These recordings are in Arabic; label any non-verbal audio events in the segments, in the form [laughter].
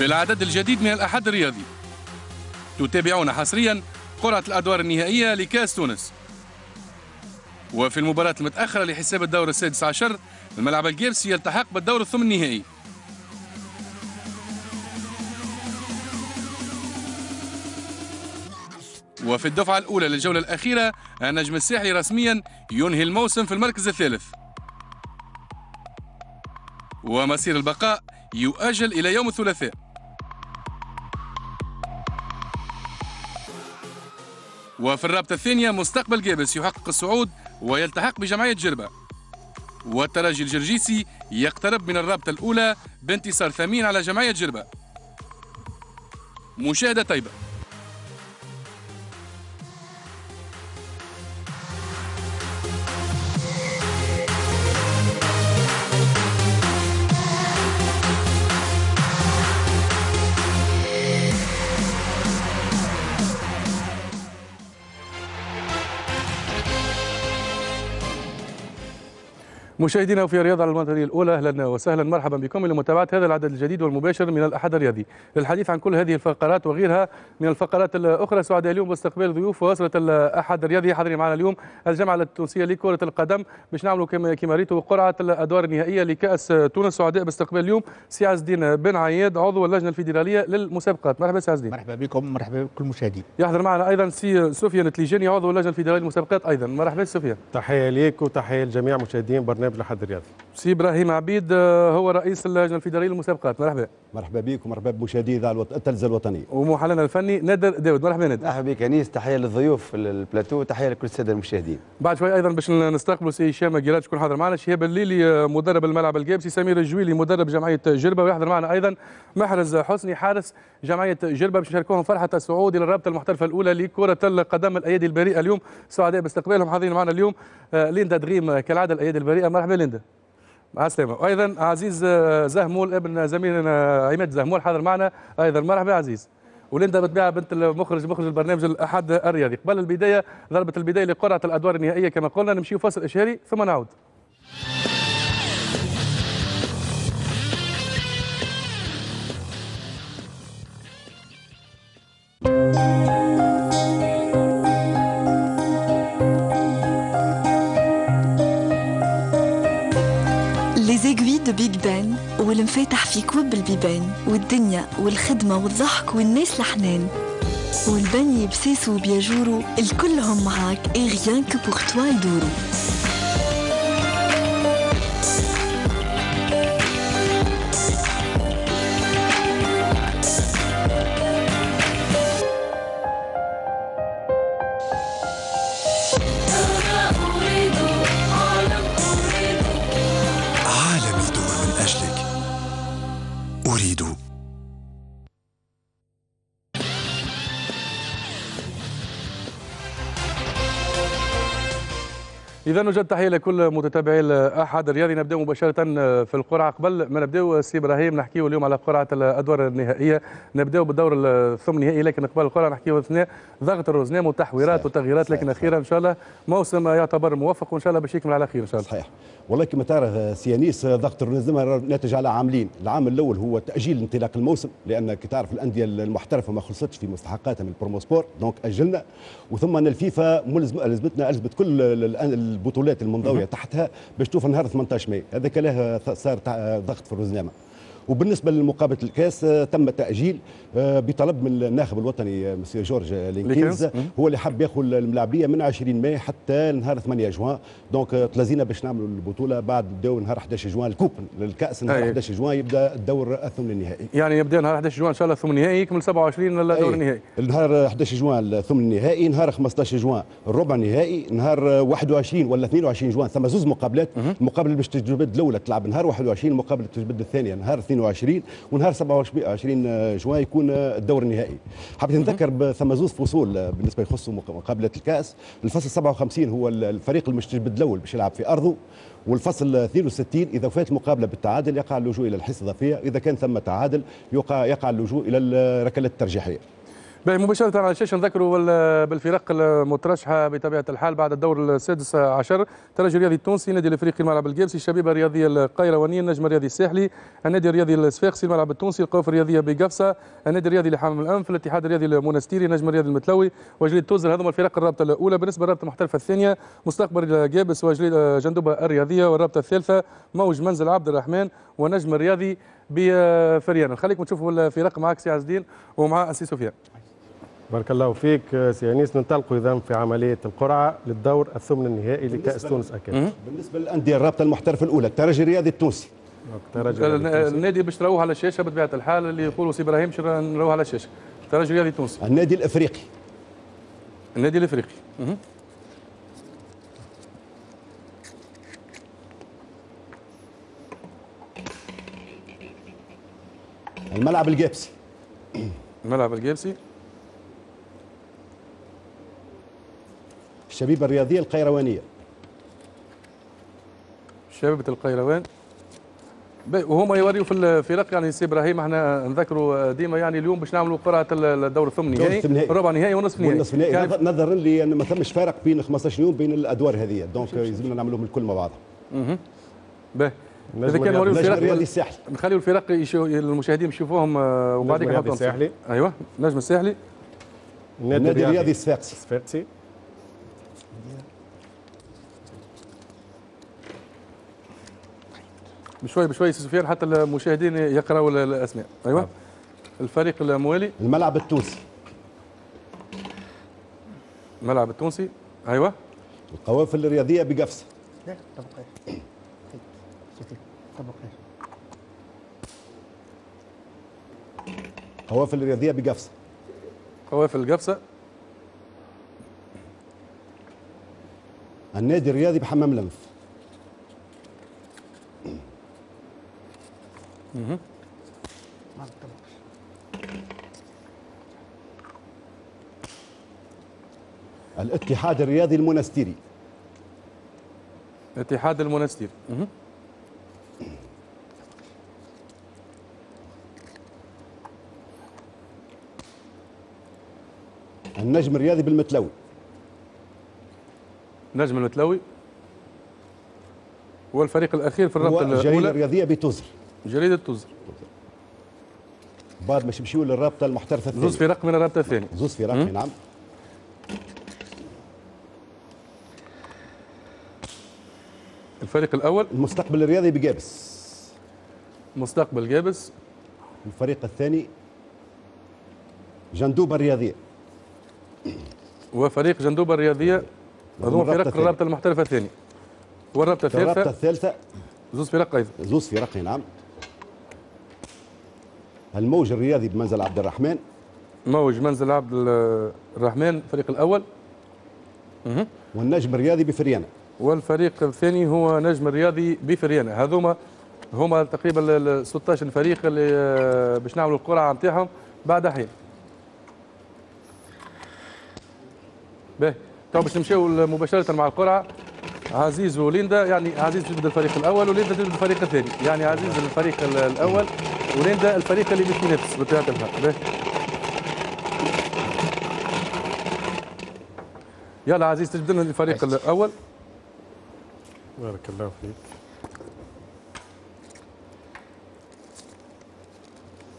في العدد الجديد من الأحد الرياضي. تتابعون حصريا قرعة الأدوار النهائية لكأس تونس. وفي المباراة المتأخرة لحساب الدور السادس عشر الملعب الجيرسي يلتحق بالدور الثمن النهائي. وفي الدفعة الأولى للجولة الأخيرة النجم الساحلي رسميا ينهي الموسم في المركز الثالث. ومسير البقاء يؤجل إلى يوم الثلاثاء. وفي الرابطة الثانية مستقبل جابس يحقق الصعود ويلتحق بجمعية جربة. والترجي الجرجيسي يقترب من الرابطة الأولى بانتصار ثمين على جمعية جربة. مشاهدة طيبة مشاهدينا في رياض على الوطنية الأولى أهلا وسهلا. مرحبا بكم لمتابعة هذا العدد الجديد والمباشر من الأحد الرياضي. للحديث عن كل هذه الفقرات وغيرها من الفقرات الأخرى سعداء اليوم باستقبال ضيوف وأسرة الأحد الرياضي. حاضرين معنا اليوم الجامعة التونسية لكرة القدم. باش نعملوا كما كما ريتوا قرعة الأدوار النهائية لكأس تونس. سعداء باستقبال اليوم. سي عز الدين بن عياد عضو اللجنة الفيدرالية للمسابقات. مرحبا سي عز الدين مرحبا بكم مرحبا بكل المشاهدين. يحضر معنا أيضا سي سفيان تليجاني عضو اللجنة الفيدرالية للمسابقات أيضا. مرحبا سفيان. تحية ليك وتحية لجميع مشاهدين برنامج الأحد الرياضي سي إبراهيم عبيد آه، هو رئيس اللجنة الفيدرالية للمسابقات. مرحبا. مرحبا بك ومرحبا بمشاهدي التلفزة الوطنية. ومحللنا الفني نادر داود. مرحبا نادر. مرحبا بك أنيس تحية للضيوف في البلاتو وتحيه لكل السادة المشاهدين. بعد شوي أيضا باش نستقبلوا سي هشام جيرات شكون حاضر معنا؟ شهاب الليلي آه، مدرب الملعب الجابسي سمير الجويلي مدرب جمعية جربه ويحضر معنا أيضا محرز حسني حارس جمعية جربه باش نشاركوهم فرحة الصعود إلى الرابطة المحترفة الأولى لكرة القدم الأيادي البريئة اليوم. سعداء باستقبالهم حاضرين معنا اليوم. آه، ليندا دريم كالعادة الأيادي البريئة. مرحبا ليندا. مع السلامة. وأيضا عزيز آه، زهمول ابن زميلنا عماد زهمول حاضر معنا. أيضا مرحبا عزيز. وليندا بالطبيعه بنت المخرج مخرج البرنامج الأحد الرياضي. قبل البداية ضربة البداية لقرعة الأدوار النهائية كما قلنا نمشي فاصل إشهاري ثم نعود. بيج بان والمفاتح في كوب البيبان والدنيا والخدمة والضحك والناس الحنان والبني بساسو وبياجورو الكلهم معاك اي غيان كو بور توا يدورو إذا نوجد تحيه لكل متابعي الأحد الرياضي. نبدأ مباشرة في القرعة. قبل ما نبداو سي إبراهيم نحكيو اليوم على قرعة الأدوار النهائية. نبداو بالدور الثمن النهائي لكن قبل القرعة نحكيو اثناء ضغط الرزنام وتحويرات وتغييرات لكن أخيرا إن شاء الله موسم يعتبر موفق وإن شاء الله باش يكمل على خير إن شاء الله. صحيح. والله كما تعرف سي أنيس ضغط الرزنام ناتج على عاملين. العامل الأول هو تأجيل انطلاق الموسم لأن كي تعرف الأندية المحترفة ما خلصتش في مستحقاتها من البرومو سبور donc أجلنا. وثم أن الفيفا لزمتنا الزمت كل البطولات المنضوية تحتها باش توفى نهار 18 ماي. هذاك له صار ضغط في الرزنامه وبالنسبة لمقابلة الكاس آه، تم تأجيل آه، بطلب من الناخب الوطني آه، مسيو جورج ليكنز هو اللي حب ياخذ الملاعبية من 20 ماي حتى نهار 8 جوان. donc تلزينا باش نعملوا البطولة بعد بداو نهار 11 جوان ال coupe الكاس نهار 11 جوان يبدأ الدور الثمن النهائي. يعني يبدأ نهار 11 جوان إن شاء الله الثمن النهائي يكمل 27 الدور النهائي. نهار 11 جوان الثمن النهائي نهار 15 جوان الربع النهائي نهار 21 ولا 22 جوان. ثم زوز مقابلات. المقابله باش تجبد الأولى تلعب نهار 21 المقابله تجبد الثانية نهار 22 ونهار 27 جوان يكون الدور النهائي. حبيت نذكر ثم زوز فصول بالنسبة يخصوا مقابلة الكأس. الفصل 57 هو الفريق المستجبد الأول باش يلعب في أرضه. والفصل 62 إذا فات المقابله بالتعادل يقع اللجوء إلى الحصة الإضافية. إذا كان ثم تعادل يقع اللجوء إلى الركلات الترجيحية. مباشرة على الشاشة نذكروا بال- بالفرق المترشحة بطبيعة الحال بعد الدور السادس عشر ترجي الرياضي التونسي النادي الإفريقي الملعب الجابسي الشبيبة الرياضية القيروانية النجم الرياضي الساحلي النادي الرياضي الصفاقسي الملعب التونسي القوافل الرياضية بقفصة النادي الرياضي لحمام الأنف الاتحاد الرياضي المونستيري النجم الرياضي المتلوي وجريدة توزر هذوما الفرق الرابطة الأولى بالنسبة للرابطة المحترفة الثانية مستقبل جابس وجليد جندوبة الرياضية والرابطة الثالثة موج منزل عبد الرحمن ونجم الرياضي بفريان خليكم تشوفوا الفرق معك سي عز الدين ومع السي سفيان. بارك الله فيك سي أنيس. ننطلقوا اذا في عملية القرعة للدور الثمن النهائي لكأس تونس أكيد. بالنسبة للأندية الرابطة المحترفة الأولى الترجي الرياضي التونسي. النادي باش تروه على الشاشة بطبيعة الحال اللي يقولوا سي إبراهيم نروه على الشاشة. ترجي رياضي تونسي النادي الإفريقي. النادي الإفريقي. الملعب الجابسي الملعب الجابسي الشبيبة الرياضية القيروانية. شبيبة القيروان. وهما يوريوا في الفرق يعني سي إبراهيم إحنا نذكروا ديما يعني اليوم باش نعملوا قرعه الدور الثمن الدور نهائي الثمني. ربع نهائي ونصف نهائي. والنصف النهائي يعني نظر- نظرا لأن ما ثمش فرق بين 15 يوم بين الأدوار هذه. donc يلزمنا نعملوهم الكل مع بعض. باهي النجم إذا كان النجم الرياضي الفرق الساحلي. نخليوا الفرق. المشاهدين يشوفوهم آه، وبعدين نحطوهم الساحلي. أيوه. نجم الساحلي. النادي الرياضي. الصفاقسي الصفاقسي بشوي بشوي سي سفيان حتى المشاهدين يقرأوا ال- الأسماء. أيوه. الفريق الموالي. الملعب التونسي. الملعب التونسي. أيوه. القوافل الرياضية بقفصة. لا طبقات طبقات القوافل الرياضية بقفصة. قوافل القفصه النادي الرياضي بحمام ما الاتحاد الرياضي المونستيري. اتحاد المونستير مهم. النجم الرياضي بالمتلوي. نجم المتلوي. والفريق الأخير في الرابطة الجريده الأولى. الرياضية بتوزر. جريده توزر بعد ما يمشيوا للرابطة المحترفة زوز الثانية فرق من الرابطة الثانية. زوز فرق نعم. الفريق الأول. المستقبل الرياضي بقابس مستقبل جابس. الفريق الثاني جندوبة الرياضية. وفريق جندوبة الرياضية. هذوما فرق الثانية. الرابطة المحترفة الثانية والرابطة الرابطة الثالثة. الثالثه زوز فرق أيضا زوز فرق نعم. الموج الرياضي بمنزل عبد الرحمن. موج منزل عبد ال- الرحمن الفريق الأول. مهم. والنجم الرياضي بفريانة. والفريق الثاني هو نجم الرياضي بفريانة. هذوما هما تقريبا ال- ال 16 فريق اللي آه، باش نعملوا القرعه نتاعهم بعد حين. باهي. تو باش نمشيو مباشرة مع القرعه عزيز وليندا يعني عزيز تبدا الفريق الأول وليندا تبدا الفريق الثاني. يعني عزيز الفريق ال- الأول وليندا الفريق اللي باش ينافس بطبيعة الحال. يلا عزيز تجبد لنا الفريق الأول. بارك الله فيك.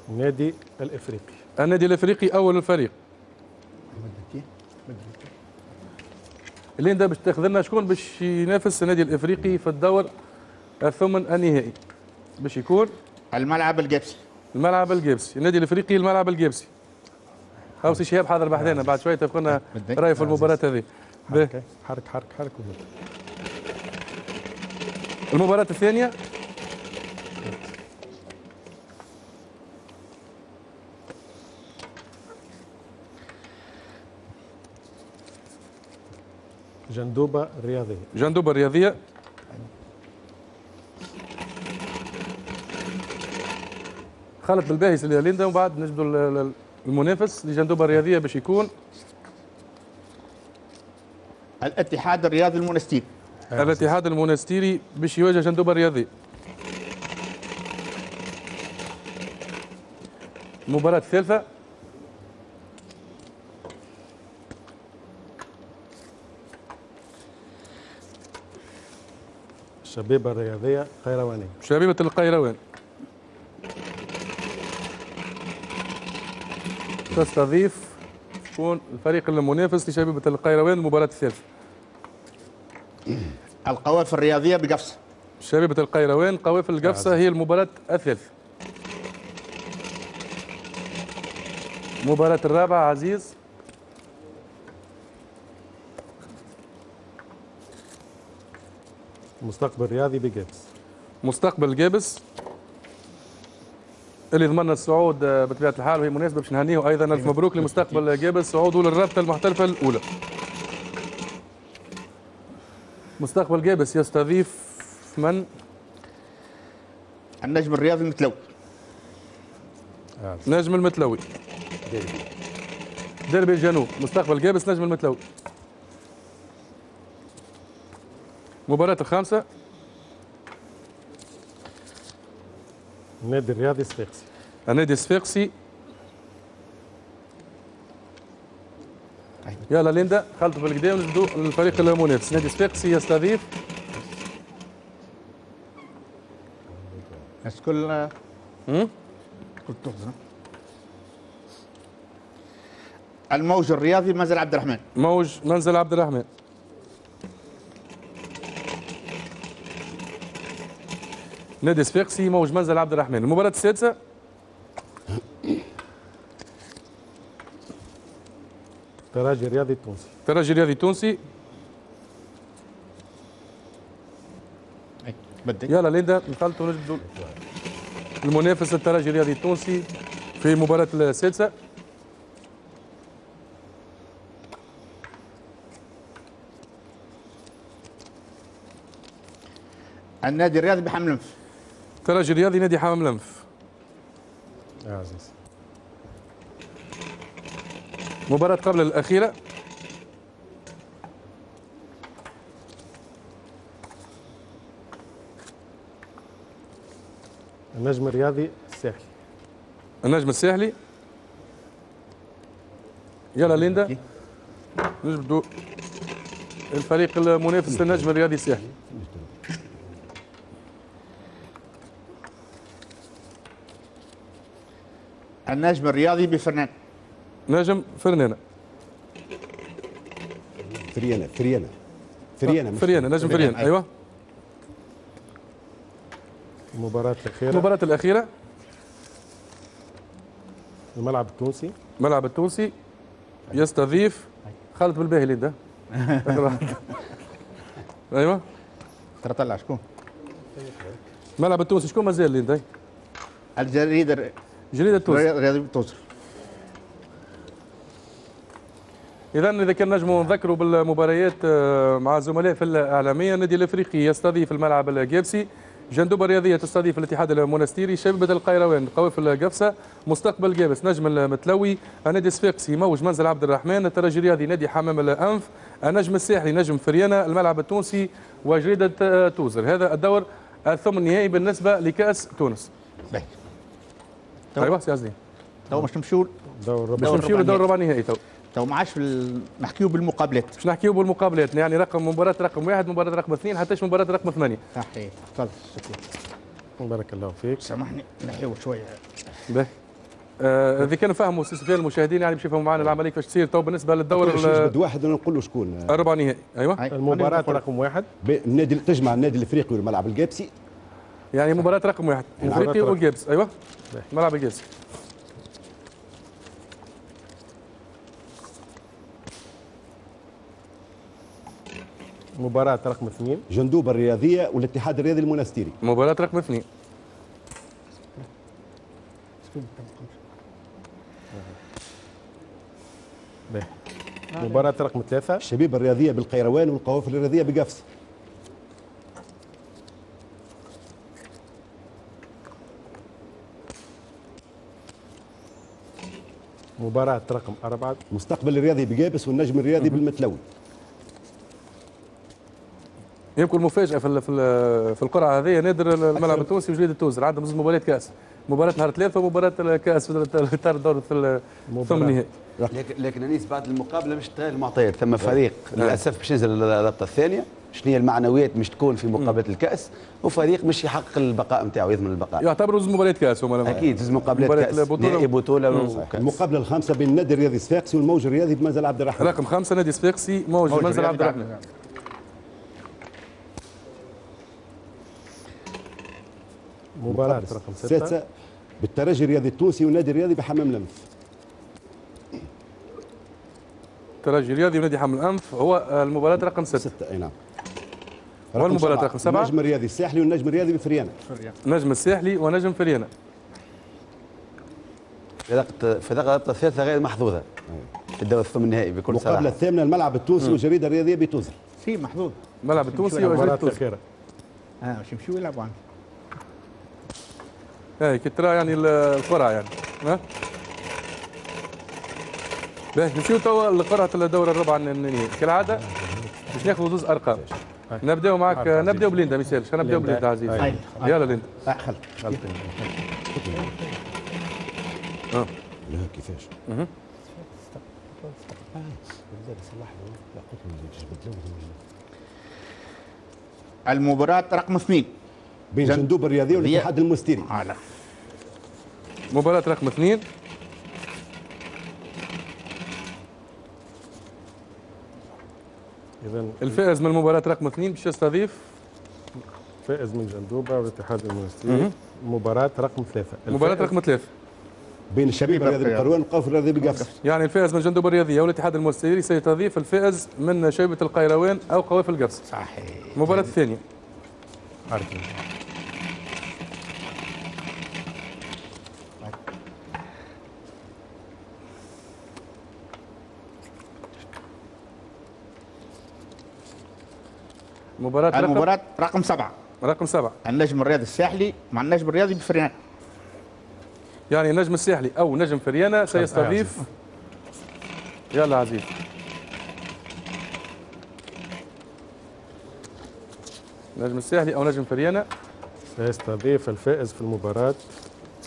النادي الإفريقي. النادي الإفريقي أول الفريق. اللي انت باش تاخذ لنا شكون باش ينافس النادي الإفريقي في الدور الثمن النهائي؟ باش يكون الملعب الجابسي الملعب الجابسي. النادي الإفريقي الملعب الجابسي. هاو سي شهاب حاضر بحذانا بعد شوية بدك؟ رأي في المباراة هذه. حرك حرك حرك. المباراة الثانية؟ جندوبة الرياضيه جندوبة الرياضيه خالد بالباهي ليندا ومن بعد نجبدوا ال- ال- المنافس لجندوبة الرياضيه باش يكون الاتحاد الرياضي المونستير الاتحاد المونستيري باش يواجه جندوبة الرياضي المباراة الثالثة الشبيبة الرياضية قيروانية. شبيبة القيروان تستضيف شكون الفريق المنافس لشبيبة القيروان المباراة الثالثة القوافل الرياضية بقفص شبيبة القيروان قوافل القفصة هي المباراة الثالثة المباراة الرابعة عزيز. مستقبل رياضي بجابس مستقبل جابس اللي ضمننا الصعود آه، بطبيعة الحال وهي مناسبة باش نهنيه. أيضا ألف مبروك لمستقبل جابس صعوده للرابطه المحترفة الأولى. مستقبل جابس يستضيف من؟ النجم الرياضي المتلو نجم المتلوي. ديربي الجنوب مستقبل جابس نجم المتلوي. مباراة الخامسة. النادي الرياضي صفاقسي النادي الصفاقسي يلا ليندا خلطوا في القدام نبدو الفريق المنافس نادي الصفاقسي يستضيف؟ كل تحضر الموج الرياضي منزل عبد الرحمن موج منزل عبد الرحمن نادي صفاقسي موج منزل عبد الرحمن. المباراة السادسة. تراجي رياضي تونسي ترجي رياضي تونسي أي، بدي يلا ليندا نخلطوا نجبدوا المنافس الترجي الرياضي التونسي في مباراة السادسة. النادي الرياضي بحمل انف. ترجي الرياضي نادي حمام لنف. يا عزيز مباراة قبل الأخيرة. النجم الرياضي الساحلي. النجم الساحلي. يلا ليندا. نجبدوا الفريق المنافس للنجم الرياضي الساحلي. النجم الرياضي بفرنان. نجم فرنانة فريانا فريانا فريانا فريانة نجم فريانة، فريانة أيوة. المباراة الأخيرة. المباراة الأخيرة. الملعب التونسي. الملعب التونسي يستضيف خالد بالباهي ليندا [laughs] أيوة. ترى طلع شكون؟ الملعب التونسي شكون مازال ليندا الجريدة جريدة تونس الرياضي بتوزر إذا إذا كان نجموا نذكروا بالمباريات آه، مع الزملاء في الإعلامية النادي الإفريقي يستضيف الملعب الجابسي جندوبة الرياضيه تستضيف الاتحاد المونستيري شبيبة القيروان قوافل القفصه مستقبل جابس نجم المتلوي. النادي الصفاقسي موج منزل عبد الرحمن. الترجي الرياضي نادي حمام الأنف. النجم الساحلي نجم فريانه الملعب التونسي وجريدة آه، توزر. هذا الدور الثمن النهائي بالنسبة لكأس تونس. باهي تو- أيوه سي عزيز تو باش نمشيو ربع نمشيو للدور الربع النهائي تو تو ما عادش نحكيو بالمقابلات. باش نحكيو بالمقابلات يعني رقم مباراة رقم واحد مباراة رقم اثنين حتىش مباراة رقم ثمانية. صحيح. تفضل شكرا. بارك الله فيك. سامحني نحيو شوية. باهي آه، إذا كانوا فهموا سي سفيان المشاهدين يعني باش يفهموا معنا العملية كيفاش تصير. تو بالنسبة للدور نجبد واحد ونقول له شكون. الربع نهائي أيوه. نقول. رقم واحد. النادي تجمع النادي الإفريقي والملعب القابسي يعني مباراة رقم واحد. الافريقي رقم- والجابس أيوه. ملعب الجابس مباراة رقم اثنين. جندوبه الرياضية والاتحاد الرياضي المونستيري. مباراة رقم اثنين. مباراة رقم ثلاثة. الشبيبه الرياضية بالقيروان والقوافل الرياضية بقفص مباراة رقم أربعة. مستقبل الرياضي بقابس والنجم الرياضي بالمتلوي يمكن مفاجاه في ال- في ال- في القرعة هذه. نادر الملعب التونسي وجريده توزر عندهم زوج مباريات كأس. مباراة نهار ثلاثة ومباراة الكأس في اطار الدور في الثمن النهائي. لكن لكن أنيس بعد المقابلة مش تغير المعطيات ثم فريق للأسف باش ينزل الرابطه الثانية؟ شنو هي المعنويات مش تكون في مقابلة الكأس؟ وفريق مش يحقق البقاء نتاعو يضمن البقاء. يعتبروا زوج مباريات كأس هما أكيد زوج مقابلات كأس. نهائي بطولة. المقابله الخامسة بين النادي الرياضي الصفاقسي والموج الرياضي بمنزل عبد الرحمن. رقم خمسة نادي صفاقسي موج موجود منزل يعني عبد الرحمن. مباراة رقم ستة. بالترجي الرياضي التونسي والنادي الرياضي بحمام لمف ترجي رياضي ونادي حمل الأنف هو المباراة رقم ستة. ستة أي نعم. والمباراة. رقم سبعة؟ النجم الرياضي الساحلي والنجم الرياضي بفريانة. نجم الساحلي ونجم فريانة. فرقه فرقه الثالثه غير محظوظة. في الدور الثمن النهائي بكل المقابلة صراحة. الثامنة الملعب التونسي والجريدة الرياضية بتوزر. سي محظوظ. الملعب التونسي تونس الأخيرة. آه باش يمشيو يلعبوا عنه؟ هاي كي ترى يعني ال- القرعة يعني. ها؟ باش نمشيو توا لقرعة الدورة الربع النهائي. كالعادة باش ناخذوا زوز أرقام. نبداو معك نبداو بليندا ما يسالش نبداو بليندا. عزيز؟ هاي. يلا ليندا آه خل لا كيفاش؟ المباراة رقم اثنين. بين جن- جندوب الرياضية والاتحاد المستيري آه لا. مباراة رقم اثنين. إذا الفائز من المباراة رقم اثنين باش يستضيف؟ فائز من جندوبة والاتحاد المنستيري مباراة رقم ثلاثة. مباراة الفائز- رقم ثلاثة. بين الشبيبة شبيبة الرياضي. بالقروان والقوف الرياضي بقفص يعني الفائز من جندوب الرياضية والاتحاد المستشاري سيستضيف الفائز من شيبة القيروان أو قوافل القفص. صحيح. المباراة الثانية. عارف مباراة رقم, المباراة رقم سبعة. رقم سبعة. النجم الرياضي الساحلي مع النجم الرياضي بفريان. يعني النجم الساحلي أو نجم فريانة سيستضيف. يلا عزيز. نجم الساحلي أو نجم فريانة. سيستضيف الفائز في المباراة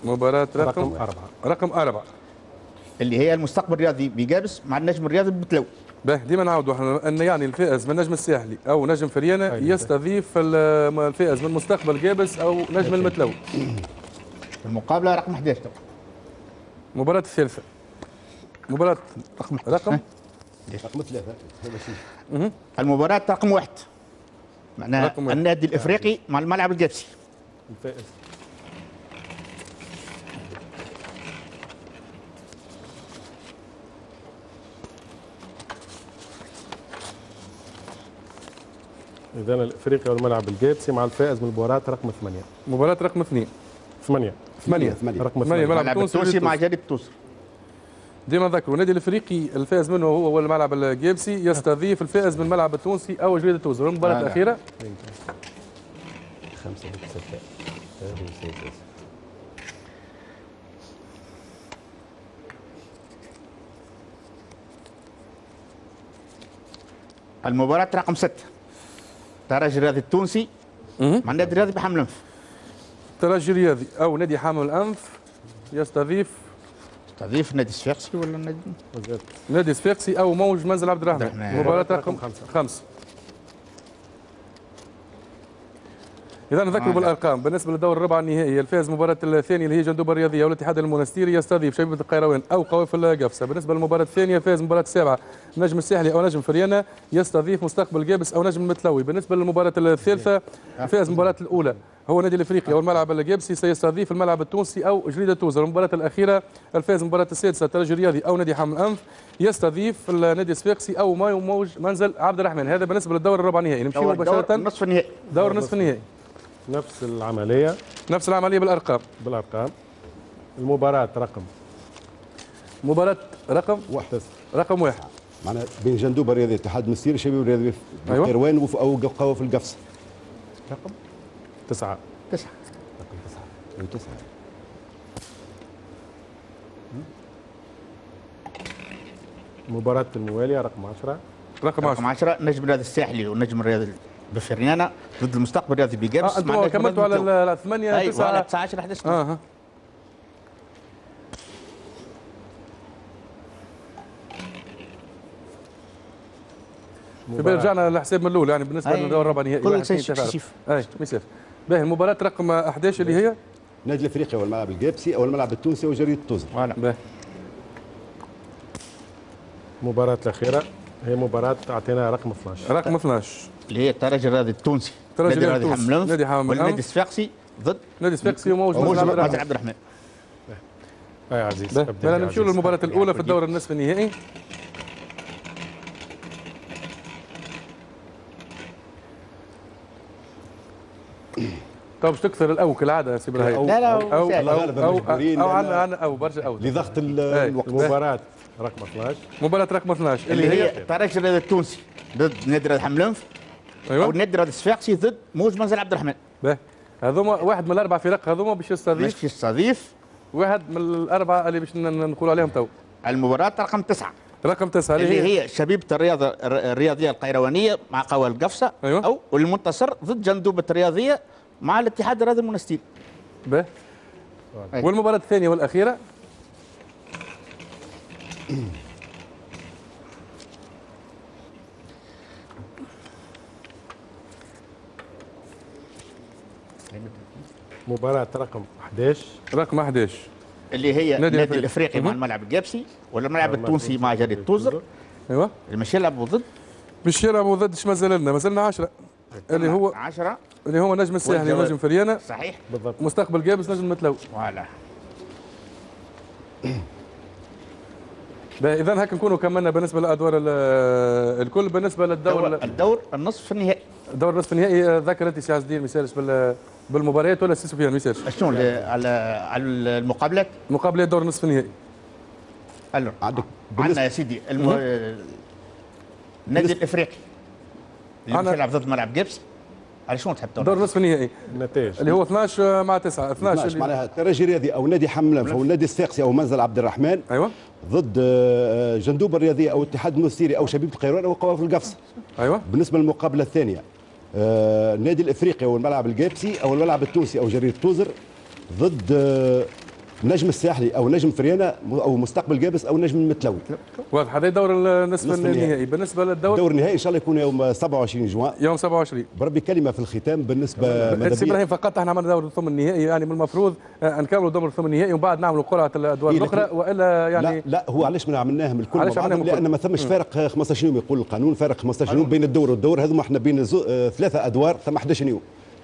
مباراة رقم؟ رقم أربعة. رقم أربعة. اللي هي المستقبل الرياضي بقابس مع النجم الرياضي بتلو. به ديما نعاودوا إحنا أن يعني الفائز من نجم الساحلي أو نجم فريانة أيوة. يستضيف ال- الفائز من مستقبل جابس أو نجم المتلوي المقابلة رقم 11 تو. مباراة الثالثة. مباراة رقم رقم؟ رقم شيء. المباراة رقم واحد. معناها. النادي الإفريقي مع الملعب القابسي. الفائز. إذا الإفريقي والملعب الجابسي مع الفائز من المباراة رقم ثمانية. مباراة رقم اثنين. ثمانية. ثمانية. ثمانية. رقم ثمانية. الملعب الملعب التونسي مع. جريدة توزر ديما نذكروا النادي الإفريقي الفائز منه هو هو الملعب الجابسي يستضيف الفائز من الملعب التونسي أو جريدة توزر المباراة آه، لا. الأخيرة خمسة ستة. ثلاثة المباراة رقم ستة. ترجي الرياضي التونسي. مع النادي الرياضي بحمل أنف. ترجي رياضي أو نادي حامل الانف يستضيف. تضيف نادي الصفاقسي ولا نادي؟ نادي صفاقسي أو موج منزل عبد الرحمن. مباراة رقم رقم خمسة. إذا نذكروا آه، بالأرقام بالنسبة للدور الربع النهائي الفائز مباراة الثانية اللي هي جندوبة الرياضية والاتحاد المنستيري يستضيف شيبة القيروان أو قوافل قفصة بالنسبة للمباراة الثانية فاز مباراة السابعة نجم الساحلي أو نجم فريانة يستضيف مستقبل قابس أو نجم المتلوي بالنسبة للمباراة الثالثة فاز المباراة الأولى هو نادي الإفريقي أو الملعب الجابسي سيستضيف الملعب التونسي أو جريده توزر. المباراة الأخيرة الفائز المباراه السادسة الترجي الرياضي أو نادي حمام الأنف يستضيف النادي الصفاقسي أو مايو موج منزل عبد الرحمن. هذا بالنسبة للدور الربع النهائي. نمشي مباشرة. نصف النهائي. دور نصف النهائي. نفس العملية. نفس العملية بالأرقام. بالأرقام. المباراة رقم. مباراة رقم؟ واحد رقم واحد. معناها بين جندوب الرياضي الاتحاد المستيري الشبيبة الرياضي أيوة. بالقروان وف- أو قوف القفص. رقم؟ تسعة. تسعة. أو تسعة. المباراة الموالية رقم عشرة. رقم رقم 10 10 نجم الرياضي الساحلي والنجم الرياضي. بفريانة ضد المستقبل الرياضي بقابس آه أنتم كملتوا على الثمانية أيوه على 9 9 10 11 آه. ها. في بالي رجعنا للحساب من الأول يعني بالنسبة. للدور الربع نهائي كل واحد، شيء. شيف. أي باهي المباراة رقم 11 اللي هي؟ نادي الإفريقي أو الملعب الجابسي أو الملعب التونسي وجريده فوالا. باهي. المباراة الأخيرة هي مباراة أعطيناها رقم 12 رقم 12 اللي هي الترجي الرياضي التونسي. الترجي نادي الرياضي. حملنف نادي حملنف. والنادي الصفاقسي ضد نادي سباكسي وموج موج مازن عبد الرحمن. أي عزيز بدنا نمشيو عزيز. للمباراه الأولى في الدور النصف النهائي. باش تكثر الاو كالعاده يا سي إبراهيم؟ لا لا أو. أو أو أو عندنا عندنا أو برشا أو لضغط. الوقت المباراة. رقم 12 مباراة رقم 12 اللي هي الترجي الرياضي التونسي ضد نادي الرياضي حملنف أو نادي الرياضي الصفاقسي ضد موج منزل عبد الرحمن. باهي هذوما واحد من الأربع فرق هذوما باش يستضيف. مش يستضيف. واحد من الاربعه اللي باش نقول عليهم تو. المباراة رقم تسعة. رقم تسعة اللي هي؟ هي شبيبة الرياضة الرياضية القيروانية مع قوى القفصة أيوة. أو والمنتصر ضد جندوبة الرياضية مع الاتحاد الرياضي المنستير أي. والمباراة الثانية والأخيرة. مباراة رقم 11 رقم 11 اللي هي نادي نادي, الأفريقي. الأفريقي مع الملعب الجابسي ولا الملعب التونسي مع جريدة توزر. أيوه. اللي مش يلعبوا ضد؟ باش يلعبوا ضدش ما زلنا. ما زلنا 10 اللي هو 10 اللي هو نجم الساحلي. ونجم فريانة. صحيح. بالضبط. مستقبل جابس نجم متلو. voilà. اذا هكا نكونوا كملنا بالنسبة للادوار ال- الكل. بالنسبة للدور الدور النصف النهائي. الدور النصف النهائي آه، ذكر انت سي عز الدين ما يسالش بال بالمباريات ولا سي سفيان ما يسالش شنو على على المقابلات؟ مقابلة الدور النصف النهائي. ألو. عندك عندنا يا سيدي الم... النادي الإفريقي. اللي عندنا- مش يلعب ضد ملعب جبس على شنو تحب تقول؟ النصف النهائي. النتائج اللي هو 12 مع 9 12 12 اللي... معناها الترجي الرياضي أو نادي حملان أو نادي الصفاقسي أو منزل عبد الرحمن. أيوه. ضد آه، جندوب الرياضيه أو اتحاد المنستيري أو شبيبة القيروان أو قوافل قفصة. أيوه. بالنسبة للمقابلة الثانية آه، النادي الإفريقي أو الملعب الجابسي أو الملعب التونسي أو جريدة توزر ضد آه، نجم الساحلي أو نجم فريانه أو مستقبل جابس أو نجم المتلوي. واضح. هذا دور النصف نصف النهائي. بالنسبة للدور؟ الدور النهائي إن شاء الله يكون يوم 27 جوان. يوم 27 بربي كلمة في الختام بالنسبة سي إبراهيم فقط إحنا عملنا دور الثمن النهائي. يعني من المفروض آه، نكملوا دور الثمن النهائي ومن بعد نعملوا قرعه الأدوار إيه، الأخرى. وإلا يعني لا لا هو علاش ما عملناهم الكل علاش؟ عملناهم لأن ما ثمش فارق 15 يوم يقول القانون فارق 15 يوم بين الدور والدور. هذوما إحنا بين. آه، ثلاثة أدوار ثم 11 يوم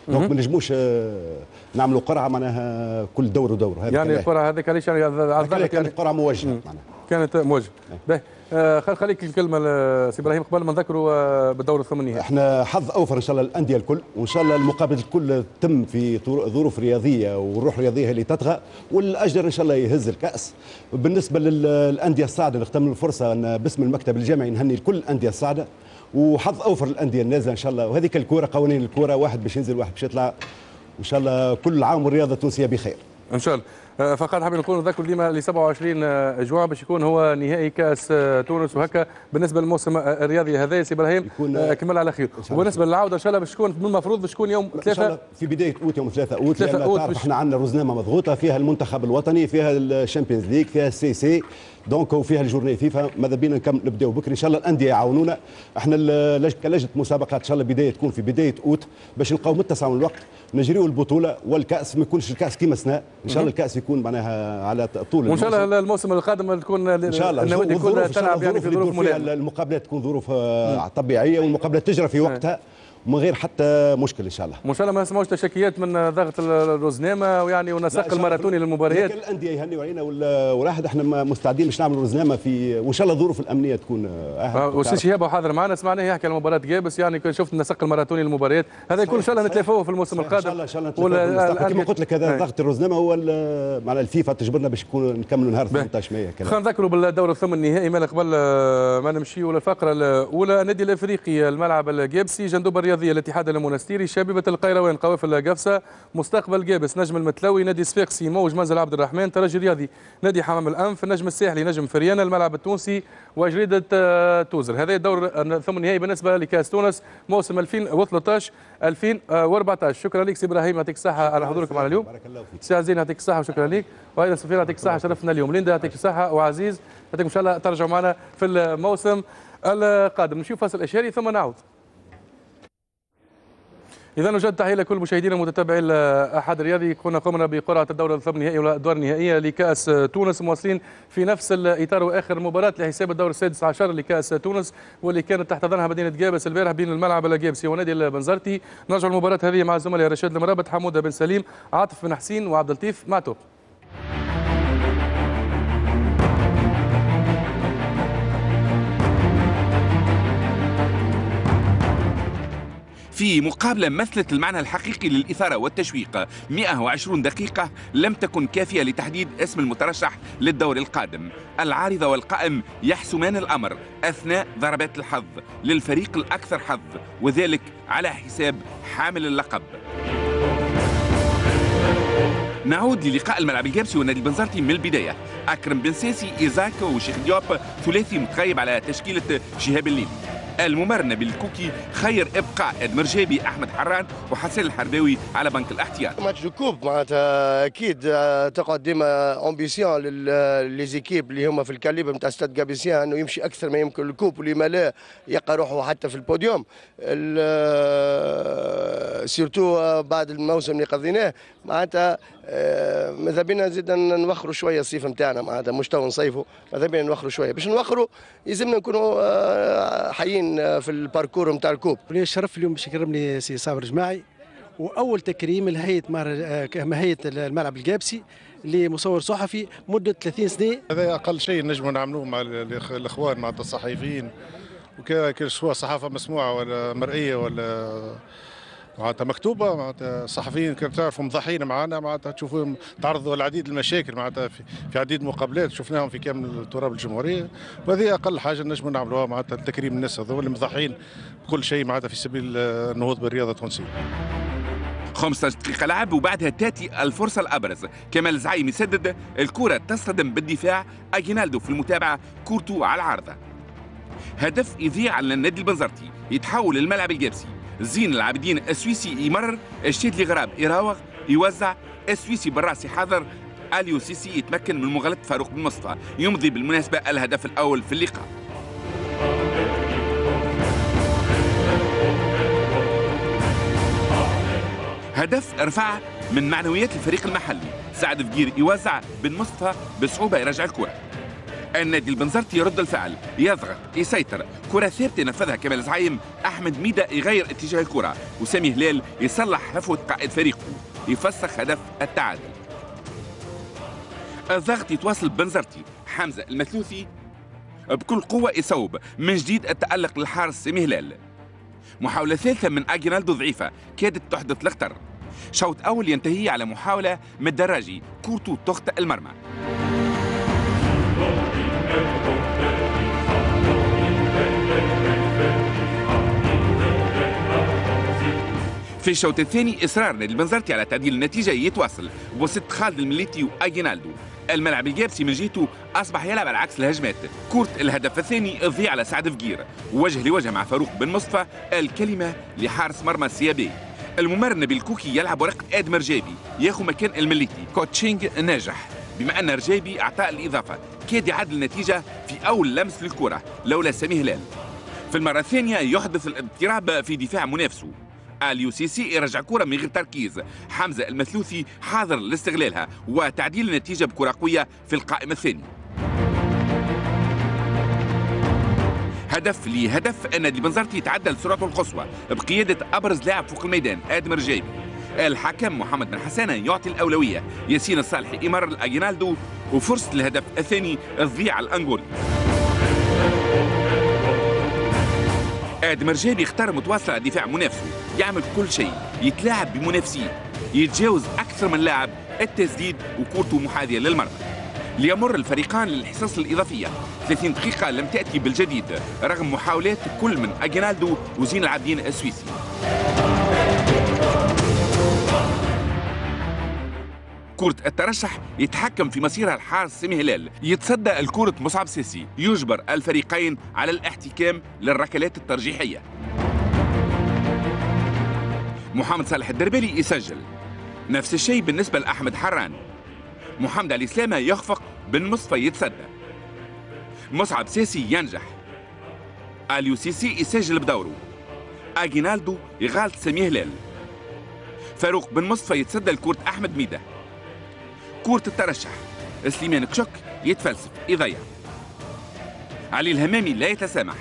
دونك ما نجموش آه، نعملوا قرعة معناها كل دور ودور. هذا يعني. القرعه هذيك علاش يعني كانت يعني قرعة موجهه معناها. كانت موجهة. باهي. آه، خل خليك الكلمة لسي إبراهيم قبل ما نذكروا آه، بالدور الثمن النهائي إحنا حظ أوفر إن شاء الله الانديه الكل وإن شاء الله المقابلة الكل تتم في ظروف رياضية والروح الرياضيه اللي تطغى والأجدر إن شاء الله يهز الكأس. بالنسبة لل- للأندية الصاعده نختم الفرصة أن باسم المكتب الجامعي نهني لكل الأندية الصاعده وحظ أوفر الانديه النازلة إن شاء الله. وهذيك الكورة قوانين الكورة واحد باش ينزل واحد باش يطلع. وان شاء الله كل عام والرياضة التونسيه بخير. إن شاء الله. آه، فقط حابين نقول نذكر ديما ل 27 آه، جوان باش يكون هو نهائي كأس آه، تونس. وهكا بالنسبة للموسم الرياضي هذا يا سي إبراهيم يكون- آه، كمل على خير. وبالنسبة للعودة إن شاء الله باش تكون من المفروض باش تكون يوم ثلاثة. في بداية أوت يوم 3 أوت تعرف باش- إحنا عندنا روزنامة مضغوطة فيها المنتخب الوطني فيها ال Champions League فيها ال CC. donc وفيها ال journées FIFA. ماذا بينا نكمل نبداو بكري إن شاء الله الأندية يعاونونا. إحنا كلجنة مسابقات إن شاء الله بداية تكون في بداية أوت باش نلقاو متسع من الوقت. نجريو البطولة والكأس ما يكونش الكأس كيما سنة. إن شاء الله الكأس يكون معناها على طول وإن شاء. الله الموسم القادم تكون إن شاء الله. النوادي تكون تلعب يعني في ظروف المقابلات تكون ظروف آه، طبيعية والمقابلات تجرى في وقتها. ومن غير حتى مشكل إن شاء الله وان شاء الله ما نسمعوش تشكيات من ضغط الرزنامه ويعني ونسق الماراثوني للمباريات كل الأندية يهنيوا علينا وال- وراحد إحنا ما- مستعدين باش نعملوا رزنامه في وإن شاء الله الظروف الأمنية تكون اهم والسي شهاب حاضر معنا سمعناه يحكي على مباراة جابس يعني شفت النسق الماراثوني للمباريات هذا يكون إن شاء الله. نتلافوه في الموسم إن القادم شاء الله إن شاء الله ولا-. كما قلت لك هذا أي. ضغط الرزنامه هو معناها الفيفا تجبرنا باش يكون نكملوا نهار 18 مايو. خلينا نذكروا بالدور الثمن النهائي مال قبل آه، ما نمشيو للفقرة الأولى النادي الإفريقي الملعب الجابسي جندوب الرياضي الرياضية الاتحاد المنستيري شبيبه القيروان قوافل قفصه مستقبل جابس. نجم المتلوي نادي صفاقسي موج منزل عبد الرحمن ترجي رياضي نادي حمام الأنف النجم الساحلي نجم فريانه الملعب التونسي وجريدة آه، توزر. هذا الدور الثمن النهائي بالنسبة لكأس تونس موسم 2013 2014 شكرا لك سي إبراهيم يعطيك الصحة على حضورك معنا اليوم. بارك الله فيك. سي عزيز يعطيك الصحة وشكرا لك. وأيضا سفيان يعطيك الصحة شرفتنا اليوم. ليندا يعطيك الصحة. وعزيز يعطيكم إن شاء الله ترجعوا معنا في الموسم القادم. نشوف فاصل إشهاري ثم نعود. إذا وجد تحية لكل مشاهدينا ومتابعي الأحد الرياضي. كنا قمنا بقرعة الدور الثمن النهائي والادوار النهائيه لكأس تونس. مواصلين في نفس الإطار وآخر مباراة لحساب الدور السادس عشر لكأس تونس واللي كانت تحتضنها مدينة جابس البارح بين الملعب الجابسي ونادي البنزرتي. نرجع المباراه هذه مع الزملاء رشاد المرابط حمود بن سليم عاطف بن حسين وعبد اللطيف. معتوب في مقابلة مثلت المعنى الحقيقي للإثارة والتشويق. 120 دقيقة لم تكن كافية لتحديد اسم المترشح للدور القادم. العارضة والقائم يحسمان الأمر أثناء ضربات الحظ للفريق الأكثر حظ وذلك على حساب حامل اللقب. نعود للقاء الملعب الجابسي والنادي البنزرتي من البداية. أكرم بن ساسي إيزاك وشيخ ديوب ثلاثي متغيب على تشكيلة شهاب الليلي. الممر نبيل الكوكي خير إبقاء. ادمر جابي أحمد حران وحسين الحرباوي على بنك الاحتياط. match coupe معناتها أكيد آه، تقعد ديما ambition ل les équipes اللي هما في ال calibre نتاع Stade Gabésien إنه يمشي أكثر ما يمكن. ال coupe ولما لا يلقى روحه حتى في البوديوم. ال- آه، surtout آه، بعد الموسم اللي قضيناه معناتها ماذا بينا زيد نوخروا شوية الصيف نتاعنا معناتها مش تو نصيفوا ماذا بينا نوخروا شوية. باش نوخروا يلزمنا نكونوا آه، حيين آه، في ال parcours نتاع ال coupe. لي الشرف اليوم باش يكرمني سي صابر جماعي. وأول تكريم لهيئة مهر- آه، هيئة الملعب الجابسي لمصور صحفي مدة 30 سنة. هذا أقل شيء نجموا نعملوه مع الإخ- الإخوان مع الصحفيين وكذا سواء صحافة مسموعة ولا مرئية ولا معناتها مكتوبة معناتها الصحفيين كيف تعرفوا مضحين معنا معناتها تشوفوهم تعرضوا العديد المشاكل معناتها في, في عديد مقابلات شفناهم في كامل تراب الجمهورية. وهذه أقل حاجة نجموا نعملوها معناتها تكريم الناس هذول اللي مضحين بكل شيء معناتها في سبيل النهوض بالرياضة التونسية. 15 دقيقة لعب وبعدها تأتي الفرصة الأبرز. كمال زعيم يسدد الكرة تصطدم بالدفاع. أجينالدو في المتابعة كورتو على العارضة. هدف يضيع على النادي البنزرتي يتحول الملعب الجابسي زين العابدين السويسي يمرر الشادلي غراب يراوغ يوزع السويسي بالرأس حاضر آليو سيسي يتمكن من مغالطة فاروق بن مصطفى. يمضي بالمناسبة الهدف الأول في اللقاء. هدف رفع من معنويات الفريق المحلي. سعد فقير يوزع بن مصطفى بصعوبة يرجع الكرة. النادي البنزرتي يرد الفعل. يضغط يسيطر. كرة ثابتة نفذها كمال زعيم أحمد ميدا يغير اتجاه الكرة. وسامي هلال يصلح هفوة قائد فريقه يفسخ هدف التعادل. الضغط يتواصل بنزرتي. حمزة المثلوثي بكل قوة يصوب. من جديد التألق للحارس سامي هلال. محاولة ثالثة من أجينالدو ضعيفة. كادت تحدث الخطر شوط أول ينتهي على محاولة من الدراجي. كورتو تخطئ المرمى. في الشوط الثاني إصرار نادي البنزرتي على تعديل النتيجة يتواصل بوسط خالد المليتي وأجينالدو. الملعب الجابسي من جهته أصبح يلعب على عكس الهجمات. كورت الهدف الثاني تضيع على سعد فقير. وجه لوجه مع فاروق بن مصطفى الكلمة لحارس مرمى ال CAB. نبيل الكوكي يلعب ورقه آدمر جابي ياخذ مكان المليتي. coaching ناجح. بما أن رجابي اعطاء الإضافة. كاد يعدل النتيجة في أول لمس للكرة لولا سامي هلال. في المرة الثانية يحدث الاضطراب في دفاع منافسه. أليو سيسي يرجع كرة من غير تركيز. حمزة المثلوثي حاضر لاستغلالها وتعديل النتيجة بكرة قوية في القائم الثاني. هدف لهدف النادي البنزرتي يتعدل سرعته القصوى بقيادة أبرز لاعب فوق الميدان آدم رجابي الحكم محمد بن حسانة يعطي الأولوية. ياسين الصالحي يمرر لأجينالدو وفرصة الهدف الثاني تضيع على الأنغولي آدم رجابي اختار متواصل على دفاع منافسه. يعمل كل شيء يتلاعب بمنافسيه يتجاوز أكثر من لاعب التسديد وكورته محاذية للمرمى. ليمر الفريقان للحصص الإضافية. 30 دقيقة لم تأتي بالجديد رغم محاولات كل من أجينالدو وزين العابدين السويسي. كرة الترشح يتحكم في مسيرها الحارس سامي هلال. يتصدى الكرة مصعب سيسي. يجبر الفريقين على الاحتكام للركلات الترجيحية. محمد صالح الدربالي يسجل. نفس الشيء بالنسبة لأحمد حران. محمد علي سلامة يخفق بن مصطفى يتصدى مصعب سيسي ينجح. آليو سيسي يسجل بدوره. اجينالدو يغالط سامي هلال فاروق بن مصطفى يتصدى لكرة أحمد ميدة. كرة الترشح. سليمان كشك يتفلسف يضيع. علي الهمامي لا يتسامح.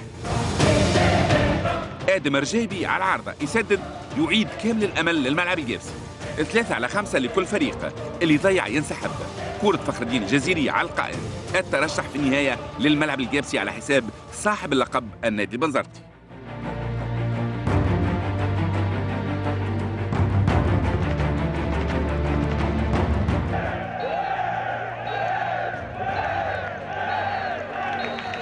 آدم رجابي على العارضة يسدد يعيد كامل الأمل للملعب الجابسي ثلاثة على خمسة لكل فريق اللي ضيع ينسحب. كرة فخر الدين الجزيري على القائم. الترشح في النهاية للملعب الجابسي على حساب صاحب اللقب النادي البنزرتي.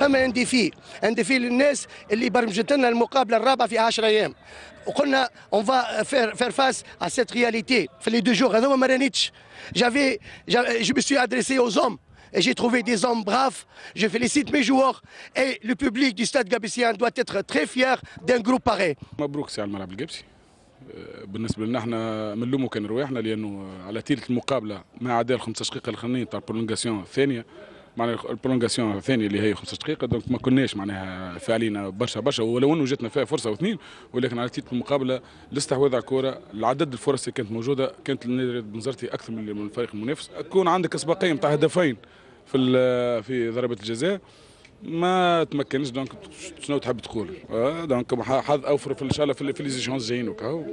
فما un défi, un défi للناس اللي برمجت لنا المقابلة الرابعة في 10 أيام. وقلنا on va faire faire face à cette réalité في les deux jours هذوما ما رانيتش. j'avais je me suis adressé aux hommes. Et j'ai trouvé des hommes braves. Je félicite mes joueurs. Et le public du stade Gabissien doit être très fier d'un groupe pareil. مبروك سي على الملعب القابسي. آه، بالنسبة لنا إحنا بنلوموا كان رواحنا لأنه على تيره المقابلة ما عدا ال 15 دقيقه الاخرانيين تاع ال prolongation الثانية معناها ال prolongation الثانية اللي هي 15 دقيقه donc ما كناش معناها فاعلين برشا برشا ولو انه جاتنا فيها فرصة واثنين ولكن على تيره المقابلة الاستحواذ على الكره العدد الفرص اللي كانت موجودة كانت النادي بنزرتي أكثر من الفريق المنافس. تكون عندك اسبقيه نتاع هدفين في في ضربه الجزاء ما تمكنش donc شنو تحب تقول. آه donc حظ أوفر في إن شاء الله في les échéances جايين وكاو.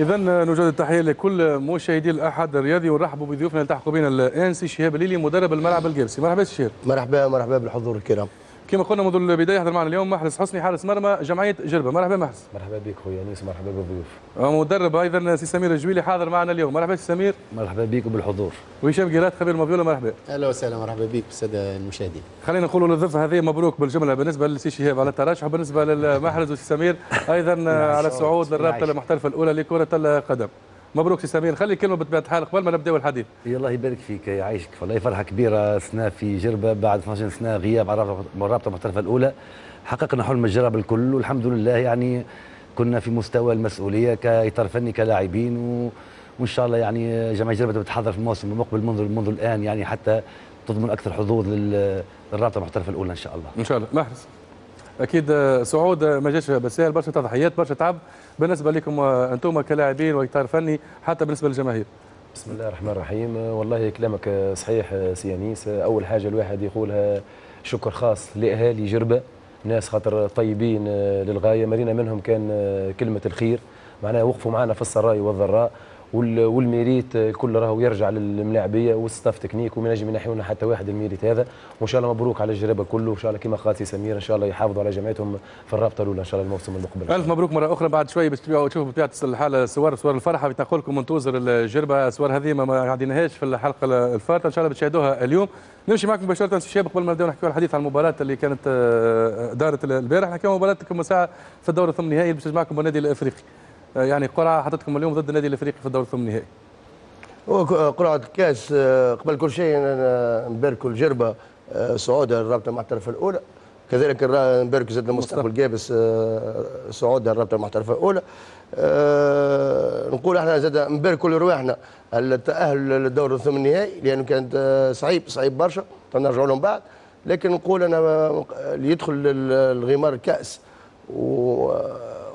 اذا نوجد التحية لكل مشاهدي الأحد الرياضي ونرحبوا بضيوفنا التحقوا بنا. الأنسي شهاب الليلي مدرب الملعب القابسي مرحبا سي شهاب. مرحبا مرحبا بالحضور الكرام. كما قلنا منذ البداية يحضر معنا اليوم محرز حسني حارس مرمى جمعية جربة. مرحبا محرز. مرحبا بك خويا انيس مرحبا بالضيوف مدرب أيضا سي سمير الجويلي حاضر معنا اليوم. مرحبا سي سمير. مرحبا بك وبالحضور وهشام قيراط خبير موبيليس مرحبا. أهلا وسهلا مرحبا بك بالساده المشاهدين. خلينا نقولوا للضيف هذه مبروك بالجملة بالنسبة لسي شهاب على الترشح وبالنسبة للمحرز وسي سمير أيضا على الصعود للرابطه المحترفة الأولى لكرة القدم. مبروك سي سمير. خلي كلمة بطبيعه الحال قبل ما نبداو الحديث. الله يبارك فيك يعيشك. والله فرحه كبيرة. سنه في جربة بعد 12 سنه غياب على الرابطه المحترفه الأولى. حققنا حلم الجرب الكل والحمد لله يعني كنا في مستوى المسؤولية كإطار فني كلاعبين و... وإن شاء الله يعني جمعيه جربة بتحضر في الموسم المقبل منذ منذ الآن يعني حتى تضمن أكثر حظوظ لل- للرابطة المحترفة الأولى إن شاء الله. إن شاء الله. محرز. أكيد آه، صعود آه، ما جاش بسهل. برشا تضحيات برشا تعب. بالنسبة لكم آه، أنتم كلاعبين وإطار فني حتى بالنسبة للجماهير. بسم الله الرحمن الرحيم. والله كلامك صحيح سي أنيس. أول حاجة الواحد يقولها شكر خاص لأهالي جربة ناس خاطر طيبين للغاية. مرينا منهم كان كلمة الخير معناها وقفوا معنا في السراء والضراء. وال- وال mérite الكل راهو يرجع للملاعبية وال staff technique وما نجم ينحيونا حتى واحد ال mérite هذا. وإن شاء الله مبروك على الجرابه كله وإن شاء الله كما قال سي سمير إن شاء الله يحافظوا على جمعيتهم في الرابطة الأولى إن شاء الله الموسم المقبل. ألف مبروك مرة أخرى. بعد شوي باش تتبعوا تشوفوا بطبيعه الحال صور صور الفرحة. نقول لكم منتوزر الجربه الصور هذه ما- عديناهاش في الحلقة الفاتحه إن شاء الله بتشاهدوها اليوم. نمشي معكم مباشرة سي شهاب قبل ما نبداو نحكيو الحديث عن المباراة اللي كانت آه، دارت البارح. نحكيو مباراتكم ساعه في الدور الثمن باش تجمعكم بالنادي الإفريقي. يعني قرعة حطتكم اليوم ضد النادي الإفريقي في الدور الثمن النهائي. هو ك- قرعة الكاس آه، قبل كل شيء أنا نبارك الجربة آه، صعودها للرابطة المحترفة الأولى. كذلك نبارك زاد المستقبل جابس آه، صعودها للرابطة المحترفة الأولى. آه، نقول إحنا زاد نبارك لرواحنا التأهل للدور الثمن النهائي لأنه كانت آه، صعيب صعيب برشا نرجعوا لهم بعد. لكن نقول آه، اللي يدخل ال- الغمار الكأس و-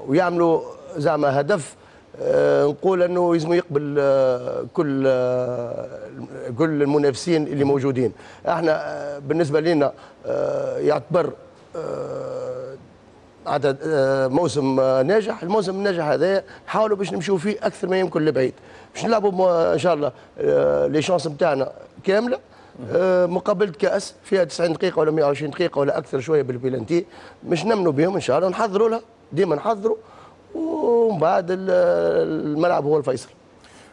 ويعملوا زعما هدف آه، نقول أنه لازم يقبل آه، كل آه، كل المنافسين اللي موجودين. إحنا بالنسبة لنا يعتبر عدد موسم ناجح. الموسم الناجح هذا نحاولوا باش نمشيو فيه أكثر ما يمكن لبعيد. باش نلعبوا إن شاء الله لي شانس نتاعنا كاملة مقابله كأس فيها 90 دقيقة ولا 120 دقيقة ولا أكثر شوية بالبيلانتي. مش نمنوا بهم إن شاء الله نحضروا لها ديما نحضروا. ومن بعد ال- الملعب هو الفيصل.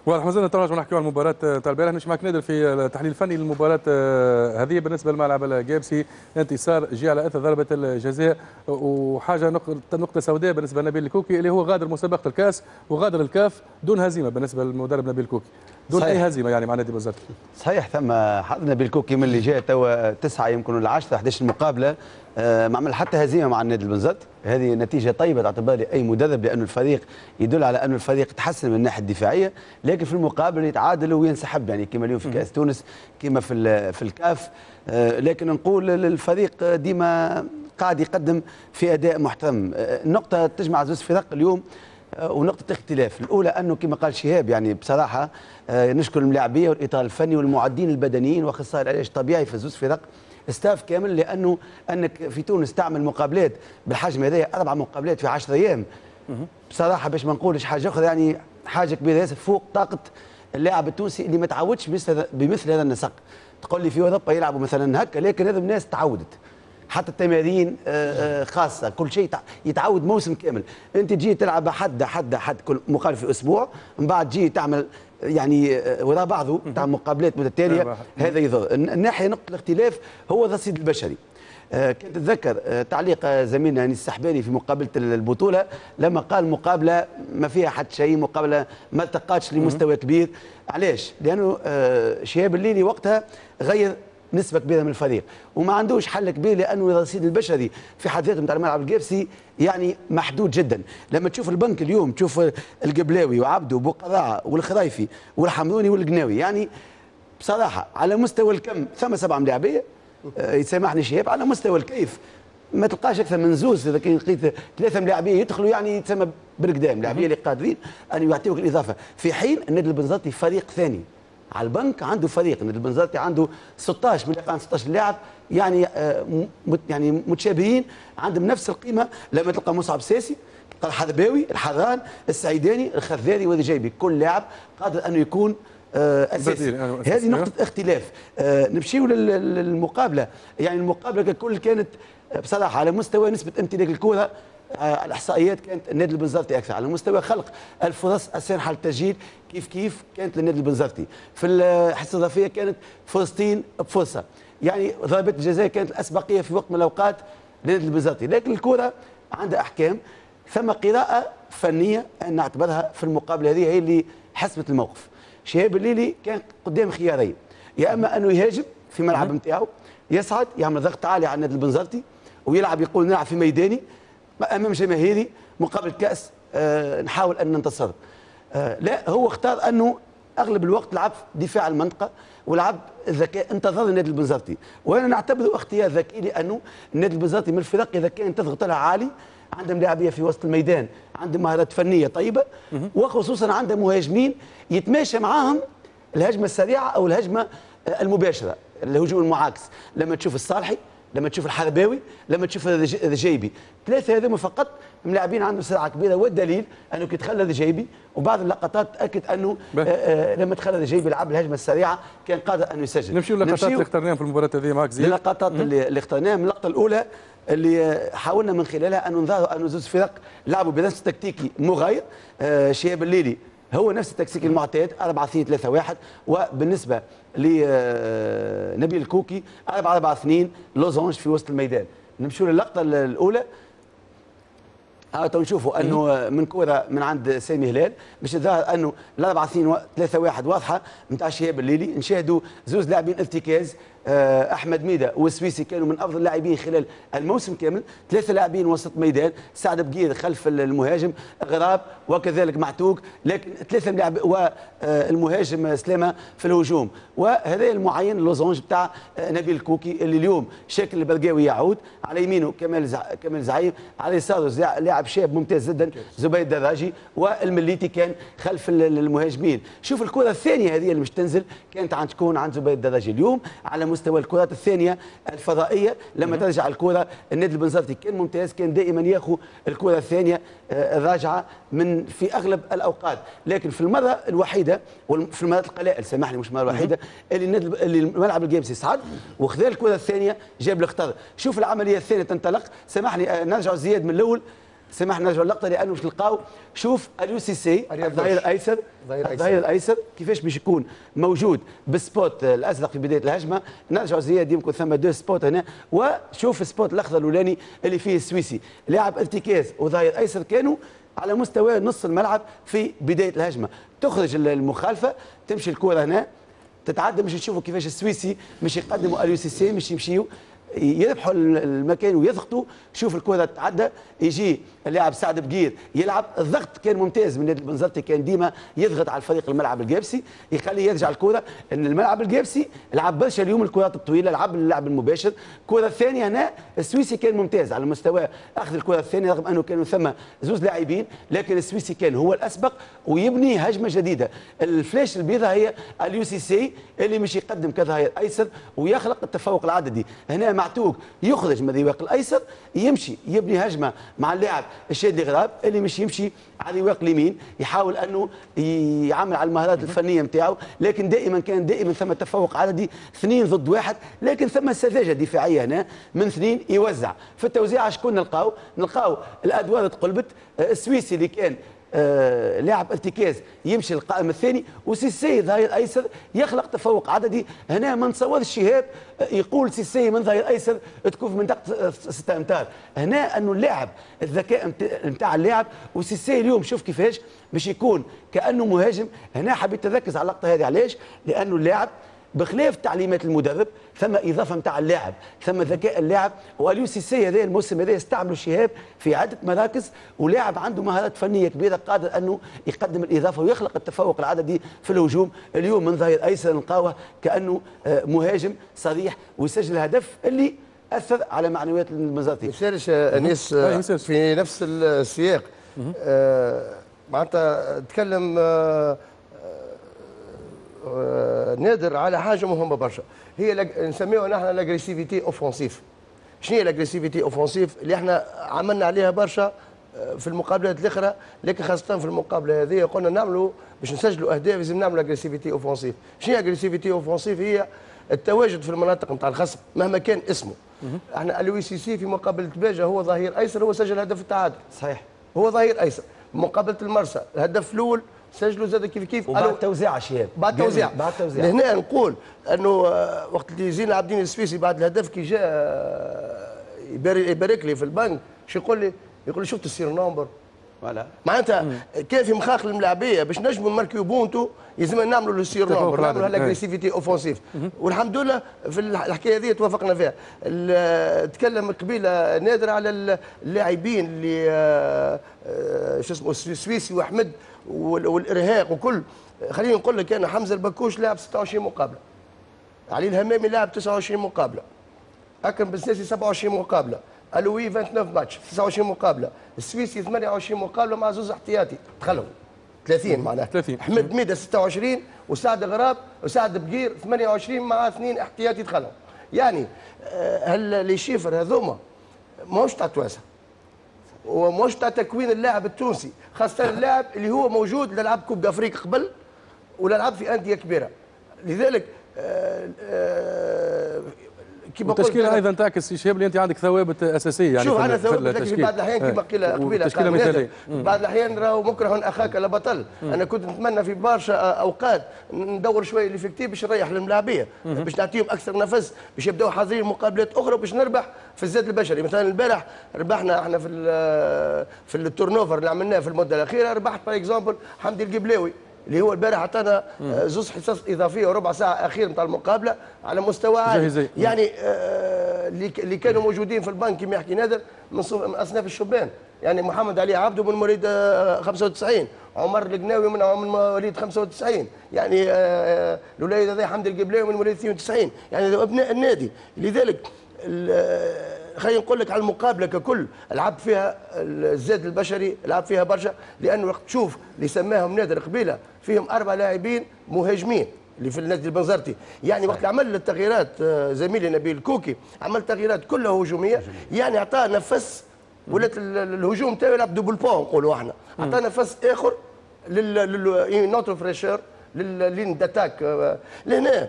واضح مازلنا نتراجعوا نحكيو على المباراة تاع البارح. مش معك نادر في التحليل الفني للمباراة آه، هذه. بالنسبة للملعب الجابسي انتصار جي على إثر ضربة الجزاء. وحاجة نقطة سوداء بالنسبة لنبيل الكوكي اللي هو غادر مسابقة الكأس وغادر الكاف دون هزيمة بالنسبة للمدرب نبيل الكوكي. دون صحيح. أي هزيمة يعني مع نادي بنزرت صحيح ثم حظنا بالكوكي من اللي جاء توا تسعة يمكن العشرة 11 مقابله ما عمل حتى هزيمة مع النادي البنزرت هذه نتيجة طيبة تعتبر لي اي مدرب لأن الفريق يدل على أن الفريق تحسن من الناحية الدفاعية. لكن في المقابل يتعادل وينسحب يعني كما اليوم في كأس تونس كما في في الكاف. آه، لكن نقول الفريق ديما قاعد يقدم في أداء محترم. آه، النقطه تجمع زوج فرق اليوم. ونقطة اختلاف. الأولى أنه كما قال شهاب يعني بصراحة آه، نشكر الملاعبية والإطار الفني والمعدين البدنيين وأخصائي العلاج الطبيعي في زوز فرق ستاف كامل لأنه أنك في تونس تعمل مقابلات بالحجم هذا أربع مقابلات في 10 أيام. بصراحة باش ما نقولش حاجة أخرى يعني حاجة كبيرة ياسر فوق طاقة اللاعب التونسي اللي ما تعودش بمثل هذا النسق. تقول لي في أوروبا يلعبوا مثلا هكا لكن هذا الناس تعودت. حتى التمارين آه، آه، خاصة كل شيء تع- يتعود موسم كامل. انت تجي تلعب حد حد حد كل مقابل في أسبوع من بعد تجي تعمل يعني آه، وراء بعضه تعمل مقابلات متتالية هذا يضر الن- الناحية نقطة الاختلاف هو الرصيد البشري. آه، كنت اتذكر تعليق زميلنا انيس السحباني في مقابلة البطولة لما قال مقابلة ما فيها حتى شيء مقابلة ما التقاتش لمستوى كبير. علاش؟ لأنه شهاب الليلي وقتها غير نسبة كبيرة من الفريق. وما عندوش حل كبير لأنه الرصيد البشري في حد ذاته نتاع الملعب القابسي يعني محدود جدا. لما تشوف البنك اليوم تشوف القبلاوي وعبده وبوقراعه والخرايفي والحمدوني والقناوي يعني بصراحة على مستوى الكم ثم سبعة ملاعبية آه، يسامحني شهاب على مستوى الكيف ما تلقاش أكثر من زوز. إذا كان لقيت ثلاثة ملاعبية يدخلوا يعني يتسمى بالقدام. لاعبية اللي قادرين أن يعطيوك الإضافة. في حين النادي البنزرتي فريق ثاني. على البنك عنده فريق النادي البنزرتي عنده 16 من الأقل 16 لاعب يعني آه، يعني متشابهين عندهم نفس القيمة لما تلقى مصعب ساسي تلقى الحرباوي الحران السعيداني الخذاري والرجيبي كل لاعب قادر أنه يكون آه، أساسي. يعني أساسي. هذه نقطة اختلاف. آه، نمشيو لل- لل- للمقابلة. يعني المقابلة ككل كانت آه، بصراحة على مستوى نسبة امتلاك الكرة آه، الإحصائيات كانت النادي البنزرتي أكثر. على مستوى خلق الفرص السانحه للتسجيل كيف كيف كانت للنادي البنزرتي في الحصة الإضافية كانت فلسطين بفرصة. يعني ضربات الجزاء كانت الأسبقية في وقت من الأوقات للنادي البنزرتي لكن الكرة عندها أحكام. ثم قراءة فنية أن نعتبرها في المقابله هذه هي اللي حسمت الموقف. شهاب الليلي كان قدام خيارين. يا إما أنه يهاجم في ملعب نتاعو يصعد يعمل ضغط عالي على النادي البنزرتي ويلعب يقول نلعب في ميداني أمام جماهيري مقابل كاس آه نحاول أن ننتصر. آه لا هو اختار أنه أغلب الوقت لعب دفاع المنطقة ولعب الذكاء انتظر النادي البنزرتي. وأنا نعتبره اختيار ذكي لأنه النادي البنزرتي من الفرق إذا كان تضغط لها عالي عندهم لاعبية في وسط الميدان عندهم مهارات فنية طيبة وخصوصا عندهم مهاجمين يتماشى معاهم الهجمة السريعة أو الهجمة آه، المباشرة الهجوم المعاكس. لما تشوف الصالحي لما تشوف الحرباوي لما تشوف الرجيبي ثلاثة هذوما فقط ملاعبين عندهم سرعه كبيرة. والدليل أنه كي دخل الرجيبي وبعض اللقطات تاكد أنه آه آه لما دخل الرجيبي لعب الهجمة السريعة كان قادر أنه يسجل. نمشيو للقطات اللي اخترناهم في المباراة هذه معك زياد اللقطات اللي, اخترناها من اللقطة الأولى اللي حاولنا من خلالها أن نظهر انه زوج فرق لعبوا بنفس تكتيكي مغاير آه شهاب الليلي. هو نفس التكتيك المعتاد 4 2 3 1 وبالنسبة لنبيل الكوكي 4 4 2 لوزونج في وسط الميدان. نمشوا للقطة الأولى. ها تو نشوفوا أنه من كورة من عند سامي هلال. باش الظاهر أنه الأربعة اثنين ثلاثة واحد واضحة. نتاع شهاب الليلي. نشاهدوا زوز لاعبين ارتكاز آه، أحمد ميدا والسويسي كانوا من أفضل اللاعبين خلال الموسم كامل. ثلاثة لاعبين وسط ميدان سعد بقير خلف المهاجم غراب وكذلك معتوق لكن ثلاثة لاعب والمهاجم سلامه في الهجوم. وهذا المعين losange بتاع آه، نبيل الكوكي اللي اليوم شكل البرقاوي يعود على يمينه كمال زع... كمال زعيم على يساره لاعب شاب ممتاز جدا زبيد دراجي. والمليتي كان خلف ال- المهاجمين. شوف الكرة الثانية هذه اللي مش تنزل كانت عن تكون عن زبيد دراجي. اليوم على مستوى الكرات الثانية الفضائية لما ترجع الكرة النادي البنزرتي. كان ممتاز كان دائما ياخذ الكرة الثانية آه، الراجعة من في أغلب الأوقات. لكن في المرة الوحيدة وفي المرات القلائل سامحني مش المرة الوحيدة اللي النادي اللي الملعب القابسي يصعد وخذا الكرة الثانية جاب الاخطر شوف العملية الثانية تنطلق. سامحني آه، نرجع زياد من الأول. سامحنا نرجع اللقطه لأنه باش نلقاو شوف أليو سيسي الظهير. الأيسر. الظهير الأيسر. كيفاش باش يكون موجود بال spot الأزرق في بداية الهجمة. نرجع زياد يمكن ثم deux spots هنا وشوف ال spot الأخضر الأولاني اللي فيه السويسي. لاعب ارتكاز وظهير ايسر كانوا على مستوى نص الملعب في بداية الهجمة. تخرج المخالفة تمشي الكرة هنا تتعدى مش تشوفوا كيفاش السويسي مش يقدموا أليو سيسي مش يمشيوا يربحوا المكان ويضغطوا. شوف الكرة تتعدى يجي اللاعب سعد بقير يلعب. الضغط كان ممتاز من نادي بنزرتي كان ديما يضغط على الفريق الملعب القابسي يخليه يرجع الكرة ان الملعب القابسي لعب برشا اليوم الكرات الطويلة لعب اللعب المباشر. الكرة الثانية هنا السويسي كان ممتاز على مستوى أخذ الكرة الثانية رغم أنه كانوا ثم زوز لاعبين لكن السويسي كان هو الأسبق ويبني هجمة جديدة. ال flèche البيضاء هي أليو سيسي اللي مش يقدم كظهير ايسر ويخلق التفوق العددي. هنا معتوق يخرج من الرواق الأيسر يمشي يبني هجمة مع اللاعب الشادي غراب اللي مش يمشي على الرواق اليمين يحاول أنه يعمل على المهارات الفنية نتاعو لكن دائما كان دائما ثم تفوق عددي اثنين ضد واحد. لكن ثم سذاجه دفاعية هنا من اثنين يوزع. في التوزيع شكون نلقاو؟ نلقاو الأدوار تقلبت آه، السويسي اللي كان آه لاعب ارتكاز يمشي القائم الثاني وسيسي ظهير ايسر يخلق تفوق عددي. هنا ما نتصورش شهاب آه، يقول سيسي من ظهير ايسر تكون في منطقة 6 أمتار. هنا أنه اللاعب الذكاء نتاع اللاعب وسيسي اليوم شوف كيفاش باش يكون كأنه مهاجم. هنا حبيت نركز على اللقطة هذه علاش؟ لأنه اللاعب بخلاف تعليمات المدرب ثم إضافة نتاع اللاعب ثم ذكاء اللاعب. وأليو سيسي هذا الموسم هذا استعملوا الشهاب في عدة مراكز ولاعب عنده مهارات فنية كبيرة قادر أنه يقدم الإضافة ويخلق التفوق العددي في الهجوم. اليوم من ظهير أيسر نلقاوه كأنه آه، مهاجم صريح ويسجل الهدف اللي أثر على معنويات البنزرتي يسالش أنيس أي يسالش. في نفس السياق. آه، معناتها تكلم آه، آه، نادر على حاجة مهمة برشا. هي لج- نسميوها نحن ال agressivité offensive شنو هي ال agressivité offensive اللي إحنا عملنا عليها برشا آه، في المقابلات الأخرى لكن خاصة في المقابلة هذه قلنا نعملوا باش نسجلوا أهداف لازم نعملوا agressivité offensive شنو هي agressivité offensive هي التواجد في المناطق نتاع الخصم مهما كان اسمه. إحنا السويسي في مقابلة باجا هو ظهير أيسر هو سجل هدف التعادل. صحيح. هو ظهير أيسر. مقابلة المرسى الهدف الأول سجلوا زاد كيف كيف؟ وبعد قالوا- توزيع شهاب بعد توزيع بعد توزيع لهنا نقول أنه آه، وقت اللي زين العابدين السويسي بعد الهدف كي جاء آه، يبارك لي في البنك شو يقول لي؟ يقول لي شفت ال surnombre voilà. معناتها كان في مخاخ الملاعبية؟ باش نجموا نماركيو بونتو يلزم نعملوا ال sur تفوق nombre. نعملوا ال agressivité offensive. والحمد لله في الح- الحكاية هذه توافقنا فيها. ال- تكلم قبيلة نادر على اللاعبين اللي آه، آه، شو اسمه السويسي وأحمد والإرهاق وكل. خليني نقول لك أنا حمزة البكوش لاعب 26 مقابلة. علي الهمامي لاعب 29 مقابلة. أكرم بسناسي 27 مقابلة. ألوي 29 ماتش 29 مقابلة. السويسي 28 مقابلة مع زوز احتياطي. دخلهم 30 معناها. 30. حمد ميدا 26 وسعد غراب وسعد بقير 28 مع اثنين احتياطي دخلهم يعني آه، هل لي شيفر هذوما ماهوش تاع توانسه وماهوش تاع تكوين اللاعب التونسي خاصة اللاعب اللي هو موجود لعب كوب دافريك قبل ولا لعب في أندية كبيرة. لذلك آه، آه، كيما قلت التشكيله أنا- أيضا تعكس شهاب اللي أنت عندك ثوابت أساسية يعني شوف أنا ثوابت لكن في. بعض الأحيان كما قيل آه، قبيله تشكيله مثالية. بعض الأحيان راهو مكره أخاك لا بطل. أنا كنت نتمنى في برشا أوقات ندور شوية l'effectif باش نريح الملاعبية باش نعطيهم أكثر نفس باش يبداو حاضرين مقابلات أخرى باش نربح في الزاد البشري. مثلا البارح ربحنا إحنا في في ال turnover اللي عملناه في المدة الأخيرة ربحت par exemple حمدي القبلاوي اللي هو البارح عطانا آه، زوز حصص إضافية وربع ساعة أخير نتاع المقابلة على مستوى عالي. يعني آه، اللي كانوا موجودين في البنك كما يحكي نادر من أصناف الشبان. يعني محمد علي عبده من مواليد آه، 95 عمر القناوي من من مواليد 95 يعني آه، آه، الوليد هذا حمد القبلاوي من مواليد 92 يعني أبناء النادي. لذلك آه، خلينا نقول لك على المقابلة ككل. لعب فيها الزاد البشري لعب فيها برشا لأنه وقت تشوف اللي سماهم نادر قبيلة فيهم أربع لاعبين مهاجمين اللي في النادي البنزرتي. يعني وقت عمل التغييرات آه، زميلي نبيل كوكي عمل تغييرات كلها هجومية يعني أعطاه نفس ولات ال- ال- الهجوم تاعو يلعب double banc نقولوا إحنا. أعطاه نفس آخر une autre fraîcheur لل ligne d'attaque لهنا.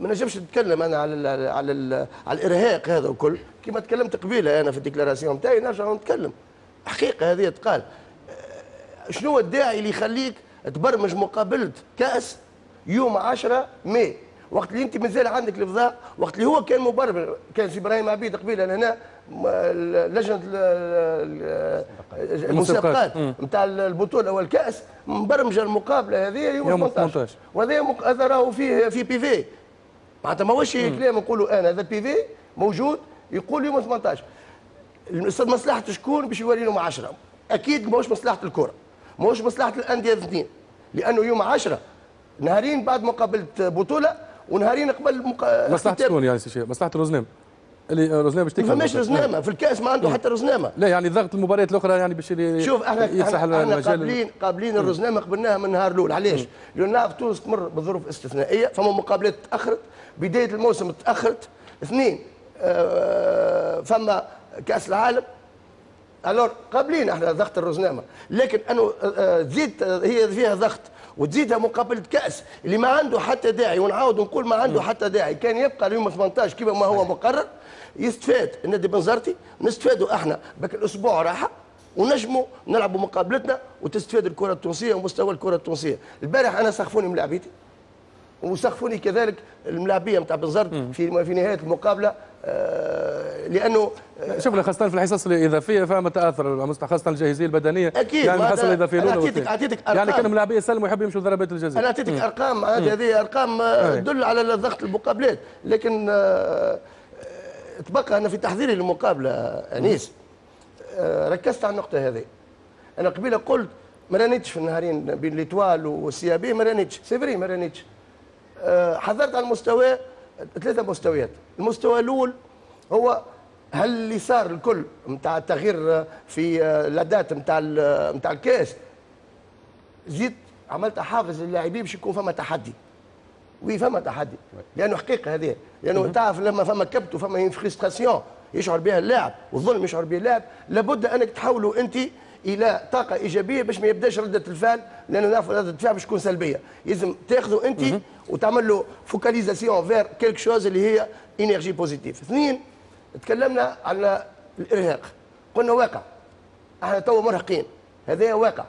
ما نجمش نتكلم أنا على ال على ال على الإرهاق هذا وكل كما تكلمت قبيلة أنا في ال déclaration تاعي نرجع نتكلم حقيقة هذه تقال. شنو الداعي اللي يخليك تبرمج مقابله كأس يوم 10 ماي؟ وقت اللي أنت مازال عندك الافضاء وقت اللي هو كان مبرمج كان سي إبراهيم عبيد قبيلة لهنا لجنة ال- ال- المسابقات نتاع البطولة والكأس مبرمجة المقابلة هذه يوم, يوم 18 18. وهذا هذا راهو فيه في PV. معناتها ماهوش كلام نقولوا أنا هذا ال PV موجود يقول يوم 18 الأستاذ مصلحة شكون باش يولي لهم 10 أكيد ماهوش مصلحة الكرة ماهوش مصلحة الأندية الاثنين لأنه يوم 10 نهارين بعد مقابلة بطولة ونهارين قبل مق... مصلحة. شكون يعني سي مصلحة روزنام اللي روزنام باش ما تكمل فماش رزنامه في الكأس ما عنده حتى رزنامه لا يعني ضغط المباريات الأخرى يعني باش شوف إحنا يفتح إحنا, قابلين قابلين الرزنامه قبلناها من النهار الأول. علاش؟ لأن نعرف تونس تمر بظروف استثنائية فما مقابلات تأخرت بداية الموسم تأخرت. اثنين آه فما كأس العالم. الور قابلين إحنا ضغط الرزنامه لكن أنه آه، آه، تزيد هي فيها ضغط وتزيدها مقابلة كأس. اللي ما عنده حتى داعي ونعاود نقول ما عنده حتى داعي كان يبقى اليوم 18 كما ما هو مقرر يستفاد. النادي بنزرتي نستفادوا إحنا بك الأسبوع راحة ونجموا نلعبوا مقابلتنا وتستفاد الكرة التونسية ومستوى الكرة التونسية. البارح أنا سخفوني ملاعبيتي وسخفوني كذلك الملاعبية نتاع بنزرت في في نهاية المقابلة آه، لأنه شفنا خاصة في الحصص الإضافية فما تأثر خاصة الجاهزية البدنية. أكيد، يعني هذا- الإضافية أنا الأولى أعطيتك- والثانية. أعطيتك يعني أرقام. كانوا ملاعبية يسلموا يحبوا يمشوا ضربات الجزاء. أنا أعطيتك أرقام هذه أرقام آه،. تدل على ضغط المقابلات. لكن آه، آه، تبقى أنا في تحضيري للمقابلة أنيس. آه، ركزت على النقطة هذه. أنا قبيلة قلت ما رانيتش في النهارين بين ليتوال والسي بي ما رانيتش c'est vrai ما رانيتش آه، حضرت على المستوى ثلاثة مستويات. المستوى الأول هو هل اللي صار الكل نتاع التغيير في آه، ال date نتاع نتاع الكاس. زيد عملت حافز للاعبين باش يكون فما تحدي. oui فما تحدي. لأنه حقيقة هذه. لأنه تعرف لما فما كبت وفما frustration يشعر بها اللاعب والظلم يشعر به اللاعب لابد أنك تحولوا أنت إلى طاقة إيجابية باش ما يبداش ردة الفعل لأنه نعرف ردة الفعل باش تكون سلبية. لازم تاخذوا أنت وتعمل له focalisation vers quelque chose اللي هي énergie positive اثنين تكلمنا على الإرهاق. قلنا واقع. إحنا تو مرهقين. هذا واقع.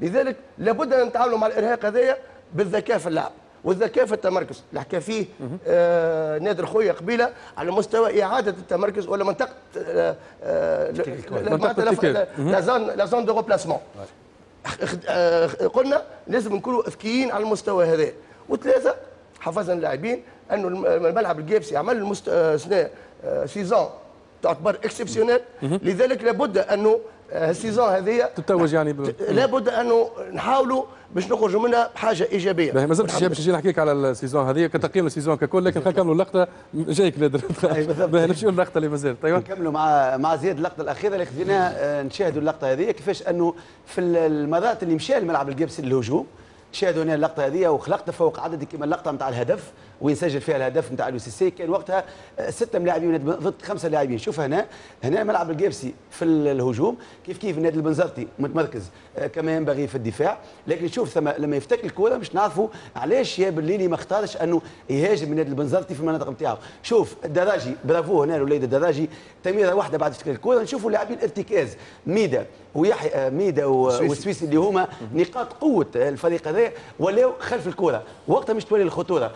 لذلك لابد أن نتعاملوا مع الإرهاق هذايا بالذكاء في اللعب. والذكاء في التمركز؟ حكى فيه آه نادر خويا قبيلة على مستوى إعادة التمركز ولا منطقة آه آه. la zone de replacement آه، قلنا لازم نكونوا أذكيين على المستوى هذا. وثلاثة حفظنا اللاعبين أنه الم- الملعب الجابسي عمل المست... آه، saison تعتبر exceptionnelle لذلك لابد أنه ال saison هذه تتوج يعني ب... لابد أنه نحاولوا باش نخرجوا منها بحاجة إيجابية. ما زلتش باش نجي نحكيك على ال saison هذه كتقييم ال saison ككل لكن خلينا نكملوا اللقطة. جايك نادر. [laughs] باهي نمشيو اللقطه اللي مازالت أيوه. نكملوا مع مع زياد اللقطة الأخيرة اللي خذيناها آه، نشاهدوا اللقطة هذه. كيفاش أنه في المرات اللي مشى الملعب القبسي للهجوم شاهدوا هنا اللقطة هذه وخلقت فوق عدد كما اللقطة نتاع الهدف. وين سجل فيها الهدف نتاع اليو سي كان وقتها آه، ستة ملاعبين ضد خمسة لاعبين. شوف هنا هنا ملعب القبسي في الهجوم. كيف كيف النادي البنزرتي؟ متمركز آه، كما ينبغي في الدفاع. لكن شوف ثم لما يفتك الكره مش نعرفوا علاش يا بالليلي ما اختارش أنه يهاجم النادي البنزرتي في المناطق نتاعو. شوف الدراجي برافو هنا الوليد الدراجي. تمريرة واحدة بعد افتكاك الكره نشوفوا لاعبين ارتكاز. ميدا ويحيى آه، ميدا والسويسي اللي هما نقاط قوة الفريق هذا ولاو خلف الكره وقتها مش تولي الخطورة.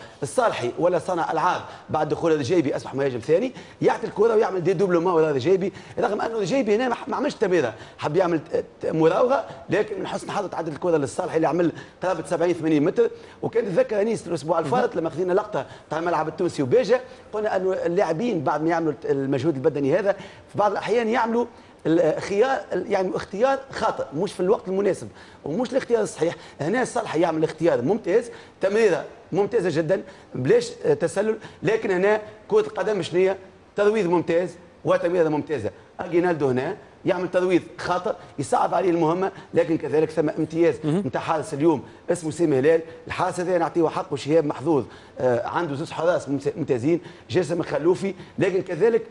الصالحي ولا صانع ألعاب بعد دخول الرجيبي أصبح مهاجم ثاني يعطي الكرة ويعمل dédoublement ولا الرجيبي رغم أنه الرجيبي هنا ما عملش تمريرة حب يعمل مراوغة لكن من حسن حظه تعدت الكرة للصالحي اللي عمل قرابه 70 80 متر. وكان تذكر أنيس الأسبوع الفارط لما خذينا لقطة تاع الملعب التونسي وبيجا قلنا أنه اللاعبين بعد ما يعملوا المجهود البدني هذا في بعض الأحيان يعملوا الخيار يعني اختيار خاطئ مش في الوقت المناسب ومش الاختيار الصحيح. هنا صالح يعمل اختيار ممتاز تمريرة ممتازة جدا. بلاش تسلل؟ لكن هنا كرة القدم شنو هي ترويض ممتاز وتمريره ممتازة. أجينالدو هنا يعمل ترويض خاطئ يصعب عليه المهمة لكن كذلك ثم امتياز. نتاع حارس اليوم. اسمه سيمي هلال. الحارس هذا نعطيه حقه شهاب محظوظ. آه، عنده زوج حراس ممت- ممتازين. جاسم خلوفي. لكن كذلك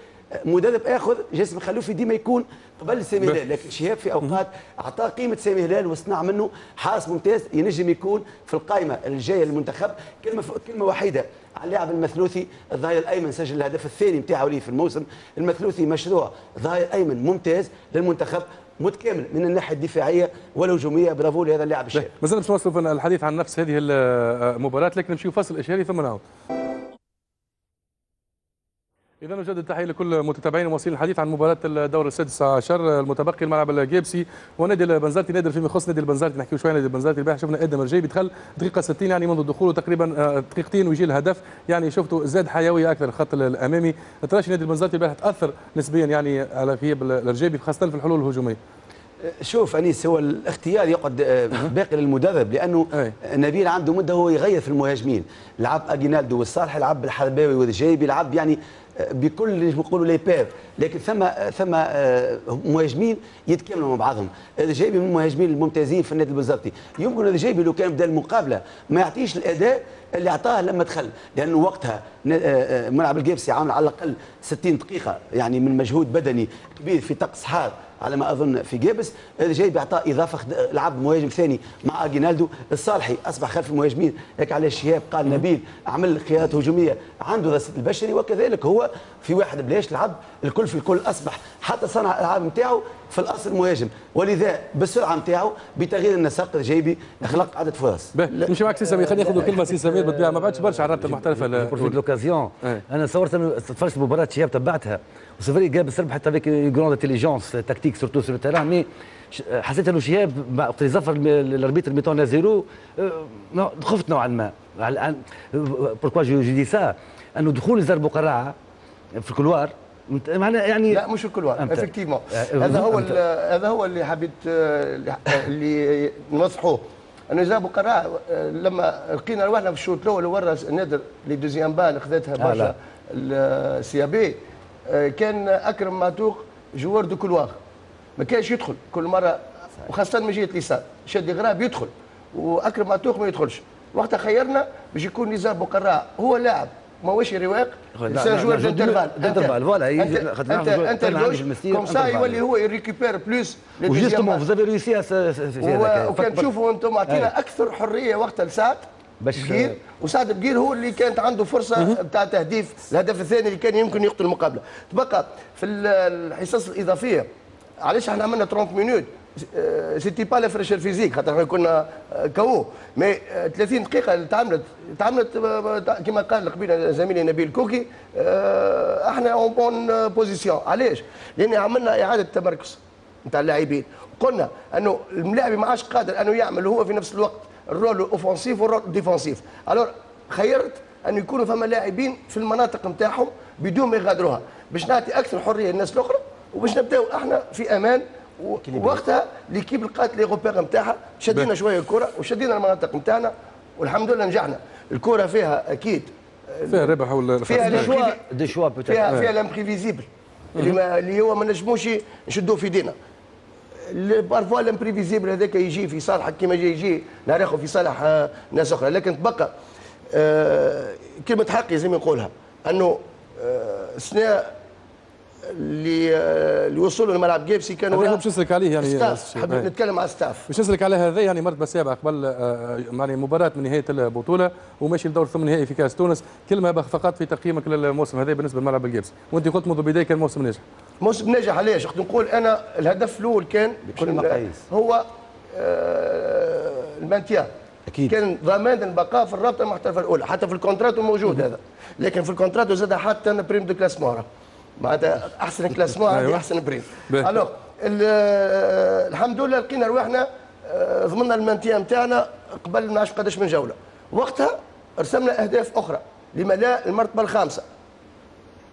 مدرب آخر جاسم خلوفي ديما يكون قبل سامي هلال. لكن شهاب في أوقات اعطاه قيمة سامي هلال وصنع منه حارس ممتاز ينجم يكون في القائمة الجاية للمنتخب. كلمة كلمة وحيدة على اللاعب المثلوثي الظهير الأيمن سجل الهدف الثاني نتاعو ليه في الموسم. المثلوثي مشروع ظهير ايمن ممتاز للمنتخب متكامل من الناحية الدفاعية والهجومية. برافو لهذا اللاعب الشاب مازال باش نوصلوا في الحديث عن نفس هذه المباراة لكن نمشيو فصل إشاري ثم نعود. إذا نجدد التحية لكل متتابعين ومواصلين الحديث عن مباراة الدور السادس عشر المتبقي الملعب الجيبسي ونادي البنزرتي. نادي فيما يخص نادي البنزرتي. نحكيو شوية نادي البنزرتي. البارح شفنا آدم الجيبي دخل دقيقة 60 يعني منذ دخوله تقريبا آه، دقيقتين ويجي الهدف. يعني شفتوا زاد حيوية أكثر الخط الأمامي. تراشي نادي البنزرتي البارح تأثر نسبيا يعني على غياب الجيبي خاصة في الحلول الهجومية. شوف أنيس هو الاختيار يقعد آه، باقي للمدرب لأنه. نبيل عنده مدة هو يغير في المهاجمين. لعب أجينالدو والصالح لعب الحرباوي والجايبي لعب يعني آه، بكل اللي نقولوا les paires لكن ثم ثم آه، مهاجمين يتكاملوا مع بعضهم. الجايبي من المهاجمين الممتازين في النادي البنزرتي يمكن الجايبي لو كان بدا المقابلة ما يعطيش الأداء اللي اعطاه لما دخل. لأنه وقتها آه، آه، ملعب الجيبسي عامل على الأقل 60 دقيقة يعني من مجهود بدني كبير في طقس حار. على ما أظن في جيبس. جاي بيعطى إضافة لعب مهاجم ثاني مع أجينالدو الصالحي. أصبح خلف المهاجمين. هيك على الشهاب قال نبيل عمل خيارات هجومية عنده رصيد البشري. وكذلك هو في واحد بلاش لعب الكل في الكل أصبح حتى صنع الالعاب نتاعو في الأصل مهاجم. ولذا بالسرعة نتاعو بتغيير النسق الجايبي خلق عدد فرص. نمشي معك سي سمير خلينا ناخذ كلمة سي سمير بالطبيعه ما بعدش برشا على الرابطه المحترفه بروفيت لوكازيون. أنا صورت انه تفرجت مباراة شباب تبعتها. وسيفري جاب السرب حتى افيك جراند انتيليجونس تكتيك سورتو سور التيران مي حسيت إنه شهاب وقت اللي زفر الاربيتر ميتون زيرو نوع- خفت نوعا ما. بوركوا جو دي سا أنه دخول زربو قراعه في الكولوار مت- معناها يعني لا مش الكلوار. إفكتيفمون. آه، هذا هو هذا هو اللي حبيت آه، اللي- نوضحوه. أنه جابوا قراء لما لقينا روحنا في الشوط الأول ورا النادر اللي دوزيام بال خذتها برشا لا. بي كان أكرم معتوق جوار دو كولوار. ما كانش يدخل. كل مرة وخاصة من جهة اليسار. شادي غراب يدخل. وأكرم معتوق ما يدخلش. وقتها خيرنا باش يكون نزار بقراء. هو لاعب. ماهوش رواق. سان جوار دانترفال. دانترفال، فوالا، انت انت الجوج كوم سا أنترفال. يولي هو يريكيبير بلوس وجوستومون فوز افي ريوسي وكان تشوفوا أنتم عطينا أكثر حرية وقتها لسعد باش- بقير وسعد بقير هو اللي كانت عنده فرصة بتاع تهديف. الهدف الثاني اللي كان يمكن يقتل المقابلة. تبقى في ال- الحصص الإضافية علاش إحنا عملنا 30 minutes c'était pas la fraîcheur physique خاطر إحنا كنا آه، comme آه، 30 دقيقة اللي تعملت تعملت آه، كما قال قبيلة زميلي نبيل كوكي آه، إحنا en bonne position علاش؟ لأن عملنا إعادة تمركز نتاع اللاعبين. قلنا إنه اللاعب ما عادش قادر إنه يعمل هو في نفس الوقت الرول الاوفنسيف والرول الديفنسيف الور خيرت أن يكونوا فما لاعبين في المناطق نتاعهم بدون ما يغادروها. باش نعطي أكثر حرية للناس الأخرى وباش نبداو أحنا في أمان وقتها l'équipe لقات les repères نتاعها. شدينا شوية الكرة وشدينا المناطق نتاعنا والحمد لله نجحنا. الكرة فيها أكيد فيها ربح ولا فيها déchoix فيها فيها l'imprévisible اللي ما اللي هو ما نجموش نشدوه في ايدينا parfois ال imprévisible هذاك يجي في صالحك كما جاي يجي نهار اخر في صالح ناس أخرى لكن تبقى كلمة حق لازم نقولها. أنه آه، اللي آه، لملعب جيبسي كانوا هذا هو باش نسلك عليه يعني. حبيت. نتكلم على staff باش نسلك على هذا يعني مرتبة سابعه قبل آه، يعني مباراة من نهاية البطولة وماشي لدور ثمن نهائي في كأس تونس كلمه فقط في تقييمك للموسم هذا بالنسبة لملعب الجيبسي وأنت قلت منذ البدايه كان موسم ناجح موسم ناجح علاش؟ وقت نقول أنا الهدف الأول كان بكل المقاييس. هو آه، ال maintien أكيد. كان ضمان البقاء في الرابطة المحترفة الأولى حتى في ال contrat موجود هذا لكن في ال contrat زاد حتى prime de classement معناتها أحسن classement عندي أيوة. أحسن prime باهي. alors ال- آه، الحمد لله لقينا رواحنا آه، ضمننا ال maintien نتاعنا قبل ما عرفش قداش من جولة. وقتها رسمنا أهداف أخرى لما لا المرتبة الخامسة.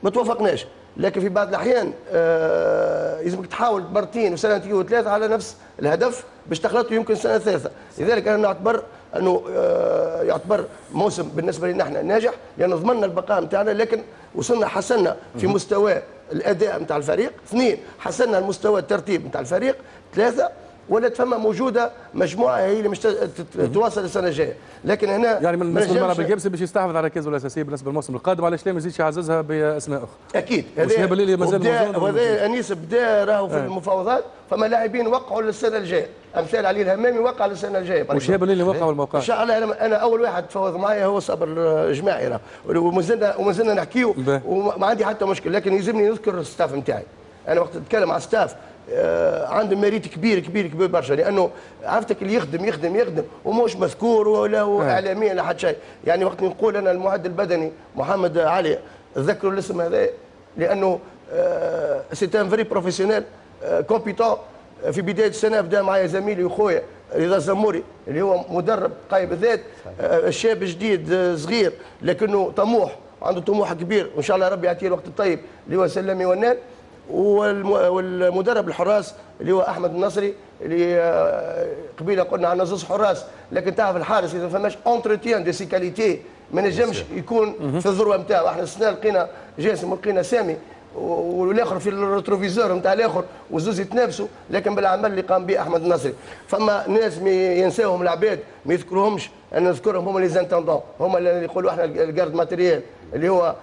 ما توافقناش لكن في بعض الأحيان آه لازمك تحاول مرتين وسنتين وثلاثة على نفس الهدف باش تخلطوا يمكن سنة ثالثة. لذلك أنا نعتبر انه آه يعتبر موسم بالنسبة لنا إحنا ناجح لأن ضمننا البقاء نتاعنا لكن وصلنا حسنا في مستوى الأداء نتاع الفريق. اثنين حسنا المستوى الترتيب نتاع الفريق. ثلاثة ولات فما موجودة مجموعة هي اللي مش تت- تت- تواصل السنة الجاية. لكن هنا يعني من بالنسبة لملعب نجمش- الجيبسي باش يستحوذ على ركازه الأساسية بالنسبة للموسم القادم علاش لا ما يزيدش يعززها بأسماء أخرى؟ أكيد. وشهاب الليلي مازال موجود وهذا أنيس بدا راهو في أي. المفاوضات فما لاعبين وقعوا للسنة الجاية. أمثال علي الهمامي وقع للسنة الجاية وشهاب الليلي وقع والموقع؟ إن شاء الله أنا أول واحد تفاوض معايا هو صبر جماعي راه ومازلنا ومازلنا نحكيو. وما عندي حتى مشكل لكن يلزمني نذكر ال staff نتاعي أنا وقت نتكلم على ال staff آه، عنده mérite كبير كبير كبير برشا لأنه عرفتك اللي يخدم يخدم يخدم ومش مذكور ولا آه. اعلاميا لا حد شيء. يعني وقت نقول أنا المعد البدني محمد علي تذكروا الاسم هذا لأنه سي ان فري بروفيسيونيل كومبيتون في بداية السنة بدأ معايا زميلي وخويا رضا الزموري اللي هو مدرب قايم بالذات آه، شاب جديد آه، صغير لكنه طموح عنده طموح كبير وإن شاء الله ربي يعطيه الوقت الطيب اللي هو سلمي ونان والم- والمدرب الحراس اللي هو أحمد النصري اللي آه، قبيلة قلنا عندنا زوز حراس لكن تعرف الحارس إذا ما فماش entretien de ses qualités ما نجمش يكون في الذروة نتاعو إحنا السنة لقينا جاسم ولقينا سامي والآخر في ال rétroviseur نتاع الآخر وزوز يتنافسوا لكن بالعمل اللي قام به أحمد النصري. فما ناس ما ينساوهم العباد ما يذكروهمش. أنا نذكرهم هم les intendants هم اللي يقولوا إحنا ال garde matériel اللي هو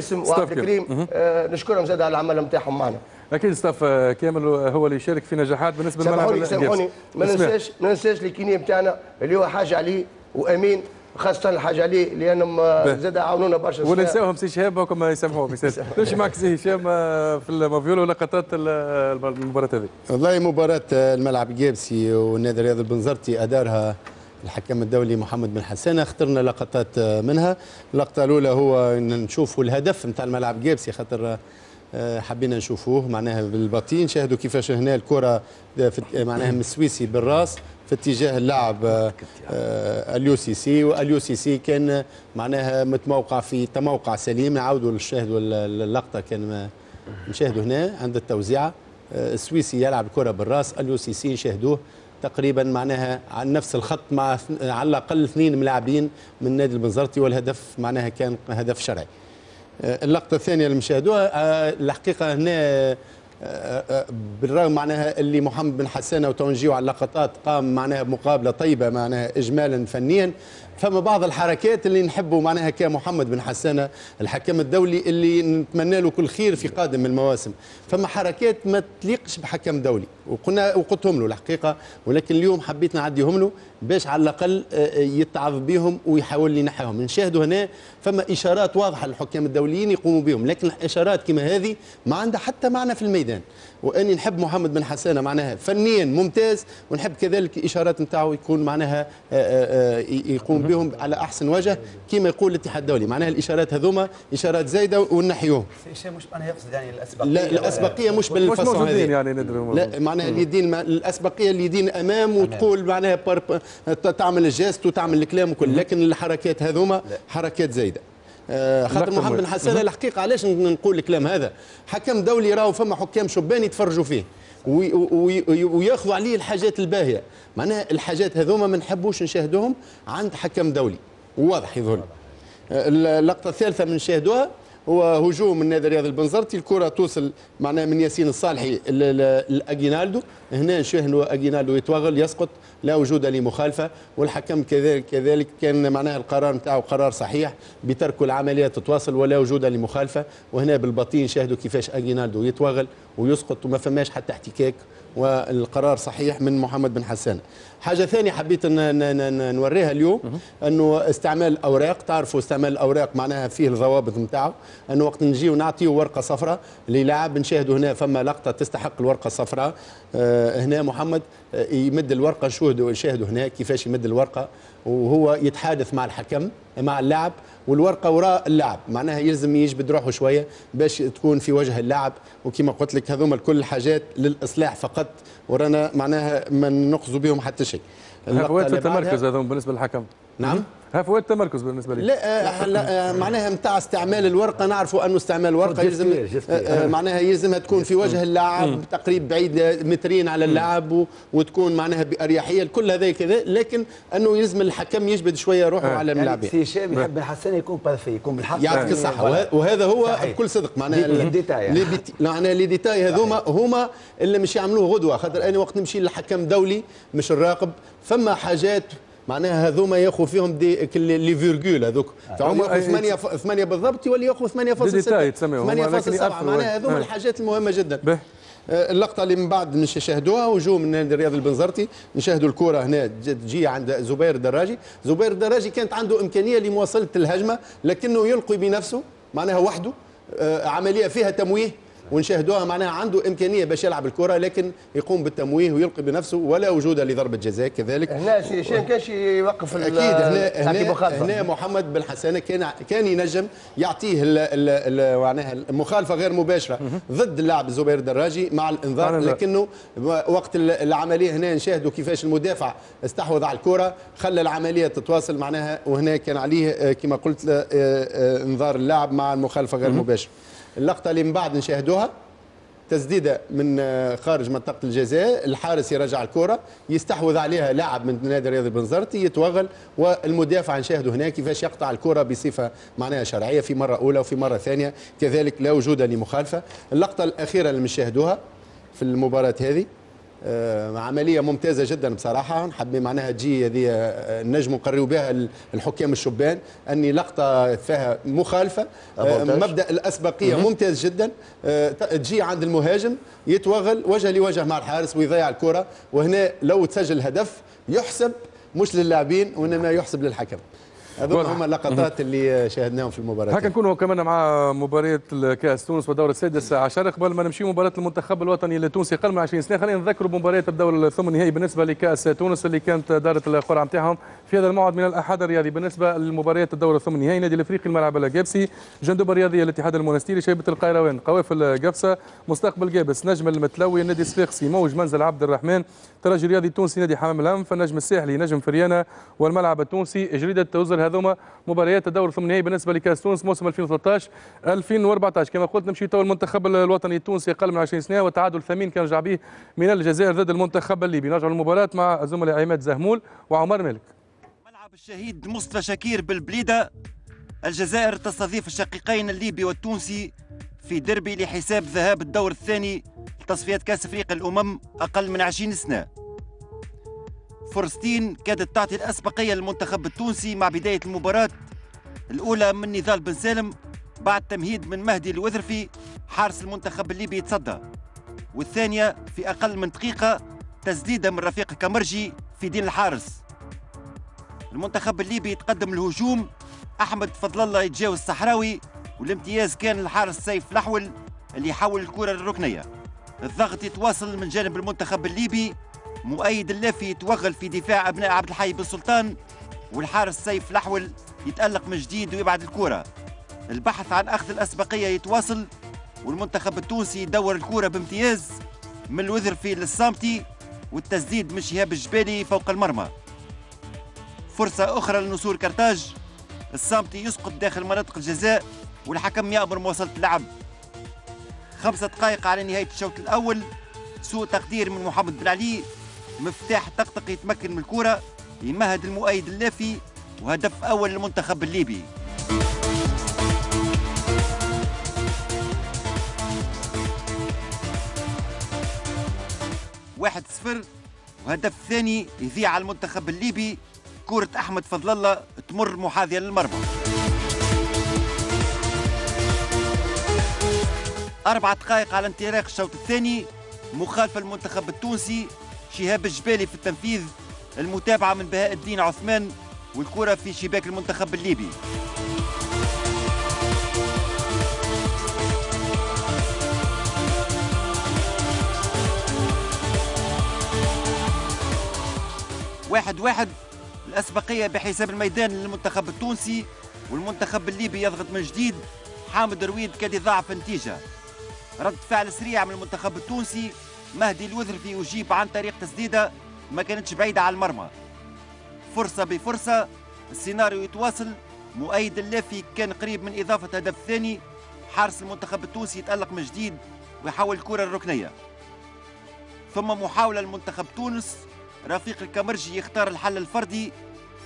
staff وعبد. الكريم. آه نشكرهم زاد على العمل نتاعهم معنا. أكيد staff آه، كامل هو اللي يشارك في نجاحات بالنسبة للملعب سامحوني. ما. ننساش ما ننساش ال kiné بتاعنا اللي هو حاج علي وأمين خاصة الحاج علي لأنهم آه،. زاد عاونونا برشا وننساوهم سي شهاب هاكم يسامحوهم نمشي معك سي هشام آه، في المافيولا ولقطات ال- المباراة هذه. والله مباراة الملعب القابسي والنادي الرياضي البنزرتي أدارها الحكم الدولي محمد بن حسان اخترنا لقطات منها. اللقطة الأولى هو أن نشوفوا الهدف نتاع الملعب الجابسي خاطر آه، حبينا نشوفوه معناها بالباطين. شاهدوا كيفاش هنا الكرة في- معناها من السويسي بالراس في اتجاه اللاعب آه، آه، أليو سي سي وأليو سي سي كان معناها متموقع في تموقع سليم. نعاودوا نشاهدوا اللقطة كان نشاهدوا هنا عند التوزيعة آه، السويسي يلعب الكرة بالراس. أليو سي سي شاهدوه. تقريبا معناها على نفس الخط مع على الأقل اثنين ملاعبين من نادي البنزرتي والهدف معناها كان هدف شرعي. آه، اللقطة الثانية اللي مشاهدوها آه، الحقيقة هنا آه، بالرغم معناها اللي محمد بن حسان وتونجيو على اللقطات قام معناها بمقابلة طيبة معناها إجمالا فنيا فما بعض الحركات اللي نحبوا معناها كمحمد بن حسان الحكم الدولي اللي نتمنى له كل خير في قادم المواسم. فما حركات ما تليقش بحكم دولي وقلنا وقلتهم له الحقيقة ولكن اليوم حبيت نعديهم له. باش على الأقل آه، يتعظ بهم ويحاول ينحيهم نشاهدوا هنا فما إشارات واضحة للحكام الدوليين يقوموا بهم. لكن الإشارات كما هذه ما عندها حتى معنى في الميدان. وأني نحب محمد بن حسانه معناها فنيا ممتاز ونحب كذلك الاشارات نتاعو يكون معناها آه، آه، آه، يقوم بهم على أحسن وجه كما يقول الاتحاد الدولي. معناها الإشارات هذوما إشارات زايدة ونحيوهم. هشام مش أنا يقصد يعني الأسبقية. لا الأسبقية مش بالفصل هذه. يعني ندري لا معناها اليدين الأسبقية اليدين أمام. وتقول معناها بار تعمل ال geste وتعمل الكلام وكل لكن الحركات هذوما حركات زايدة. آه، خاطر محمد بن. حسان الحقيقة علاش نقول الكلام هذا؟ حكم دولي راهو فما حكام شبان يتفرجوا فيه وي- وي- وياخذوا عليه الحاجات الباهية. معناها الحاجات هذوما ما نحبوش نشاهدوهم عند حكم دولي. وواضح يظهر. لي. اللقطة الثالثة من نشاهدوها هو هجوم النادي الرياضي البنزرتي الكره توصل معناها من ياسين الصالحي لأجينالدو. هنا نشاهدوا اجينالدو يتوغل يسقط لا وجود لمخالفة. والحكم كذلك كذلك كان معناها القرار نتاعو قرار صحيح بترك العملية تتواصل ولا وجود لمخالفة. وهنا بالباطين شاهدوا كيفاش أجينالدو يتوغل ويسقط وما فماش حتى احتكاك. والقرار صحيح من محمد بن حسان. حاجة ثانية حبيت نوريها اليوم إنه استعمال الاوراق تعرفوا استعمال الأوراق معناها فيه الضوابط نتاعو إنه وقت نجيو نعطيو ورقة صفراء للاعب نشاهدوا هنا فما لقطة تستحق الورقة الصفراء آه هنا محمد آه يمد الورقة نشاهدوا نشاهدوا هنا كيفاش يمد الورقة وهو يتحادث مع الحكم مع اللاعب والورقة وراء اللاعب معناها يلزم يجبد روحه شوية باش تكون في وجه اللاعب وكما قلت لك هذوما الكل حاجات للإصلاح فقط ورانا معناها ما نقصدوا بهم حتى شيء. fautes في التمركز هذا بالنسبة للحكم. نعم؟ ها fautes التمركز بالنسبة لي. لا, آه، لا آه، معناها نتاع استعمال الورقة نعرفوا انه استعمال الورقة يلزم. آه، آه، معناها يلزمها تكون في وجه اللاعب تقريب بعيد مترين على اللاعب وتكون معناها بأريحية الكل هذا كذا لكن أنه يلزم الحكم يجبد شوية روحه على يعني اللاعبين سي هشام يحب بن حسان يكون parfait يكون بالحق. يعطيك الصحة. وه- وهذا هو صحيح. بكل صدق. معناها معناها les détails هذوما هما اللي مش يعملوه غدوة. خاطر أنا وقت نمشي لحكم دولي مش الراقب. فما حاجات معناها هذوما ياخذ فيهم دي كل- les virgules هذوك. فهم هما ياخذ أي- 8 ف- 8 بالضبط يولي ياخذ 8.6 دي ديتاي تسميهم، هما لكن 8.7 يأثروا. معناها هذوما آه. الحاجات المهمة جدا. به. آه، اللقطة اللي من بعد مش نشاهدوها هجوم من النادي الرياضي البنزرتي. نشاهدوا الكرة هنا تجي عند زبير الدراجي. زبير الدراجي كانت عنده إمكانية لمواصلة الهجمة لكنه يلقي بنفسه معناها وحده آه، عملية فيها تمويه. ونشاهدوها معناها عنده إمكانية باش يلعب الكرة لكن يقوم بالتمويه ويلقي بنفسه ولا وجود لضربة جزاء كذلك هنا شي شي كانش يوقف أكيد هنا هنا. هنا محمد بن حسانه كان كان ينجم يعطيه ال- ال- ال- معناها المخالفه غير مباشرة ضد اللاعب الزبير الدراجي مع الإنذار. لكنه وقت ال- العملية هنا نشاهدوا كيفاش المدافع استحوذ على الكرة خلى العملية تتواصل معناها وهنا كان عليه آه، كما قلت آه، آه، إنذار اللاعب مع المخالفة غير مباشرة اللقطة اللي من بعد نشاهدوها. تسديده من آه، خارج منطقة الجزاء الحارس يرجع الكرة يستحوذ عليها لاعب من النادي الرياضي بنزرتي يتوغل والمدافع نشاهده هنا كيفاش يقطع الكرة بصفة معناها شرعية في مرة أولى وفي مرة ثانية. كذلك لا وجود لمخالفة. اللقطة الأخيرة اللي نشاهدوها في المباراة هذه. عملية ممتازة جدا بصراحة. نحب معناها تجي هذه آه، نجم نقريو بها ال- الحكام الشبان. أني لقطة فيها مخالفة آه،. مبدأ الأسبقية ممتاز جدا. آه، تجي عند المهاجم يتوغل وجه لوجه مع الحارس ويضيع الكرة. وهنا لو تسجل هدف يحسب مش للاعبين وإنما يحسب للحكم. هذول. هما اللقطات اللي شاهدناهم في المباراة. هكا نكونوا كمان مع مباراة كأس تونس والدور السادس عشر. قبل ما نمشي مباراة المنتخب الوطني التونسي قبل من 20 سنة خلينا نذكروا مباريات الدور الثمن النهائي بالنسبة لكأس تونس اللي كانت دارت القرعة نتاعهم. في هذا الموعد من الأحد الرياضي بالنسبة لمباريات الدور الثمن النهائي نادي الأفريقي الملعب الجابسي جندوبة الرياضية الاتحاد المونستيري شيبة القيروان قوافل قفصة مستقبل جابس نجم المتلوي النادي الصفاقسي موج منزل عبد الرحمن ترجي الرياضي التونسي نادي حمام الأنف النجم الساحلي نجم فريانة والملعب التونسي جريدة توزر هذوما مباريات الدور الثمن النهائي بالنسبة لكأس تونس موسم 2013 2014 كما قلت نمشي تو المنتخب الوطني التونسي أقل من 20 سنة وتعادل ثمين كان رجع به من الجزائر ضد المنتخب الليبي. نرجع للمباراة مع الزملاء عماد زهمول وعمر مالك الشهيد مصطفى شاكير بالبليدة الجزائر تستضيف الشقيقين الليبي والتونسي في ديربي لحساب ذهاب الدور الثاني لتصفيات كأس أفريقيا الأمم أقل من 20 سنة. فرصتين كادت تعطي الأسبقية للمنتخب التونسي مع بداية المباراة الأولى من نضال بن سالم بعد تمهيد من مهدي الوذرفي حارس المنتخب الليبي يتصدى. والثانية في أقل من دقيقة تسديدة من رفيق كمرجي في دين الحارس. المنتخب الليبي يتقدم الهجوم. أحمد فضل الله يتجاوز الصحراوي والامتياز كان الحارس سيف الاحول اللي يحول الكرة للركنية. الضغط يتواصل من جانب المنتخب الليبي. مؤيد اللافي يتوغل في دفاع أبناء عبد الحي بن سلطان والحارس سيف الاحول يتألق من جديد ويبعد الكرة. البحث عن أخذ الأسبقية يتواصل والمنتخب التونسي يدور الكرة بامتياز من الوذرفي للصامتي والتسديد من شهاب الجبالي فوق المرمى. فرصة أخرى لنصور كرتاج الصامتي يسقط داخل مناطق الجزاء والحكم يأمر مواصلة اللعب. خمسة دقائق على نهاية الشوط الأول. سوء تقدير من محمد بن علي مفتاح طقطق يتمكن من الكرة. يمهد المؤيد اللافي. وهدف أول للمنتخب الليبي. واحد صفر. وهدف ثاني يذيع على المنتخب الليبي. كرة أحمد فضل الله تمر محاذية للمرمى أربع دقائق على انطلاق الشوط الثاني مخالفة المنتخب التونسي شهاب الجبالي في التنفيذ المتابعة من بهاء الدين عثمان والكرة في شباك المنتخب الليبي. واحد واحد الأسبقية بحساب الميدان للمنتخب التونسي والمنتخب الليبي يضغط من جديد. حامد رويد كاد يضاعف النتيجة. رد فعل سريع من المنتخب التونسي. مهدي الوذرفي يجيب عن طريق تسديدة. ما كانتش بعيدة على المرمى. فرصة بفرصة. السيناريو يتواصل. مؤيد اللافي كان قريب من إضافة هدف ثاني. حارس المنتخب التونسي يتألق من جديد ويحول الكرة الركنية. ثم محاولة لمنتخب تونس رفيق الكمرجي يختار الحل الفردي.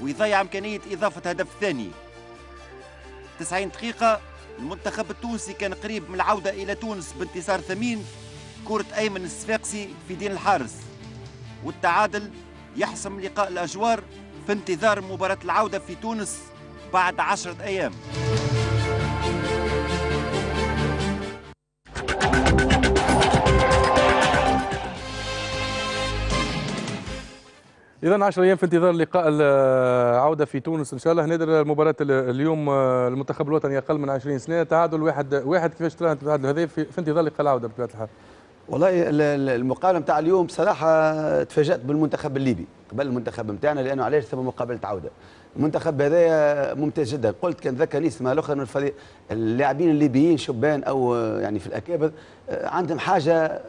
ويضيع إمكانية إضافة هدف ثاني. 90 دقيقة المنتخب التونسي كان قريب من العودة إلى تونس بانتصار ثمين كرة أيمن الصفاقسي في دين الحارس. والتعادل يحسم لقاء الأجوار في انتظار مباراة العودة في تونس بعد عشرة أيام. اذا 10 أيام في انتظار لقاء العودة في تونس إن شاء الله. نادر مباراه اليوم آه، المنتخب الوطني أقل من 20 سنة. تعادل واحد واحد كيفاش ترى انت التعادل هذا في, انتظار لقاء العودة بطبيعة الحال؟ والله ال- ال- المقابله نتاع اليوم بصراحه تفاجأت بالمنتخب الليبي. قبل المنتخب نتاعنا لأنه علاش؟ ثم مقابلة عوده المنتخب هذايا ممتاز جدا. قلت كان ذكى نيس مع الأخر انه الفريق اللاعبين الليبيين شبان أو آه، يعني في الأكابر آه، عندهم حاجة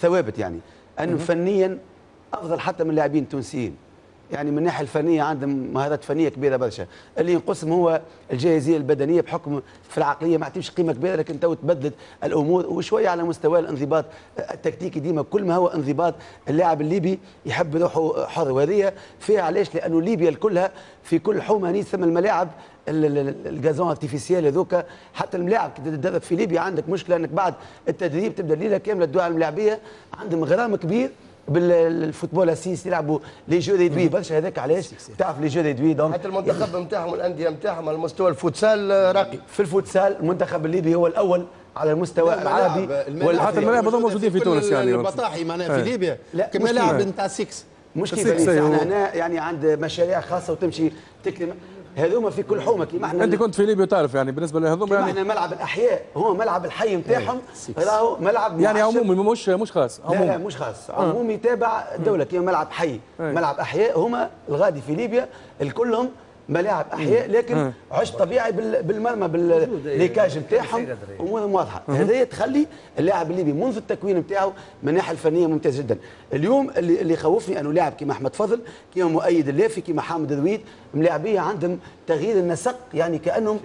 ثوابت يعني. انه فنيا أفضل حتى من اللاعبين التونسيين يعني من الناحيه الفنية عندهم مهارات فنية كبيرة برشا. اللي ينقصهم هو الجاهزية البدنية بحكم في العقلية ما عطيوش قيمة كبيرة لكن تو تبدلت الأمور وشوية على مستوى الانضباط التكتيكي ديما. كل ما هو انضباط اللاعب الليبي يحب روحه حر وهذه فيها علاش؟ لأنه ليبيا كلها في كل حومة هني ثم الملاعب ال- ال- ال- ال gazon artificiel هذوك حتى الملاعب كي تتدرب في ليبيا عندك مشكلة إنك بعد التدريب تبدأ الليلة كاملة تدوي على الملاعبية. عندهم غرام كبير بال football à six يلعبوا les jeux réduits. برشا هذاك علاش؟ تعرف les jeux réduits. donc حتى المنتخب نتاعهم الأندية نتاعهم على مستوى الفوتسال آه، راقي. في الفوتسال المنتخب الليبي هو الأول على المستوى العربي حتى الملاعب موجودين في تونس يعني. البطاحي معناها في إيه. ليبيا. لا، كما مش لاعب كيما. نتاع 6 مش كيف. أيوه. إحنا هنا يعني عند مشاريع خاصة وتمشي تكلم هذوما في كل حومة. كيما إحنا أنت كنت في ليبيا تعرف يعني بالنسبة لهذوما يعني إحنا ملعب الأحياء. هو ملعب الحي نتاعهم. راهو ملعب يعني. عمومي مش مش خاص لا لا عمومي. مش خاص. عمومي تابع الدولة كيما ملعب حي. أي. ملعب أحياء. هما الغادي في ليبيا. الكلهم ملاعب أحياء لكن أي. عش طبيعي بال- بالمرمى بالليكاج نتاعهم امورهم واضحه هذه تخلي اللاعب الليبي منذ التكوين نتاعو من الناحيه الفنية ممتاز جدا. اليوم اللي اللي يخوفني أنه لاعب كيما أحمد فضل كيما مؤيد اللافي كيما حامد الرويد ملاعبيه عندهم تغيير النسق يعني كأنهم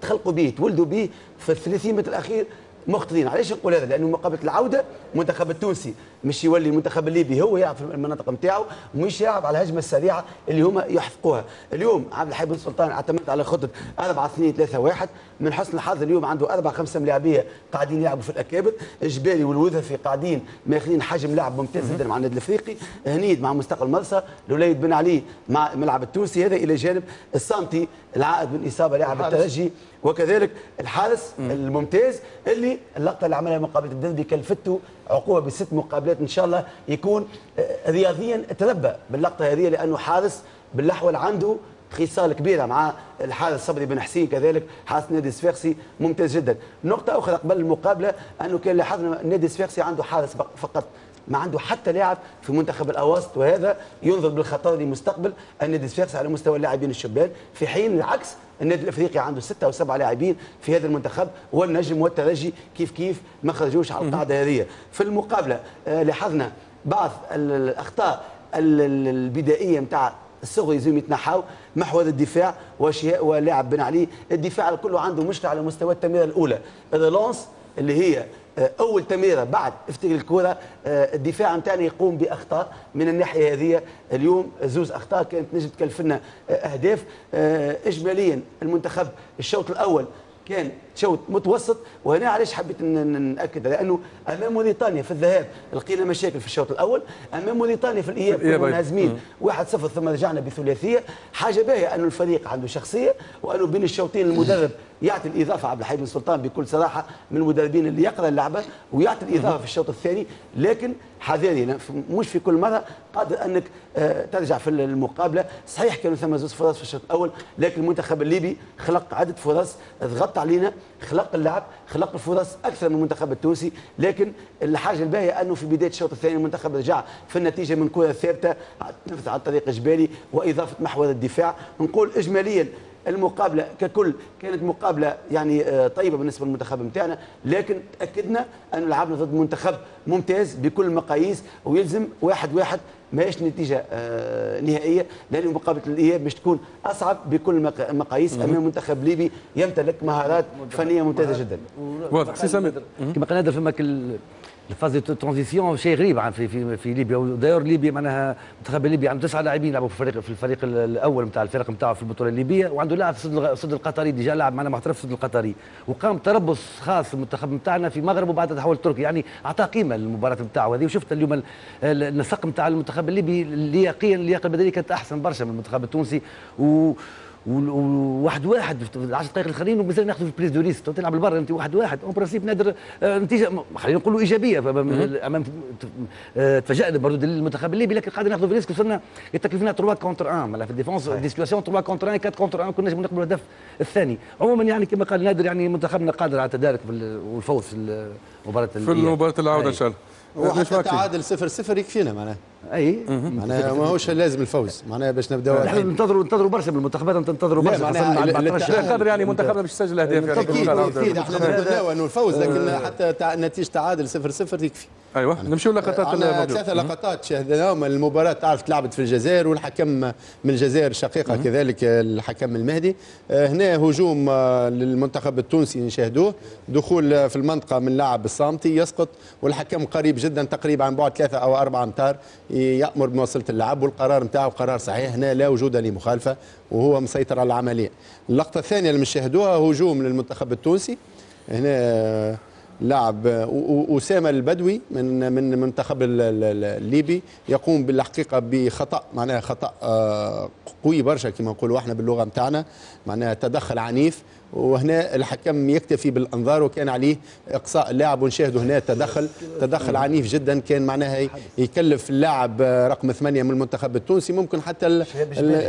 تخلقوا به تولدوا به في ال 30 متر الأخير مخطئين علاش نقول هذا؟ لأنه مقابله العودة المنتخب التونسي. مش يولي المنتخب الليبي هو يلعب في المناطق نتاعو ومش يلعب على الهجمة السريعة اللي هما يحفقوها اليوم عبد الحي بن سلطان اعتمد على خطة 4 2 3 1 من حسن الحظ اليوم عنده أربع خمسة ملاعبية قاعدين يلعبوا في الأكابر. الجبالي والوذفي قاعدين ماخذين حجم لعب ممتاز جدا مع النادي الإفريقي. هنيد مع مستقبل مرسى. الوليد بن علي مع الملعب التونسي. هذا إلى جانب السانتي العائد من إصابة لاعب الترجي وكذلك الحارس الممتاز اللي اللقطة اللي عملها مقابله الدربي كلفته عقوبة بست مقابلات إن شاء الله يكون آه، رياضيا تربى باللقطة هذه لأنه حارس بالاحوال عنده خصال كبيرة مع الحارس صبري بن حسين كذلك حارس نادي الصفاقسي ممتاز جدا. نقطة أخرى قبل المقابلة أنه كان لاحظنا النادي الصفاقسي عنده حارس فقط ما عنده حتى لاعب في منتخب الأواسط وهذا ينظر بالخطر لمستقبل النادي الصفاقسي على مستوى اللاعبين الشبان في حين العكس النادي الإفريقي عنده ستة أو سبعة لاعبين في هذا المنتخب والنجم والترجي كيف كيف ما خرجوش على القاعدة هذه. في المقابلة آه، لاحظنا بعض ال- الأخطاء ال- ال- البدائية نتاع الصغري زي يتنحاو محور الدفاع واشياء ولاعب بن علي. الدفاع كله عنده مشكلة على مستوى التمريرة الأولى. الريلانس اللي هي أول تمريرة بعد افتكر الكره آه، الدفاع نتاعنا يقوم بأخطاء. من الناحية هذه اليوم زوز أخطاء كانت نجم تكلف لنا آه، أهداف. آه، اجماليا المنتخب الشوط الأول كان شوط متوسط وهنا علاش حبيت نأكد لأنه أمام موريتانيا في الذهاب لقينا مشاكل في الشوط الأول أمام موريتانيا في الإياب كنا. منهزمين 1-0 ثم رجعنا بثلاثية. حاجة باهية انه الفريق عنده شخصية وأنه بين الشوطين المدرب يعطي الإضافة عبد الحي بن سلطان بكل صراحة من المدربين اللي يقرأ اللعبة ويعطي الإضافة في الشوط الثاني. لكن حذاري مش في كل مرة قادر أنك آه، ترجع في المقابلة. صحيح كانوا ثم زوج فرص في الشوط الأول لكن المنتخب الليبي خلق عده فرص ضغط علينا. خلق اللعب خلق الفرص أكثر من المنتخب التونسي. لكن الحاجة الباهية أنه في بداية الشوط الثاني المنتخب رجع في النتيجة من كرة ثابتة تنفذ عن طريق جبالي وإضافة محور الدفاع. نقول اجماليا المقابلة ككل كانت مقابلة يعني آه، طيبة بالنسبة للمنتخب نتاعنا لكن تأكدنا أن لعبنا ضد منتخب ممتاز بكل المقاييس ويلزم واحد واحد ماهيش نتيجة آه، نهائية لأن مقابلة الإياب باش تكون أصعب بكل المق- المقاييس. أمام منتخب ليبي يمتلك مهارات فنية ممتازة جدا. واضح. سي سمير كما قال نادر فما كل ال phases transition شيء غريب عن في في في ليبيا. وداير ليبيا معناها منتخب ليبيا عنده تسعه لاعبين يلعبوا في الفريق في الفريق الأول نتاع الفرق نتاعه في البطولة الليبية وعنده لاعب السد القطري déjà لاعب معنا محترف السد القطري وقام تربص خاص المنتخب نتاعنا في المغرب وبعد تحول تركي. يعني أعطى قيمة للمباراة نتاعه هذه. وشفت اليوم ال- ال- النسق نتاع المنتخب الليبي اللياقيا اللياقه البدنيه كانت أحسن برشا من المنتخب التونسي. و وواحد واحد في العشر دقائق الاخرين ومازال ناخذ في prise de risque. تلعب البر انت واحد واحد. en principe نادر آه، نتيجه خلينا نقولوا إيجابية. أمام آه، تفاجئنا برضه دليل المنتخب الليبي لكن قاعدين ناخذ في risque وصلنا يتكلفنا 3 contre 1 في ال défense des situations 3 contre 1 4 contre 1 كنا نجم نقبل الهدف الثاني. عموما يعني كما قال نادر يعني منتخبنا قادر على التدارك والفوز في المباراه في المباراة العودة إن شاء الله. وحتى تعادل صفر صفر يكفينا معناها. أي. معناها ماهوش لازم الفوز. معناها باش نبداو نحن ننتظروا ننتظروا برشا من المنتخبات ننتظروا برشا. معناها قدر يعني منتخبنا باش يسجل أهداف يعني أكيد أكيد إحنا نتمناو انه الفوز لكن حتى نتيجة تعادل صفر صفر يكفي. أيوه. نمشيو لقطات ثلاثة لقطات شاهدناهم. المباراة تعرف تلعبت في الجزائر والحكم من الجزائر شقيقه كذلك الحكم المهدي. هنا هجوم للمنتخب التونسي نشاهدوه دخول في المنطقة من لاعب الصامتي يسقط والحكم قريب جدا تقريبا عن بعد ثلاثة أو أربعة أمتار. يأمر بمواصلة اللعب والقرار نتاعو قرار صحيح هنا لا وجود لمخالفة وهو مسيطر على العملية. اللقطة الثانية اللي نشاهدوها هجوم للمنتخب التونسي. هنا لاعب أسامة البدوي من من المنتخب الليبي يقوم بالحقيقة بخطأ معناها خطأ قوي برشا كما نقولوا إحنا باللغة نتاعنا معناها تدخل عنيف وهنا الحكم يكتفي بالأنظار وكان عليه إقصاء اللاعب ونشاهدوا هنا تدخل تدخل عنيف جدا. كان معناها يكلف اللاعب رقم ثمانية من المنتخب التونسي. ممكن حتى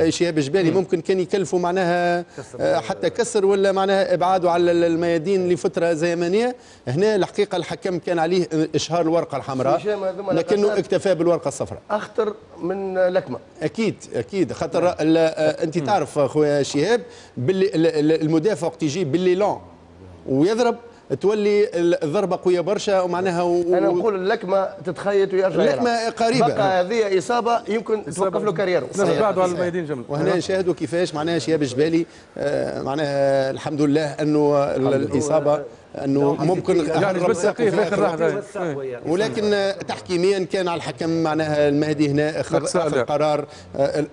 شهاب جبالي ممكن كان يكلفوا معناها حتى كسر ولا معناها إبعاده على الميادين لفترة زمنية. هنا الحقيقة الحكم كان عليه إشهار الورقة الحمراء. لكنه اكتفى بالورقة الصفراء. أخطر من لكمة. أكيد أكيد. خاطر أنت تعرف خويا شهاب باللي المدافع وقت يجي بالليلون ويضرب تولي الضربة قوية برشا ومعناها و... أنا نقول اللكمه تتخيط ويرجع اللكمه قريبة. بقى هذه إصابة يمكن توقف له كاريره. بعده على الميادين جمل. وهنا نشاهدوا كيفاش معناها شهاب جبالي آه معناها الحمد لله أنه الإصابة أنه ممكن يعني بس في آخر لحظة. ولكن تحكيميا كان على الحكم معناها المهدي هنا اخذ قرار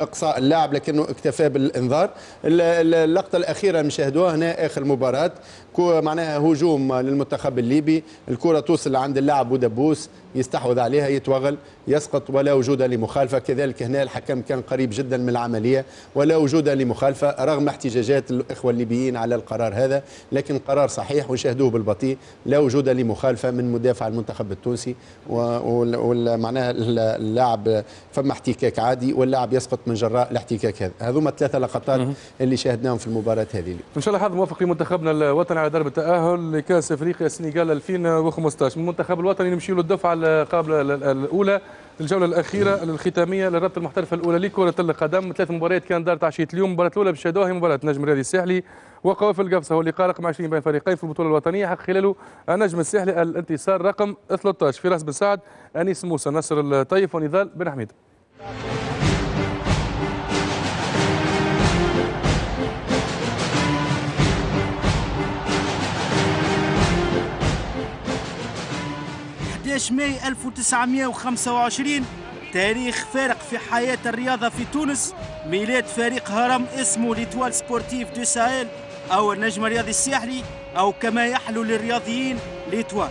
اقصاء اللاعب لكنه اكتفى بالإنذار. اللقطة الأخيرة نشاهدوها هنا آخر مباراة معناها هجوم للمنتخب الليبي. الكرة توصل عند اللاعب بودبوس يستحوذ عليها يتوغل يسقط ولا وجود لمخالفة. كذلك هنا الحكم كان قريب جدا من العملية ولا وجود لمخالفة رغم احتجاجات الإخوة الليبيين على القرار هذا. لكن قرار صحيح ونشاهدوه بالبطيء. لا وجود لمخالفة من مدافع المنتخب التونسي ومعناها اللاعب فما احتكاك عادي واللاعب يسقط من جراء الاحتكاك هذا. هذوما ثلاثة لقطات اللي شاهدناهم في المباراة هذه إن شاء الله حظ موفق لمنتخبنا الوطني على درب التأهل لكأس إفريقيا السنغال 2015 المنتخب الوطني نمشي له الدفعة القابله الأولى الجولة الأخيرة الختاميه للرابطة المحترفة الأولى لكره القدم ثلاث مباريات كان دارت عشيه اليوم المباراه الأولى بشهدوها هي مباراة نجم الرياضي الساحلي وقوافل القفصه هو اللقاء رقم 20 بين فريقين في البطولة الوطنية حق خلاله النجم الساحلي الانتصار رقم 13 فراس بن سعد أنيس موسى نصر الطيف ونضال بن حميد. ماي 1925 تاريخ فارق في حياة الرياضة في تونس. ميلاد فريق هرم اسمه l'Étoile Sportive du Sahel أو النجم الرياضي الساحلي أو كما يحلو للرياضيين ليتوال.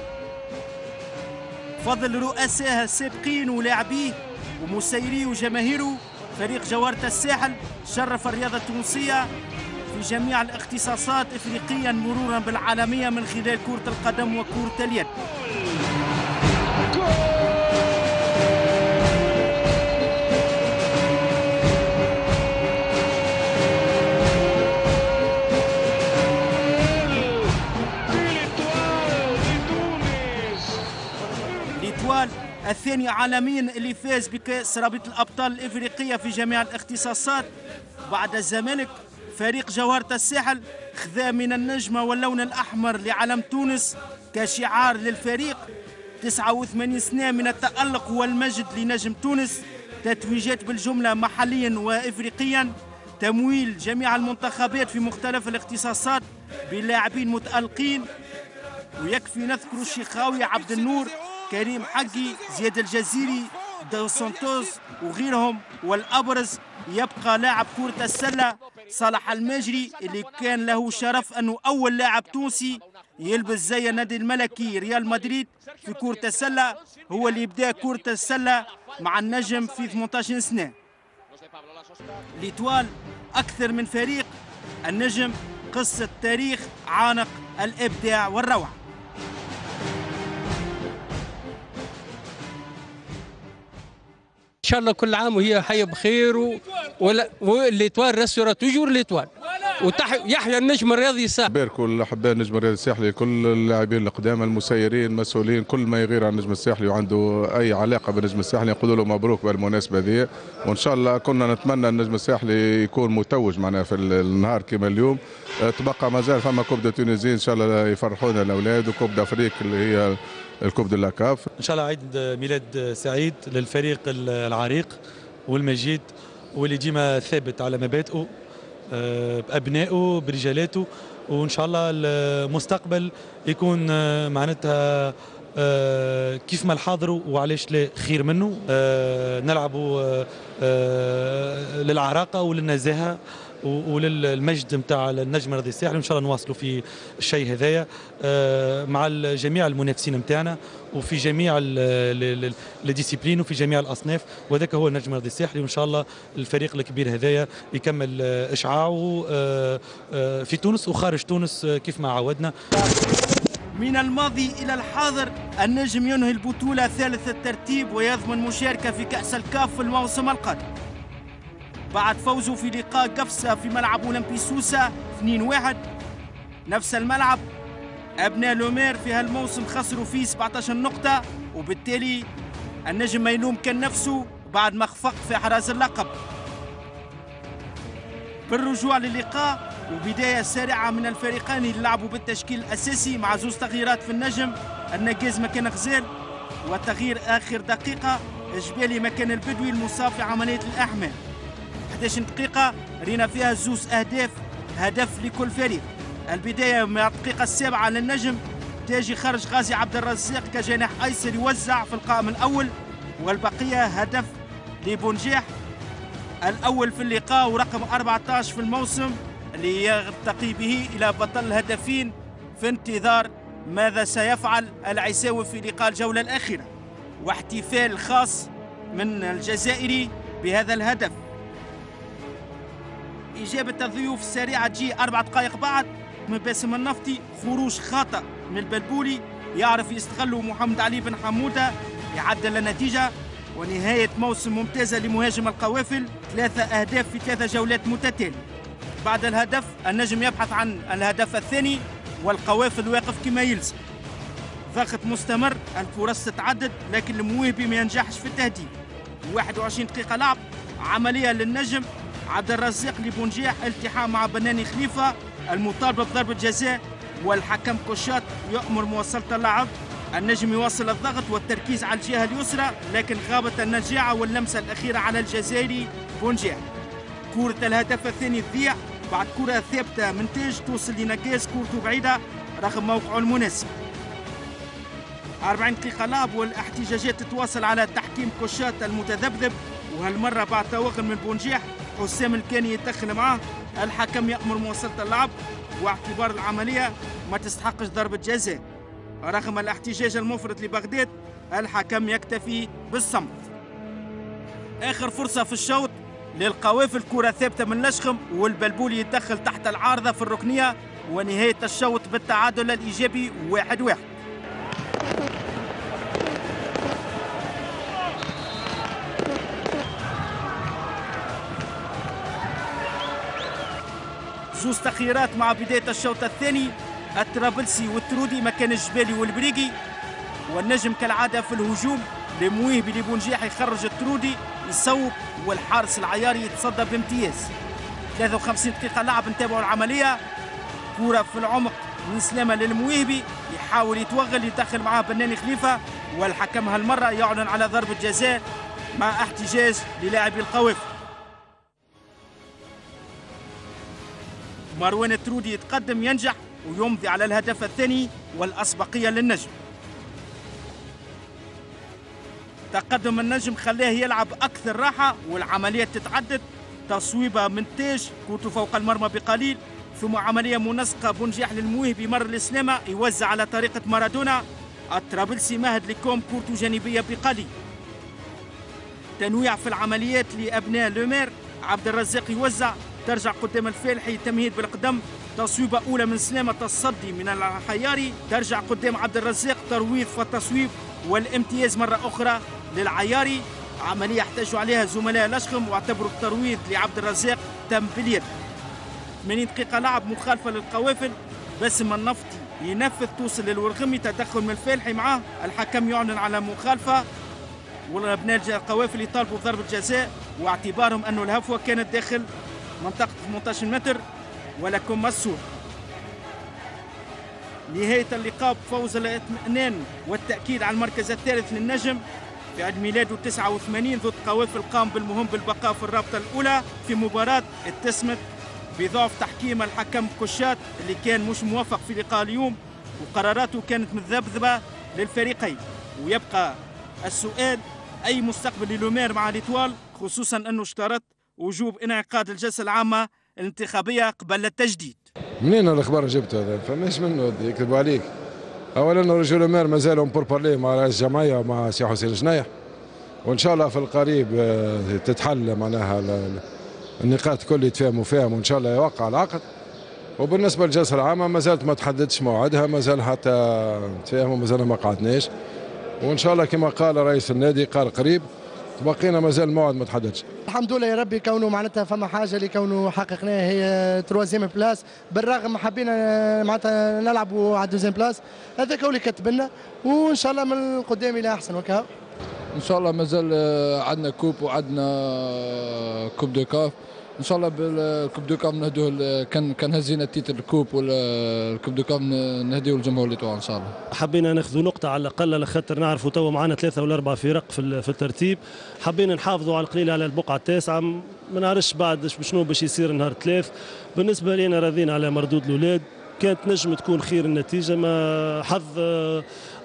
فضل رؤسائها السابقين ولاعبيه ومسيريه وجماهيره فريق جوارة الساحل شرف الرياضة التونسية في جميع الاختصاصات افريقيا مرورا بالعالمية من خلال كرة القدم وكرة اليد. الثاني عالميا اللي فاز بكأس رابطة الأبطال الإفريقية في جميع الاختصاصات. بعد الزمالك فريق جوهرة الساحل خذا من النجمة واللون الأحمر لعلم تونس كشعار للفريق. 89 سنة من التألق والمجد لنجم تونس تتويجات بالجملة محليا وإفريقيا تمويل جميع المنتخبات في مختلف الاختصاصات بلاعبين متألقين. ويكفي نذكر الشيخاوي عبد النور كريم حقي زياد الجزيري دو سانتوس وغيرهم. والأبرز يبقى لاعب كرة السلة صالح المجري اللي كان له شرف أنه أول لاعب تونسي يلبس زي النادي الملكي ريال مدريد في كرة السلة. هو اللي بدأ كرة السلة مع النجم في 18 سنة. l'Étoile أكثر من فريق. النجم قصة تاريخ عانق الإبداع والروعة. إن شاء الله كل عام وهي حية بخير و... ولا... والليتوال ريستورا توجور ليتوال وتح... يحيى النجم الرياضي الساحلي بارك كل أحباء النجم الرياضي الساحلي كل اللاعبين القدامى المسيرين المسؤولين كل ما يغير عن النجم الساحلي وعنده أي علاقة بالنجم الساحلي نقول له مبروك بالمناسبة ذي. وإن شاء الله كنا نتمنى النجم الساحلي يكون متوج معنا في النهار كما اليوم. تبقى مازال فما coupe de Tunisie إن شاء الله يفرحونا الأولاد. و coupe d'Afrique اللي هي ال coupe de la CAF إن شاء الله عيد ميلاد سعيد للفريق العريق والمجيد واللي ديما ثابت على مبادئه بأبنائه برجالاته وإن شاء الله المستقبل يكون معناتها كيف ما الحاضر وعلاش لا خير منه. نلعبوا للعراقة وللنزاهة. وللمجد نتاع النجم الرياضي الساحلي وان شاء الله نواصلوا في الشيء هذايا. مع جميع المنافسين نتاعنا وفي جميع ال disciplines وفي جميع الأصناف. وذاك هو النجم الرياضي الساحلي وإن شاء الله الفريق الكبير هذايا يكمل إشعاعه في تونس وخارج تونس كيف ما عودنا. من الماضي إلى الحاضر النجم ينهي البطولة ثالث الترتيب ويضمن مشاركة في كأس الكاف في الموسم القادم. بعد فوزه في لقاء قفصة في ملعب أولمبي سوسة 2-1 نفس الملعب أبناء لومير في هالموسم خسروا فيه 17 نقطة وبالتالي النجم ما يلوم كان نفسه بعد ما خفق في حراز اللقب. بالرجوع للقاء وبداية سارعة من الفريقين اللي لعبوا بالتشكيل الأساسي مع زوز تغييرات في النجم النجاز مكان غزال وتغيير آخر دقيقة جبالي مكان البدوي المصاب في عملية الأحمال. 11 دقيقة؟ رينا فيها زوز أهداف هدف لكل فريق. البداية مع الدقيقة السابعة للنجم تاجي خرج غازي عبد الرزاق كجناح أيسر يوزع في القائم الأول والبقية هدف لبونجاح الأول في اللقاء ورقم 14 في الموسم اللي يرتقي به إلى بطل الهدفين في انتظار ماذا سيفعل العساوي في لقاء الجولة الأخيرة. واحتفال خاص من الجزائري بهذا الهدف. إجابة الضيوف السريعة تجي أربع دقائق بعد. من باسم النفطي خروج خاطئ. من البلبولي يعرف يستغله محمد علي بن حمودة. يعدل النتيجة ونهاية موسم ممتازة لمهاجم القوافل. ثلاثة أهداف في ثلاثة جولات متتالية. بعد الهدف النجم يبحث عن الهدف الثاني والقوافل واقف كما يلزم. ضغط مستمر الفرص تتعدد لكن الموهبي ما ينجحش في التهديد. 21 دقيقة لعب عملية للنجم. عبد الرزاق لبونجيح التحام مع بناني خليفة المطالبة بضربة جزاء والحكم كوشات يأمر مواصلة اللعب. النجم يواصل الضغط والتركيز على الجهة اليسرى لكن غابت النجاعة واللمسة الأخيرة على الجزائري بونجيح كرة الهدف الثاني تضيع بعد كرة ثابتة من تاج توصل لنقاس كورته بعيدة رغم موقعه المناسب. 40 دقيقة لعب والاحتجاجات تتواصل على تحكيم كوشات المتذبذب وهالمرة بعد توغل من بونجيح حسام الكاني يدخل معاه. الحكم يأمر مواصلة اللعب واعتبار العملية ما تستحقش ضربة جزاء. رغم الاحتجاج المفرط لبغداد الحكم يكتفي بالصمت. آخر فرصة في الشوط للقوافل كرة ثابتة من لشخم والبلبولي يتدخل تحت العارضة في الركنية ونهاية الشوط بالتعادل الإيجابي واحد واحد. زوز تغييرات مع بداية الشوط الثاني الطرابلسي والترودي مكان الجبالي والبريقي والنجم كالعادة في الهجوم لمويهبي لبونجيح يخرج الترودي يصوب والحارس العياري يتصدى بامتياز. 53 دقيقة لعب نتابعوا العملية. كرة في العمق من سلامة للمويهبي يحاول يتوغل يدخل معاه بناني خليفة والحكم هالمرة يعلن على ضربة جزاء مع احتجاج للاعبي القوافل مروان الترودي يتقدم ينجح ويمضي على الهدف الثاني والأسبقية للنجم. تقدم النجم خلاه يلعب أكثر راحة والعمليات تتعدد. تصويبة من تاج كورته فوق المرمى بقليل ثم عملية منسقة بنجاح للموهب بمر السلامة يوزع على طريقة مارادونا. الطرابلسي مهد لكوم كورته جانبية بقليل. تنويع في العمليات لأبناء لومير عبد الرزاق يوزع. ترجع قدام الفالحي تمهيد بالقدم. تصويبة أولى من سلامة الصدي من الحياري. ترجع قدام عبد الرزاق ترويض فالتصويب والامتياز مرة أخرى للعياري. عملية احتجوا عليها زملاء الأشخم واعتبروا الترويض لعبد الرزاق تم باليد 80 دقيقة لعب مخالفة للقوافل باسم النفطي ينفذ توصل للورغمي. تدخل من الفالحي معاه الحكم يعلن على مخالفة. وابناء القوافل يطالبوا بضربة جزاء واعتبارهم أنه الهفوة كانت داخل منطقة 18 متر ولكن مسؤول نهاية اللقاء بفوز الاطمئنان والتأكيد على المركز الثالث للنجم في عيد ميلاده 89 ضد قوافل قام بالمهم بالبقاء في الرابطة الأولى في مباراة اتسمت بضعف تحكيم الحكم كوشات اللي كان مش موفق في لقاء اليوم وقراراته كانت مذبذبة للفريقين. ويبقى السؤال أي مستقبل للومير مع l'Étoile خصوصا أنه اشترط وجوب انعقاد الجلسة العامة الانتخابية قبل التجديد. منين الأخبار جبت هذا؟ فماش منه يكذبوا عليك. اولا رجل المير مازالهم pourparlers مع رئيس الجمعية ومع سي حسين شنايح وإن شاء الله في القريب آه، تتحل معناها ال- ال- النقاط كل يتفاهموا فيها وإن شاء الله يوقع العقد. وبالنسبة للجلسة العامة ما زالت ما تحددش موعدها ما زال حتى تفاهموا ما زال ما قعدناش. وإن شاء الله كما قال رئيس النادي قال قريب بقينا ما زال الموعد ما تحددش الحمد لله يا ربي كونه معناتها فما حاجة اللي كونه حققناها هي troisième place. بالرغم حبينا معناتها نلعبوا على deuxième place هذاك هو اللي كتب لنا وإن شاء الله من القدام إلى أحسن وكا؟ إن شاء الله مازال عندنا coupe وعندنا coupe de CAF. إن شاء الله بال coupe de CAF نهدوه كان كان هزينا ال titre ال coupe وال coupe de CAF ن- نهديه للجمهور l'Étoile إن شاء الله. حبينا ناخذ نقطة على الأقل على خاطر نعرفوا توا معنا ثلاثة ولا أربعة فرق في في الترتيب. حبينا نحافظوا على القليل على البقعة التاسعة. م- ما نعرفش بعد شنو باش يصير نهار ثلاث بالنسبة لي أنا راضيين على مردود الأولاد. كانت نجم تكون خير النتيجة. ما حظ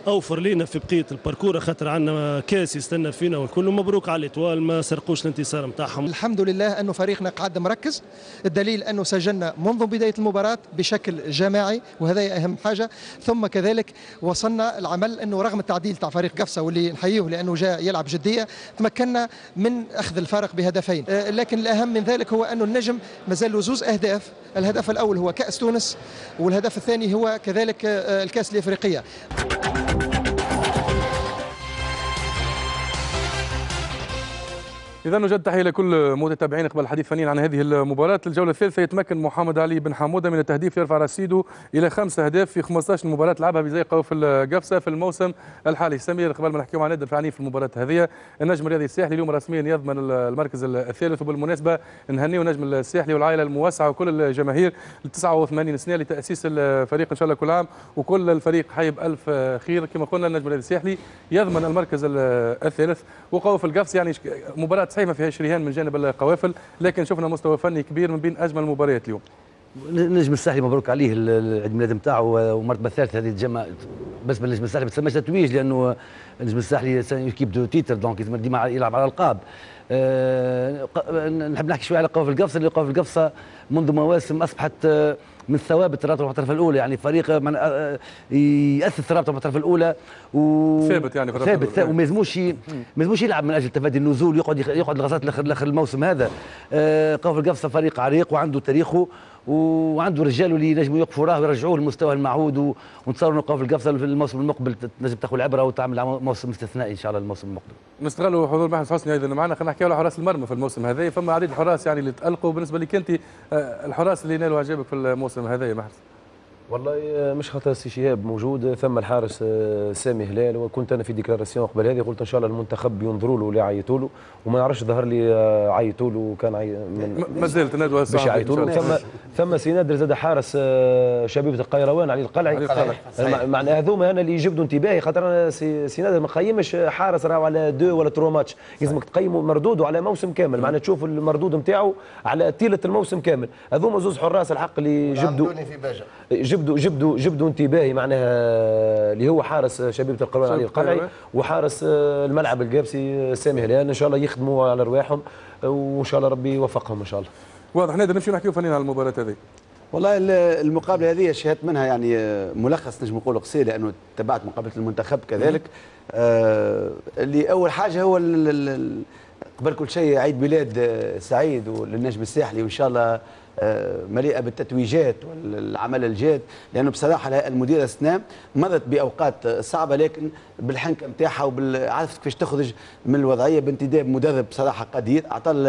أوفر لينا في بقية ال parcours خاطر عندنا كاس يستنى فينا والكل. مبروك على l'Étoile ما سرقوش الانتصار نتاعهم الحمد لله أنه فريقنا قاعد مركز. الدليل أنه سجلنا منذ بداية المباراة بشكل جماعي وهذا أهم حاجة. ثم كذلك وصلنا العمل أنه رغم التعديل تاع فريق قفصة واللي نحييه لأنه جاء يلعب جدية تمكنا من أخذ الفارق بهدفين. آه، لكن الأهم من ذلك هو أنه النجم مازال له زوز أهداف. الهدف الأول هو كأس تونس والهدف الثاني هو كذلك آه، الكأس الإفريقية. إذا نجد تحية لكل متتابعين قبل الحديث فنيا عن هذه المباراة. الجولة الثالثة يتمكن محمد علي بن حمودة من التهديف يرفع رصيده إلى خمسة أهداف في 15 مباراة لعبها بزي قوافل قفصة في الموسم الحالي. سمير قبل ما نحكيو عن نادي الفعالين في المباراة هذه. النجم الرياضي الساحلي اليوم رسميا يضمن المركز الثالث وبالمناسبة نهنيو نجم الساحلي والعائلة الموسعة وكل الجماهير. ال 89 سنة لتأسيس الفريق إن شاء الله كل عام وكل الفريق حي بألف خير. كما قلنا النجم الرياضي الساحلي يضمن المركز الثالث وقوافل قفصة يعني مباراة صحيح ما فيهاش رهان من جانب القوافل لكن شفنا مستوى فني كبير من بين أجمل المباريات اليوم. النجم الساحلي مبروك عليه عيد الميلاد نتاعو ومرتبة الثالثه هذه تجمع بس بالنجم الساحلي ما تسماش تتويج لأنه النجم الساحلي équipe de titres donc ديما يلعب على الألقاب. أه ق- نحب نحكي شوية على قوافل قفصة اللي قوافل القفصة منذ مواسم أصبحت آه، من ثوابت الرابطه المحترفه الأولى. يعني فريق آه، ياسس الرابطه المحترفه الأولى و ثابت يعني في ثابت. ثابت وما يلزموش ما يلزموش يلعب من أجل تفادي النزول يقعد يقعد الآخر الآخر الموسم هذا. آه، قوافل القفصه فريق عريق وعنده تاريخه وعنده رجال اللي ينجموا يوقفوا راه ويرجعوه للمستوى المعهود و- ونتصوروا انه قوافل القفصه في الموسم المقبل. تنجم تاخذ العبرة وتعمل عم- موسم استثنائي إن شاء الله الموسم المقبل. نستغلوا حضور محمد حسني أيضا معنا. خلينا نحكيو على حراس المرمى في الموسم هذا. فما عديد الحراس يعني اللي تألقوا. بالنسبة لك انت آه، الحراس اللي نالوا اعجابك في الموسم هذا يا محرز والله مش خاطر سي شهاب موجود ثم الحارس آه، سامي هلال. وكنت أنا في déclaration قبل هذه قلت إن شاء الله المنتخب ينظروا له ولا يعيطوا له. وما نعرفش ظهر لي آه، عيطوا له كان عي... ما زلت ندوة باش يعيطوا له. ثم ثم سي نادر زاد حارس آه، شبيبة القيروان علي القلعي. علي القلعي. مع- معنى هذوما أنا اللي يجبدوا انتباهي خاطر أنا سي, سي نادر ما قيمش حارس راهو على deux ولا trois matchs. لازمك تقيموا مردوده على موسم كامل. معناها تشوف المردود نتاعو على طيله الموسم كامل. هذوما زوز حراس الحق اللي جبدوا في باجة. جبدوا جبدوا جبدوا انتباهي معناها اللي هو حارس شبيبة القروان علي القلعي القروان. وحارس الملعب القابسي سامي هلال. إن شاء الله يخدموا على رواحهم وإن شاء الله ربي يوفقهم إن شاء الله. واضح. نقدر نمشي نحكيو فنيا على المباراة هذه. والله ال- المقابلة هذه شهدت منها يعني آه، ملخص نجم نقول قصير لأنه تبعت مقابلة المنتخب كذلك. آه اللي أول حاجة هو قبل كل شيء عيد ميلاد آه، سعيد للنجم الساحلي وإن شاء الله مليئة بالتتويجات والعمل الجاد لأنه بصراحة المديرة سنام مرت بأوقات صعبة لكن بالحنكه نتاعها وعرفت كيفاش تخرج من الوضعية بانتداب مدرب بصراحة قدير أعطى ال-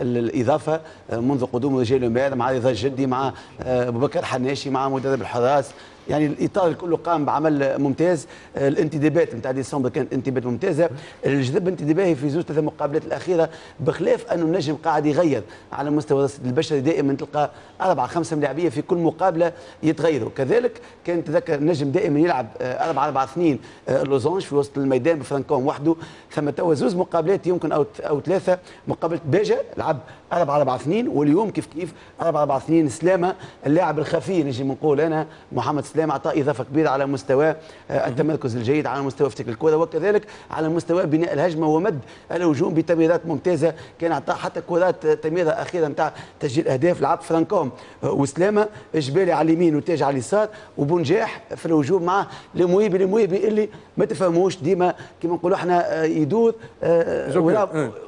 ال- الإضافة آه، منذ قدوم رجال المال مع رضا الجدي مع آه، أبو بكر حناشي مع مدرب الحراس يعني الإطار كله قام بعمل ممتاز. الانتدابات نتاع ديسمبر كانت انتدابات ممتازة. الجذب انتدابي في زوج ثلاث مقابلات الأخيرة بخلاف أنه النجم قاعد يغير على مستوى البشري دائما تلقى أربعة خمسة ملاعبيه في كل مقابلة يتغيروا. كذلك كان تذكر النجم دائما يلعب 4 4 2 losange في وسط الميدان بفرانك كوم وحده. ثم توا زوز مقابلات يمكن أو أو ثلاثة. مقابلة باجة لعب 4 4 2 واليوم كيف كيف 4 4 2 سلامة اللاعب الخفي نجي نقول أنا محمد سلامه أعطى إضافة كبيرة على مستوى آه، التمركز الجيد على مستوى افتك الكره وكذلك على مستوى بناء الهجمة ومد الهجوم بتمريرات ممتازة. كان أعطى حتى كرات تمريرة أخيرة نتاع تسجيل أهداف لعب فرانكوم آه، وسلامة جبالي على اليمين وتاج على اليسار وبنجاح في الهجوم مع المويبي المويبي اللي ما تفهموش ديما كما نقولوا إحنا آه، يدور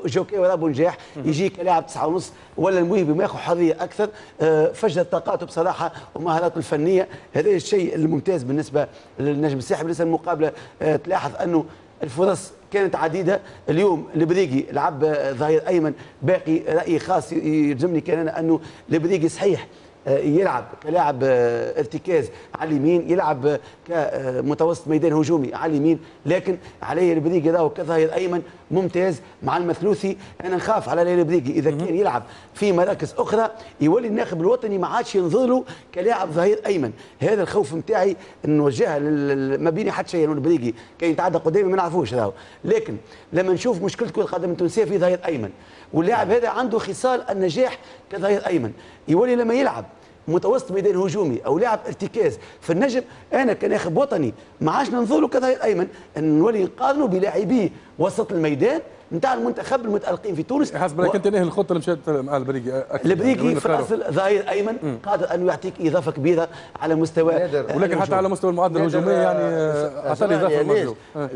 جوكي، وراء إيه. بنجاح يجي كلاعب تسعة ونص ولا الموهبي ما ياخذ حريه أكثر. آه، فجر طاقاته بصراحه ومهاراته الفنية هذا الشيء الممتاز بالنسبة للنجم الساحل بالنسبة للمقابله آه، تلاحظ أنه الفرص كانت عديدة. اليوم البريقي لعب آه، ظهير أيمن باقي رأي خاص يلزمني كان أنا أنه البريقي صحيح. يلعب كلاعب آه، ارتكاز على اليمين يلعب آه، كمتوسط ميدان هجومي على اليمين. لكن عليه البريقي راهو كظهير أيمن ممتاز مع المثلوثي. أنا نخاف على ليلى البريقي إذا كان يلعب في مراكز أخرى يولي الناخب الوطني ما عادش ينظر له كلاعب ظهير أيمن. هذا الخوف نتاعي نوجهها لل- ما بيني حتى شيء انه البريقي كان يتعدى قدامي ما نعرفوش راهو. لكن لما نشوف مشكلة كرة القدم التونسية في ظهير أيمن واللاعب هذا عنده خصال النجاح كظهير أيمن. يولي لما يلعب متوسط ميدان هجومي أو لاعب ارتكاز. في النجم أنا كناخب وطني ما عادش ننظر له كظهير أيمن أن نولي نقارنه بلاعبي وسط الميدان نتاع المنتخب المتألقين في تونس. حسب رايك انت نهي الخطة اللي مشات مع البريقي. البريقي وين في؟ الأصل ظهير أيمن قادر انه يعطيك إضافة كبيرة على مستوى ولكن حتى على مستوى المعدل الهجومي يعني آه، اعطى إضافة آه.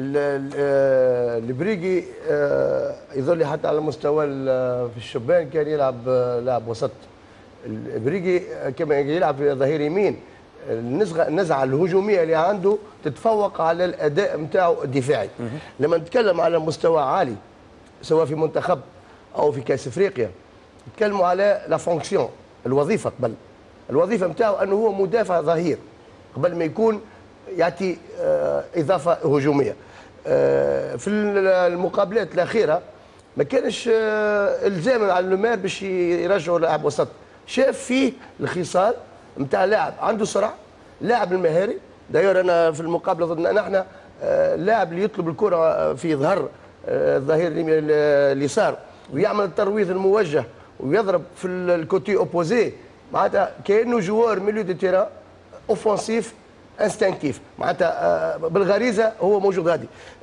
البريقي آه، يظل حتى على مستوى في الشبان كان يلعب آه، لاعب وسط. البريقي آه، كما يلعب في ظهير يمين النزعه الهجومية اللي عنده تتفوق على الأداء نتاعو الدفاعي. لما نتكلم على مستوى عالي سواء في منتخب أو في كأس إفريقيا نتكلموا على لا فونكسيون الوظيفة قبل. الوظيفة نتاعو أنه هو مدافع ظهير قبل ما يكون يعطي آه، إضافة هجومية. آه، في المقابلات الأخيرة ما كانش آه، إلزاما على لومير باش يرجعوا لاعب وسط. شاف فيه الخصال نتاع لاعب. عنده سرعه لاعب مهاري. داير أنا في المقابلة ضدنا نحن آه، اللاعب اللي يطلب الكرة في ظهر آه، الظهير اليسار ويعمل الترويض الموجه ويضرب في ال- ال côté opposé معناتها كأنه joueur milieu de terrain offensif instinctif معناتها آه، بالغريزة هو موجود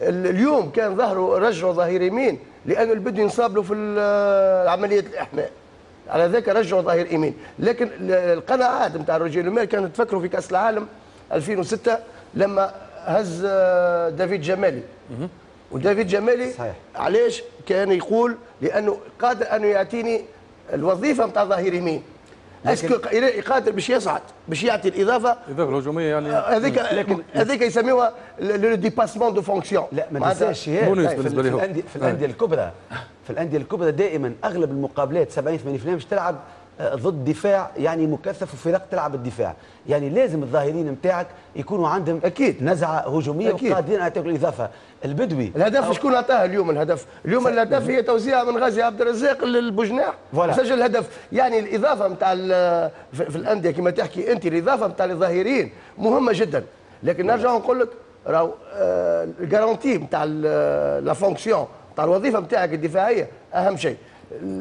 ال- اليوم كان ظهره رجعوا ظهير يمين لأنه البدو ينصاب له في عملية الإحماء. على ذاك رجعوا ظهير يمين لكن ال- القناعات نتاع روجيه لومير كانوا تفكروا في كأس العالم 2006 لما هز آه، دافيد جمالي. ودافيد جمالي صحيح. علاش كان يقول لأنه قادر انه يعطيني الوظيفة نتاع ظهير يمين اسكو قادر باش يصعد باش يعطي الإضافة. الاضافه الهجومية يعني هذيك لكن هذيك يسموها le dépassement de fonction لا ما ننساش في, بالنسبة في, لهم. الأندية في الانديه الكبرى في الانديه الكبرى دائما أغلب المقابلات 70 80% مش تلعب آه، ضد دفاع يعني مكثف وفرق تلعب الدفاع. يعني لازم الظهيرين نتاعك يكونوا عندهم أكيد. نزعة هجومية أكيد. وقادرين على تأكيد الإضافة. البدوي. الهدف أو- شكون عطاه اليوم الهدف؟ اليوم الهدف هي توزيع من غازي عبد الرزاق لبونجاح. سجل الهدف. يعني الإضافة نتاع في في الأندية كما تحكي أنت الإضافة نتاع الظهيرين مهمة جدا. لكن نرجع نقول لك راهو ال garantie نتاع la fonction نتاع الوظيفة نتاعك الدفاعية أهم شيء.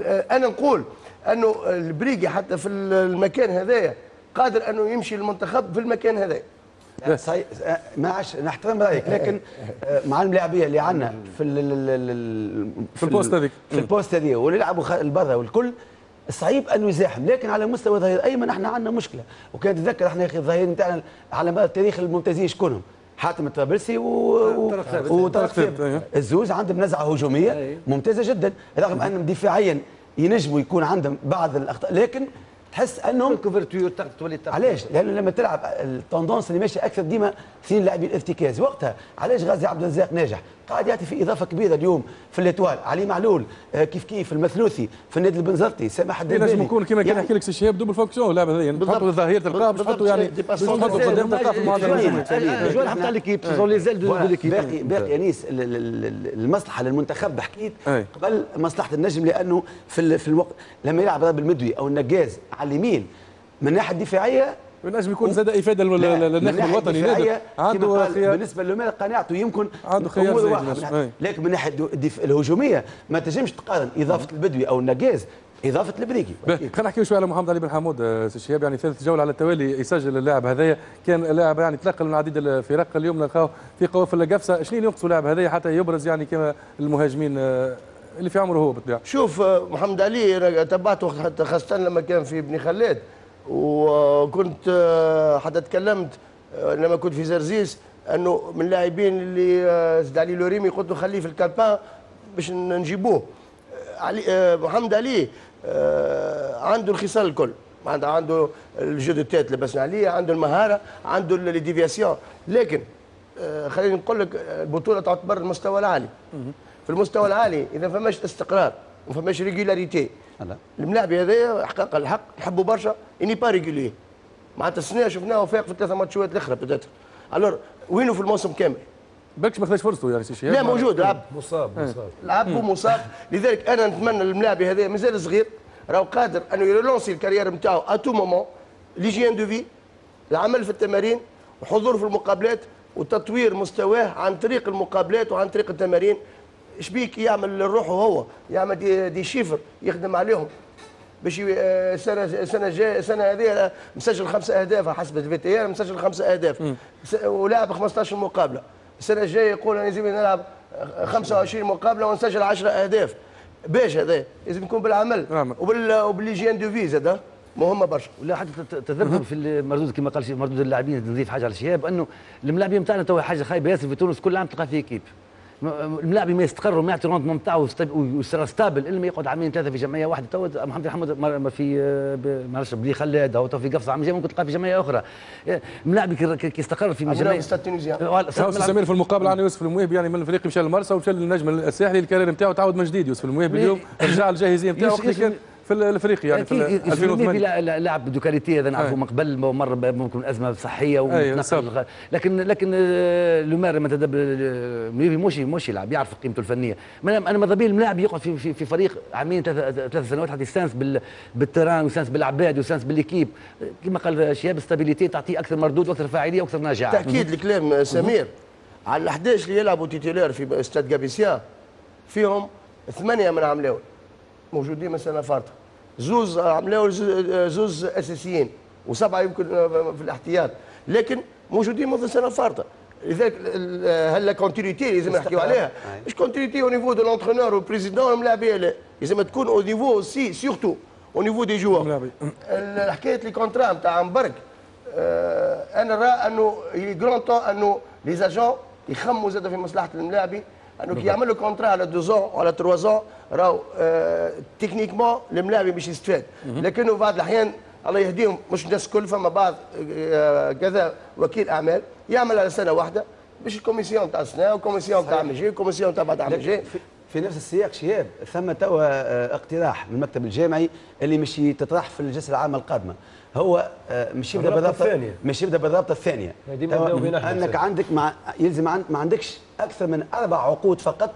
آه، أنا نقول أنه البريقي حتى في المكان هذايا قادر أنه يمشي للمنتخب في المكان هذايا لا صحيح ما عادش نحترم رأيك لكن آه، مع الملاعبية اللي عندنا في ال ال ال ال في poste هذيك. في ال poste هذه واللي يلعبوا البرا والكل صعيب انه يزاحم لكن على مستوى ظهير أيمن إحنا عندنا مشكلة وكان تذكر إحنا يا أخي الظهير نتاعنا على مدار التاريخ الممتازين شكونهم حاتم الطرابلسي. وطارق طارق ثابت، أيوه. الزوز عندهم نزعة هجومية ممتازة جدا رغم أنهم دفاعيا ينجموا يكون عندهم بعض الأخطاء لكن تحس أنهم couverture تولي علاش؟ لأنه لما تلعب ال tendance اللي ماشي أكثر ديما اثنين لاعبين ارتكاز وقتها علاش غازي عبد الرزاق ناجح؟ قاعد يعطي في إضافة كبيرة اليوم في ال Étoile. علي معلول آه، كيف كيف؟ المثلوثي في النادي البنزرتي سامح الدبالي ينجم يكون كما كان يحكي لك سي شهاب double fonction اللاعب هذا يعني تحطوا ظهير تلقاه باش تحطوا يعني باش تحطوا قدام تلقاه في المعادله الهجوميه الجوال حتى l'équipe sont les ailes de l'équipe باقي باقي انيس ال- ال- ال- المصلحة للمنتخب حكيت قبل مصلحة النجم لأنه في في الوقت لما يلعب ضرب المدوي أو النجاز على اليمين من الناحيه الدفاعيه ينجم يكون زاد إفادة للناخب من الوطني. نادر. عنده خيار. بالنسبة للومير قناعته يمكن عنده خيار زايد. من-. لكن من الدف- الهجومية ما تنجمش تقارن إضافة البدوي أو النجاز إضافة البريكي خلينا نحكي شوي على محمد علي بن حمود آه، سي شهاب. يعني ثالث جوله على التوالي يسجل اللاعب هذايا. كان لاعب يعني تنقل من عديد الفرق. اليوم نلقاه في قوافل القفصة. شنو اللي ينقصوا اللاعب هذايا حتى يبرز يعني كما المهاجمين آه، اللي في عمره هو بالطبيعة؟ شوف محمد علي تبعته حتى خاصة لما كان في بني خلاد. وكنت آه، حتى تكلمت آه، لما كنت في زرزيس أنه من اللاعبين اللي آه، زاد علي لوريمي قلت له خليه في ال calepin باش نجيبوه. آه، علي آه، محمد علي آه، عنده الخصال الكل. عنده عنده ال jeu de tête لبسنا عليه عنده المهارة عنده les déviations لكن آه، خليني نقول لك آه، البطولة تعتبر المستوى العالي. في المستوى العالي إذا فماش استقرار وما فماش régularité الملاعب هذايا حقق الحق يحبوا برشا. il n'est pas régulier معناتها السنة شفناه فاق في ثلاثة ماتشات الاخرى peut-être alors وينه في الموسم كامل؟ بالكش ما خذاش فرصته يعني سي شهاب لا موجود لعب. مصاب إيه. مصاب. لعب ومصاب. لذلك أنا نتمنى الملاعب هذا مازال صغير. راهو قادر أنه ي relancer ال carrière نتاعو à tout moment l'hygiène de vie العمل في التمارين وحضور في المقابلات وتطوير مستواه عن طريق المقابلات وعن طريق التمارين. شبيك يعمل لروحه هو؟ يعمل des, des chiffres يخدم عليهم. باش ي- آه، السنة السنة الجايه السنة هذه مسجل خمسه أهداف حسب الفي تي ار مسجل خمسه اهداف ولاعب 15 مقابلة. السنة الجايه يقول أنا لازم نلعب 25 مقابلة ونسجل 10 أهداف. باش هذا لازم يكون بالعمل. وبال وبال l'hygiène de vie زاد مهمة برشا. ولا حتى تذبذب في المردود كما قال مردود اللاعبين نضيف حاجة على الشباب أنه الملاعبين نتاعنا تو حاجة خايبة. ياسر في تونس كل عام تلقى في équipe الملاعبي ما يستقر وما يعطي rendement نتاعو ويصير stable الا ما يقعد عامين ثلاثة في جمعية واحدة. تو محمد حمود ما- ما في آه، ب- معلش بلي خلاد أو تو في قفصه عام جاي ممكن تلقاه في جمعية أخرى. الملاعبي كي- كي يستقر في جمعية. في Stade Tunisien voilà، هاو ملعب- سمير في المقابلة عن يوسف الموهبي يعني من الفريق مشى للمرسى ومشى للنجم الساحلي ال carrière نتاعو تعاود من جديد يوسف الموهبي mais- اليوم. رجع الجاهزية نتاعو في الفريق يعني في أكيد يوسف المهدي 2008 لا- لا- لاعب de qualité هذا نعرفه. من قبل مر ممكن أزمة صحية صح. لكن لكن آه، لومار لما تدب المهدي مش مش يلعب يعرف قيمته الفنية. ما أنا ماذا بيا الملاعب يقعد في, في, في فريق عامين ثلاث ثلاث سنوات حتى يستانس بال بال terrain ويستانس بالعباد ويستانس ب l'équipe كما قال شهاب stabilité تعطيه أكثر مردود وأكثر فاعلية وأكثر نجاح تأكيد لكلام سمير. على ال 11 اللي يلعبوا titulaires في Stade Gabésien فيهم ثمانية من عملاول موجودين من سنة فارطه زوز عملاول زو- زوز أساسيين وسبعة يمكن في الاحتياط لكن موجودين منذ سنة فارطه لذلك ال- هل la continuité لازم نحكيو عليها؟ مش continuité au niveau de l'entraîneur وال président والملاعبيه لا. لازم تكون au niveau c'est surtout au niveau des joueurs حكاية les contrats نتاع مبرك أنا نرى أنه grand temps أنه les agents يخموا زاد في مصلحة الملاعبي. انه كي يعملوا contrat على deux ans وعلى trois راهو techniquement الملاعبي باش يستفاد لكنه بعض الاحيان الله يهديهم مش الناس الكل فما بعض كذا وكيل اعمال يعمل على سنه واحدة باش ال commission تاع السنة وال commission تاع عام جاي وال commission تاع بعد عام في- نفس السياق شهاب ثم توا اقتراح من المكتب الجامعي اللي مش تطرح في الجلسة العامة القادمة. هو آه، مش يبدأ الرابطة بالرابطه الثانية. مش يبدأ بالرابطه الثانية أنك. عندك مع يلزم عن ما عندكش أكثر من أربع عقود فقط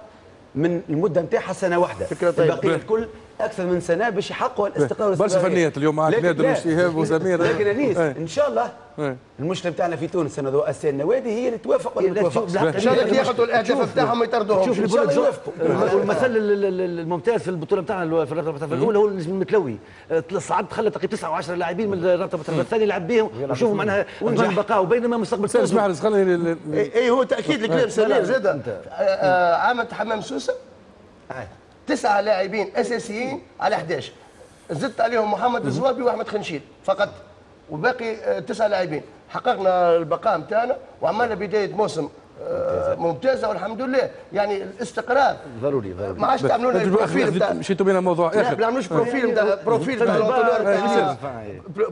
من المدة نتاعها سنة واحدة فكرة طيبة. البقية الكل أكثر من سنة باش يحققوا الاستقرار برشا. فنيات اليوم معك نادر وشهاب وسمير. لكن انيس أي. إن شاء الله أي. المشكلة بتاعنا في تونس انه رؤساء النوادي هي اللي توافق ولا ما توافقش؟ إن شاء الله كي ياخذوا الأهداف نتاعهم يطردوهم. شوف إن شاء الله البطولة يوافقوا. والمثل ال- ال- ال- الممتاز في البطولة بتاعنا في الرابطة الأولى هو النجم المتلوي أه، صعد خلى تقريبا 9 و10 لاعبين من الرابطة الثانية يلعب بهم وشوفوا معناها وين بقاو بينما مستقبل تونس. محرز خليني ال- اي إي هو تأكيد لكلام لا، سمير لا، زاد. آه، آه، عامة حمام سوسة؟ تسعه لاعبين أساسيين على 11 زدت عليهم محمد الزوابي وأحمد خنشيل فقط. وباقي آه، تسع لاعبين. حققنا البقاء نتاعنا وعملنا بداية موسم آه، ممتازة. والحمد لله. يعني الاستقرار. ضروري ضروري. ما عادش تعملوا لنا ال profil مشيتوا بين الموضوع. لا آخر. ما نعملوش profil نتاع profil بقى- تاع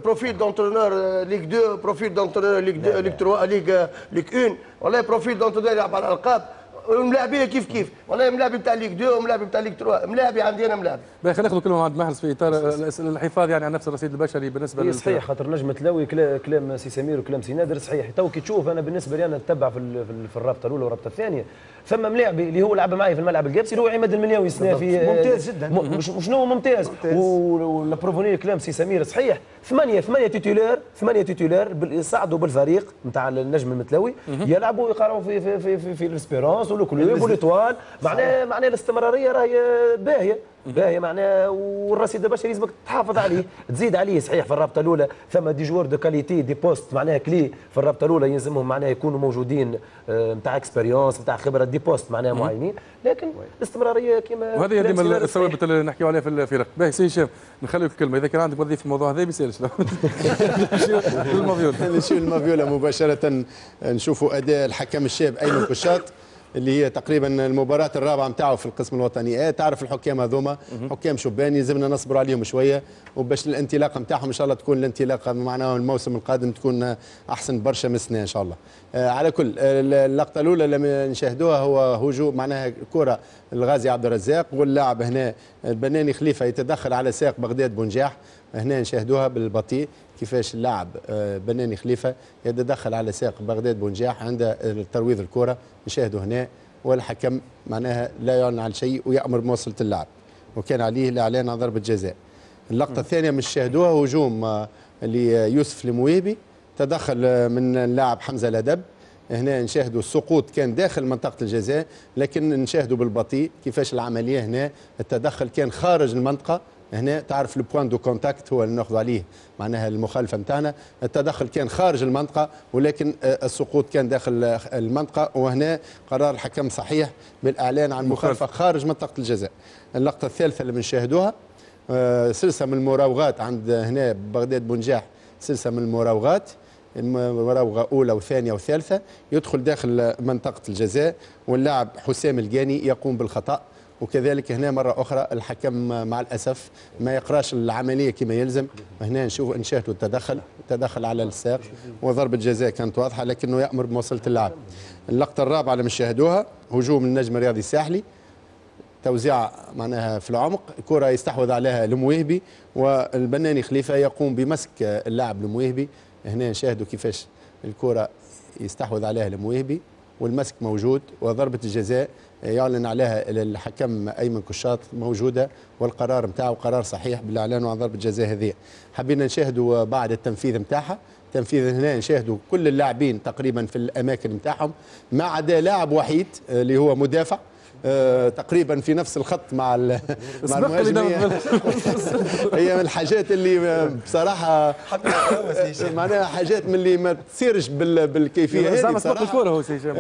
profil d'entraîneur Ligue 2 profil d'entraîneur Ligue 2 Ligue 3 Ligue Ligue 1 والله profil d'entraîneur يلعب على الألقاب. وملاعبيه كيف كيف؟ والله ملاعبي نتاع Ligue 2 وملاعبي نتاع Ligue 3 ملاعبي عندي أنا ملاعبي باهي خلينا ناخذ كلمه عند محرز في اطار الحفاظ يعني على نفس الرصيد البشري بالنسبة لل- صحيح خاطر نجم تلاوي كلا- كلام سي سمير وكلام سي نادر صحيح. تو كي تشوف أنا بالنسبة لي أنا نتبع في ال- في ال- في الرابطة الأولى والرابطة الثانية. ثم ملاعبي اللي هو لعب معي في الملعب القابسي اللي هو عماد المنياوي السنة في ممتاز جداً. مش شنو ممتاز. ونبروفوني كلام سي سمير صحيح. ثمانيه ثمانية titulaires ثمانية titulaires صعدوا بالفريق نتاع النجم المتلوي. يلعبوا ويقراوا في في في في, في ال Espérance وال Club وال Étoile معناه معناه الاستمرارية راهي باهية. باهيه معناه والرصيد البشري لازمك تحافظ عليه تزيد عليه صحيح في الرابطة الأولى. ثم des joueurs de qualité des postes معناها clés في الرابطة الأولى يلزمهم معناها يكونوا موجودين نتاع expérience نتاع خبرة des postes معناها معينين. لكن الاستمراريه كما وهذه ديما الثوابت اللي نحكيو عليها في الفرق. باهي سي هشام نخليك الكلمة. إذا كان عندك وظيفة في الموضوع هذا ما يسالش [laughs] المافيولا [laughs] نمشيو للمافيولا مباشرة. نشوفوا أداء الحكم الشاب أيمن كشاط اللي هي تقريبا المباراة الرابعة نتاعو في القسم الوطني. آه تعرف الحكام هذوما؟ حكام شبان يلزمنا نصبروا عليهم شوية. وباش الانطلاقة نتاعهم إن شاء الله تكون الانطلاقة معناها الموسم القادم تكون أحسن برشا من السنة إن شاء الله. آه على كل آه، اللقطة الأولى اللي نشاهدوها هو هجوم معناها كرة الغازي عبد الرزاق واللاعب هنا البناني خليفة يتدخل على ساق بغداد بونجاح هنا نشاهدوها بالبطيء. كيفاش اللاعب آه، بناني خليفة يتدخل على ساق بغداد بونجاح عند ترويض الكرة نشاهدوا هنا والحكم معناها لا يعلن عن شيء ويأمر بمواصله اللعب وكان عليه الإعلان عن ضربة جزاء. اللقطة الثانية مش شاهدوها هجوم آه، ليوسف المويبي تدخل آه، من اللاعب حمزة الأدب. هنا نشاهدوا السقوط كان داخل منطقة الجزاء لكن نشاهدوا بالبطيء كيفاش العملية هنا التدخل كان خارج المنطقة هنا تعرف ال point de contact هو اللي ناخذ عليه معناها المخالفة نتاعنا. التدخل كان خارج المنطقة ولكن آه، السقوط كان داخل آه، المنطقة. وهنا قرار الحكم صحيح بالإعلان عن مخالفة. خارج منطقة الجزاء. اللقطة الثالثة اللي بنشاهدوها آه، سلسلة من المراوغات عند هنا بغداد بنجاح سلسلة من المراوغات. مراوغه أولى وثانية وثالثة. يدخل داخل منطقة الجزاء واللاعب حسام الجاني يقوم بالخطأ. وكذلك هنا مرة أخرى الحكم مع الأسف ما يقراش العملية كما يلزم. هنا نشوف نشاهدوا التدخل تدخل على الساق وضربة جزاء كانت واضحة لكنه يأمر بمواصلة اللعب. اللقطة الرابعة اللي نشاهدوها هجوم النجم الرياضي الساحلي. توزيع معناها في العمق كرة يستحوذ عليها الموهبي والبناني خليفة يقوم بمسك اللاعب الموهبي هنا نشاهدوا كيفاش الكرة يستحوذ عليها الموهبي والمسك موجود وضربة الجزاء يعلن عليها الحكم أيمن كشاط موجودة والقرار نتاعو قرار صحيح بالإعلان عن ضربة جزاء هذه. حبينا نشاهدوا بعد التنفيذ نتاعها تنفيذ هنا نشاهدوا كل اللاعبين تقريبا في الأماكن نتاعهم ما عدا لاعب وحيد اللي هو مدافع. آه، تقريبا في نفس الخط مع مع [laughs] هي- من الحاجات اللي آه، بصراحه آه، معناها حاجات من اللي ما تصيرش بال- بالكيفية هذه.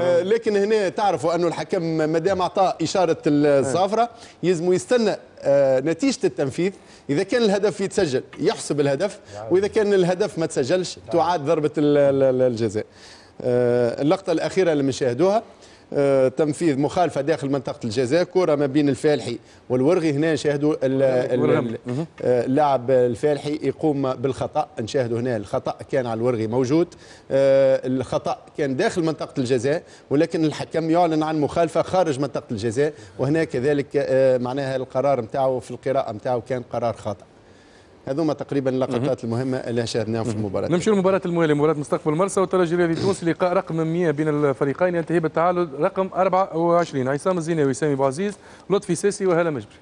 آه، لكن هنا تعرفوا أنه الحكم ما دام اعطى إشارة الصفرة يلزم يستنى آه، نتيجة التنفيذ. إذا كان الهدف يتسجل يحسب الهدف. وإذا كان الهدف ما تسجلش تعاد ضربة ال- ال- الجزاء. آه، اللقطة الأخيرة اللي بنشاهدوها آه، تنفيذ مخالفة داخل منطقة الجزاء كرة ما بين الفالحي والورغي. هنا نشاهدوا ال- ال- ال- اللاعب الفالحي يقوم بالخطأ. نشاهدوا هنا الخطأ كان على الورغي موجود. آه، الخطأ كان داخل منطقة الجزاء ولكن الحكم يعلن عن مخالفة خارج منطقة الجزاء وهنا كذلك آه، معناها القرار نتاعو في القراءة نتاعو كان قرار خاطئ. هذوما تقريبا اللقطات المهمة اللي شاهدناهم في المباراة. نمشي للمباراة الموالية مباراة مستقبل مرسى والترجي الرياضي التونسي لقاء رقم 100 بين الفريقين. ينتهي بالتعادل رقم 24 عصام الزيناوي سامي أبو عزيز لطفي ساسي وهلا مجبري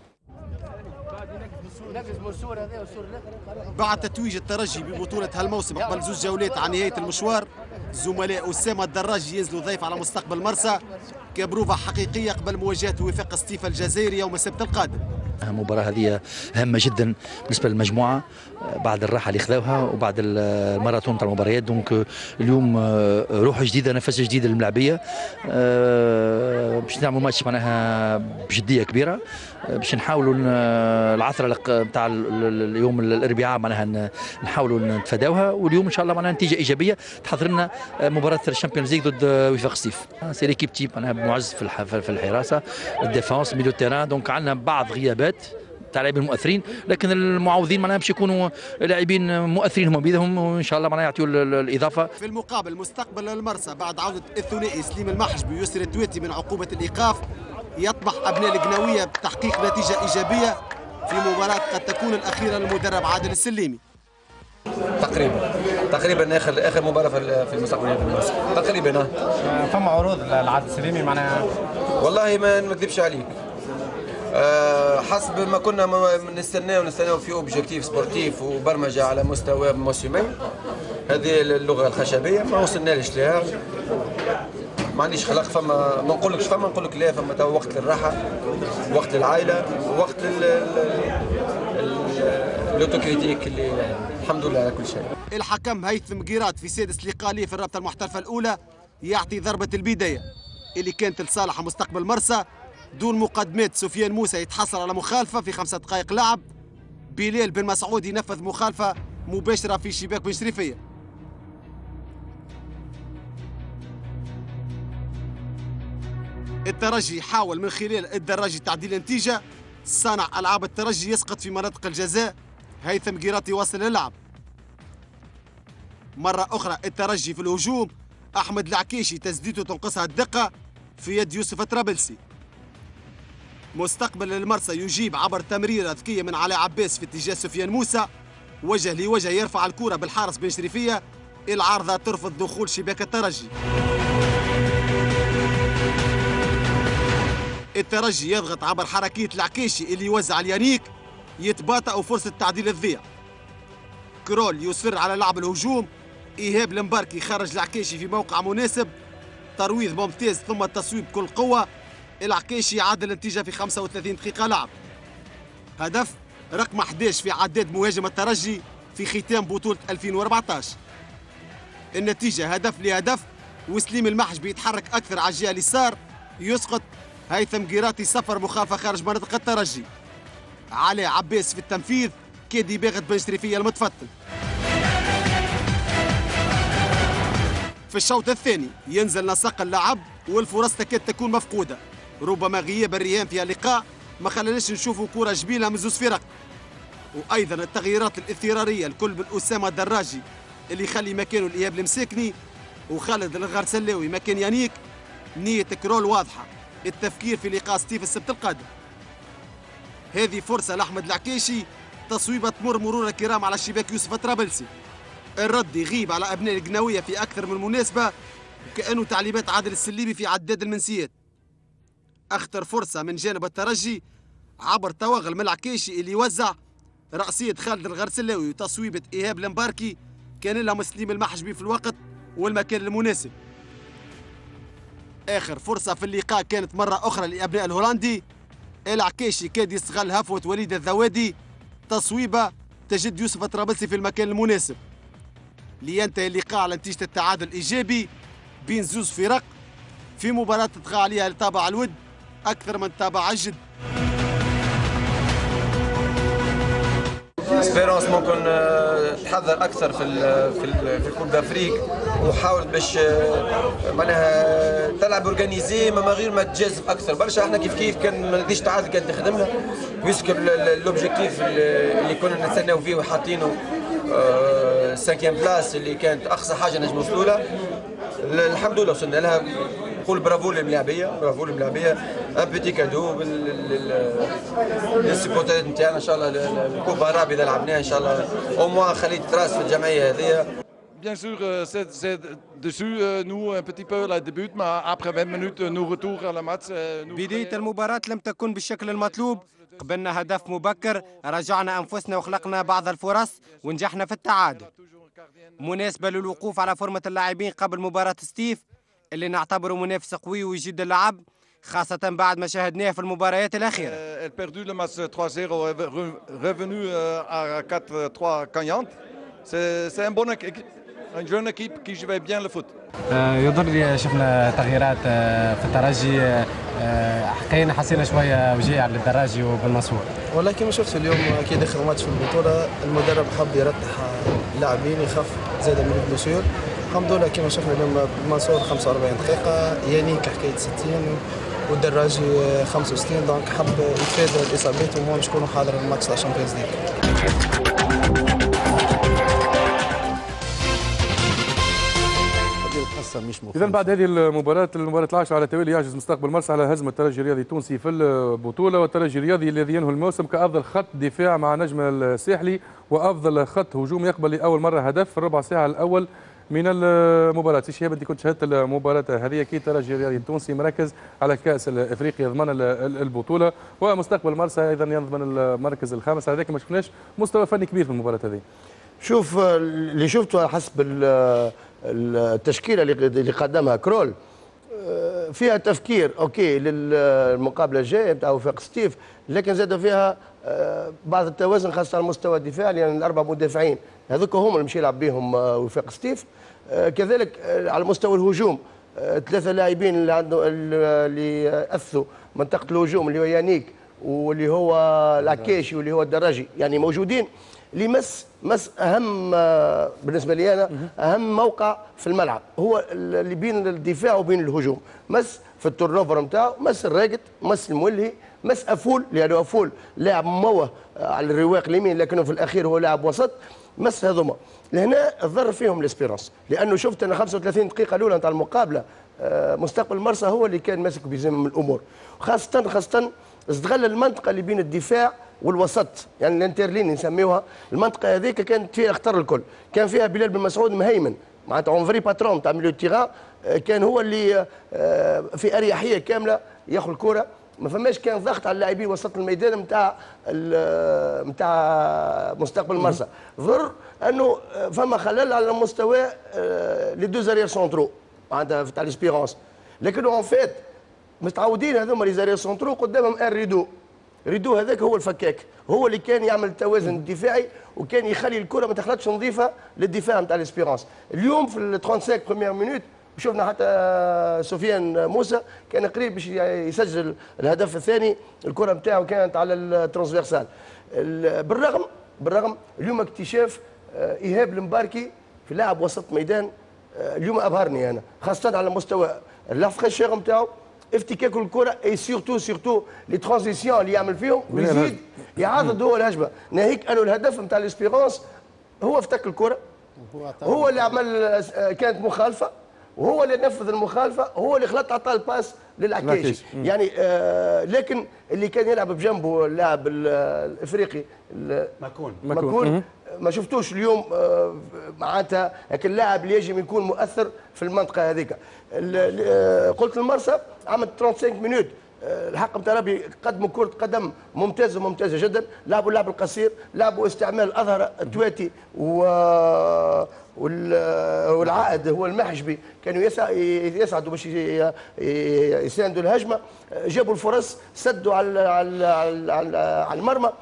بعد تتويج الترجي ببطولة هالموسم قبل زوج جولات عن نهاية المشوار زملاء أسامة الدراجي ينزلوا ضيف على مستقبل مرسى. كبروفة حقيقية قبل مواجهة وفاق سطيف الجزائري يوم السبت القادم. المباراة هذه هامة جدا بالنسبة للمجموعة. بعد الراحة اللي خذوها وبعد الماراثون تاع المباريات. donc اليوم روح جديدة نفس جديد للملاعبية باش نعملوا ماتش معناها بجدية كبيرة. باش نحاولوا العثرة نتاع اليوم الأربعاء معناها نحاولوا نتفاداوها. واليوم إن شاء الله معناها نتيجة إيجابية تحضر لنا مباراة ال Champions League ضد وفاق سطيف c'est l'équipe type معناها معز في الحراسة. ال défense milieu terrain. donc عندنا بعض غيابات. تاع لاعبين مؤثرين لكن المعوضين معناها باش يكونوا لاعبين مؤثرين هم بيدهم وان شاء الله معناها يعطيوا الإضافة. في المقابل مستقبل المرسى بعد عودة الثنائي سليم المحجبي ويسر التويتي من عقوبة الإيقاف يطمح أبناء القناوية بتحقيق نتيجة إيجابية في مباراة قد تكون الأخيرة للمدرب عادل السليمي. تقريبا. تقريبا اخر آخر مباراة في المستقبل في المرسى. تقريبا فما عروض لعادل السليمي معناها. والله ما نكذبش عليك. حسب ما كنا نستناو نستناو في objectif sportif وبرمجة على مستوى موسمي هذه اللغة الخشبية ما وصلناش لها ما عنديش خلق فما ما نقولكش فما نقول لك لا فما تو وقت للراحة وقت للعائلة وقت l'autocritique اللي الحمد لله على كل شيء. الحكم هيثم قيرات في سادس لقاء ليه في الرابطة المحترفة الأولى يعطي ضربة البداية اللي كانت لصالح مستقبل مرسى. دون مقدمات سفيان موسى يتحصل على مخالفة في خمسة دقائق لعب. بلال بن مسعود ينفذ مخالفة مباشرة في شباك بن شريفية. الترجي حاول من خلال الدراجي تعديل النتيجة. صانع ألعاب الترجي يسقط في مناطق الجزاء. هيثم قيراطي يواصل اللعب. مرة أخرى الترجي في الهجوم. أحمد العكيشي تسديدة تنقصها الدقة في يد يوسف الطرابلسي مستقبل المرسى يجيب عبر تمريرة ذكية من علاء عباس في اتجاه سفيان موسى. وجه لوجه يرفع الكرة بالحارس بن شريفية. العارضة ترفض دخول شباك الترجي. الترجي يضغط عبر حركية العكيشي اللي يوزع اليانيك. يتباطأ فرصة تعديل الضياع كرول يصر على لعب الهجوم. إيهاب المباركي خرج العكيشي في موقع مناسب. ترويض ممتاز ثم التصويب بكل قوة. العكيشي يعادل النتيجة في 35 دقيقة لعب. هدف رقم 11 في عداد مهاجم الترجي في ختام بطولة 2014 النتيجة هدف لهدف وسليم المحجبي يتحرك أكثر على الجهة اليسار يسقط هيثم قيراطي سفر مخافة خارج منطقة الترجي. علي عباس في التنفيذ كيدي باغت بن شريفية المتفتن في الشوط الثاني ينزل نسق اللعب والفرص تكاد تكون مفقودة. ربما غياب الريان في اللقاء. ما خلاناش نشوفوا كرة جميلة من زوز فرق وأيضا التغييرات الاضطرارية الكل من أسامة الدراجي اللي يخلي مكانه الإياب المساكني وخالد الغرسلاوي مكان يانيك. نية كرول واضحة التفكير في لقاء سطيف السبت القادم. هذه فرصة لأحمد العكيشي تصويبة تمر مرور الكرام على شباك يوسف الطرابلسي الرد يغيب على أبناء القناوية في أكثر من مناسبة وكأنه تعليمات عادل السليمي في عداد المنسيات. أخطر فرصة من جانب الترجي عبر توغل من العكيشي اللي يوزع رأسية خالد الغرسلاوي وتصويبة إيهاب المباركي كان لها مسلم المحجبي في الوقت والمكان المناسب. آخر فرصة في اللقاء كانت مرة أخرى لأبناء الهولندي. العكيشي كاد يستغل هفوة وليد الذوادي. تصويبة تجد يوسف الطرابلسي في المكان المناسب. لينتهي اللقاء على نتيجة التعادل الإيجابي. بين زوز فرق في مباراة تطغى عليها لتابع الود. أكثر من تابع الجد Espérance ممكن تحضر أكثر في في في ال Coupe d'Afrique وحاولت باش معناها تلعب organisée ما غير ما تجازف أكثر. برشا إحنا كيف كيف كان ما نقدرش تعادل كانت تخدمها puisque l'objectif اللي كنا نستناو فيه وحاطينه ال cinquième place اللي كانت أقصى حاجة نجم نوصلوا لها. الحمد لله وصلنا لها. نقول برافو للملاعبية برافو للملاعبية. un petit cadeau لل supporters نتاعنا إن شاء الله الكوبا الرابعه اذا لعبناها إن شاء الله. au moins خليت trace في الجمعية هذه. Bien sûr, c'est dessus, nous, un petit peu la début, mais après 20 minutes, nous retour à la match. بداية المباراة لم تكن بالشكل المطلوب. قبلنا هدف مبكر رجعنا أنفسنا وخلقنا بعض الفرص ونجحنا في التعادل. مناسبة للوقوف على فورمة اللاعبين قبل مباراة سطيف اللي نعتبره منافس قوي ويجد اللعب خاصة بعد ما شاهدناه في المباريات الأخيرة Elle a perdu le match 3-0, est re- revenu euh, à 4-3 gagnante. C'est c'est une bonne équipe, une jeune équipe qui jouait bien le foot. يظهر لي شفنا تغييرات في الترجي حكينا حسينا شوية وجيع للدراجي وبالمنصور والله كما شفت اليوم أكيد اخر ماتش في البطولة المدرب حب يرتح اللاعبين يخف زاد من البلوسيور الحمد لله كما شفنا اليوم منصور 45 دقيقة يانيك حكايه 60 والدراجي 65 donc حب يتفادى الإصابات وهو مش يكونوا حاضر الماتش تاع ال Champions League اذا بعد هذه المباراة المباراة العاشرة على التوالي يعجز مستقبل مرسى على هزم الترجي الرياضي التونسي في البطولة والترجي الرياضي الذي ينهي الموسم كأفضل خط دفاع مع نجم الساحلي وأفضل خط هجوم يقبل لأول مرة هدف في الربع ساعة الأول من المباراة. شهاب انت كنت شاهدت المباراة هذه. أكيد الترجي الرياضي التونسي مركز على كأس افريقيا يضمن ال- ال- البطولة ومستقبل مرسى أيضا يضمن المركز الخامس. على ذلك ما شفناش مستوى فني كبير في المباراة هذه. شوف اللي شفته حسب ال- التشكيلة اللي قدمها كرول فيها تفكير OK للمقابلة الجاية نتاع وفاق سطيف لكن زاد فيها بعض التوازن خاصة على المستوى الدفاعي لأن الأربع مدافعين هذوك هم اللي مشي يلعب بهم آه، وفاق ستيف. آه، كذلك آه، على مستوى الهجوم آه، ثلاثة لاعبين اللي عنده اللي أثوا منطقة الهجوم اللي هو يانيك واللي هو العكاشي واللي هو الدراجي يعني موجودين اللي مس مس أهم آه، بالنسبة لي أنا أهم موقع في الملعب. هو اللي بين الدفاع وبين الهجوم. مس في التورن أوفر نتاعو مس الراقد مس المولهي مس أفول لأنه أفول لاعب مموه آه، على الرواق اليمين لكنه في الأخير هو لاعب وسط. مس هذوما. لهنا ضر فيهم الاسبيرونس لأنه شفت أنا 35 دقيقة الأولى نتاع المقابلة آه، مستقبل مرسى هو اللي كان ماسك بزمام الأمور. خاصه خاصة استغل المنطقة اللي بين الدفاع والوسط يعني الانترلين نسميوها. المنطقة هذيك كانت فيها اختار الكل. كان فيها بلال بن مسعود مهيمن معناتها un vrai patron تاع milieu آه، كان هو اللي في أريحية كاملة ياخذ الكرة. ما فماش كان ضغط على اللاعبين وسط الميدان نتاع نتاع مستقبل مرسى ضر أنه آه، فما خلل على مستوى les deux arrières centraux معناتها تاع l'Espérance لكن en fait متعودين هذوما les arrières centraux قدامهم un rideau. rideau هذاك هو الفكاك. هو اللي كان يعمل التوازن الدفاعي وكان يخلي الكرة ما تخلطش نظيفة للدفاع نتاع L'Espérance اليوم في ال 35 premières minutes شفنا حتى سفيان موسى كان قريب باش يسجل الهدف الثاني الكرة نتاعو كانت على ال transversale. ال- بالرغم بالرغم اليوم اكتشاف آه، إيهاب المباركي في لاعب وسط ميدان آه، اليوم أبهرني أنا خاصة على مستوى ال fraîcheur نتاعو افتكاك الكرة et surtout surtout les transitions اللي يعمل فيهم ويزيد. يعاضد هو الهجمة. ناهيك أنه الهدف نتاع ال Espérance هو افتك الكرة هو اللي عمل آه، كانت مخالفة. وهو اللي نفذ المخالفة هو اللي خلط عطى ال passe للعكاشي. مم. يعني آه لكن اللي كان يلعب بجنبه اللاعب ال- الإفريقي ال- ماكون. ماكون. ما شفتوش اليوم آه، معناتها هيك اللاعب اللي يجب يكون مؤثر في المنطقة هذيك. آه، قلت المرسى عمل 35 minutes. آه، الحق نتاع ربي قدموا كرة قدم ممتازة ممتازة جدا. لعبوا اللعب القصير لعبوا استعمال الأظهرة التواتي و والعائد هو المحجبي كانوا يصع- يصعدوا باش يساندوا الهجمة آه، جابوا الفرص سدوا على على على, على, المرمى.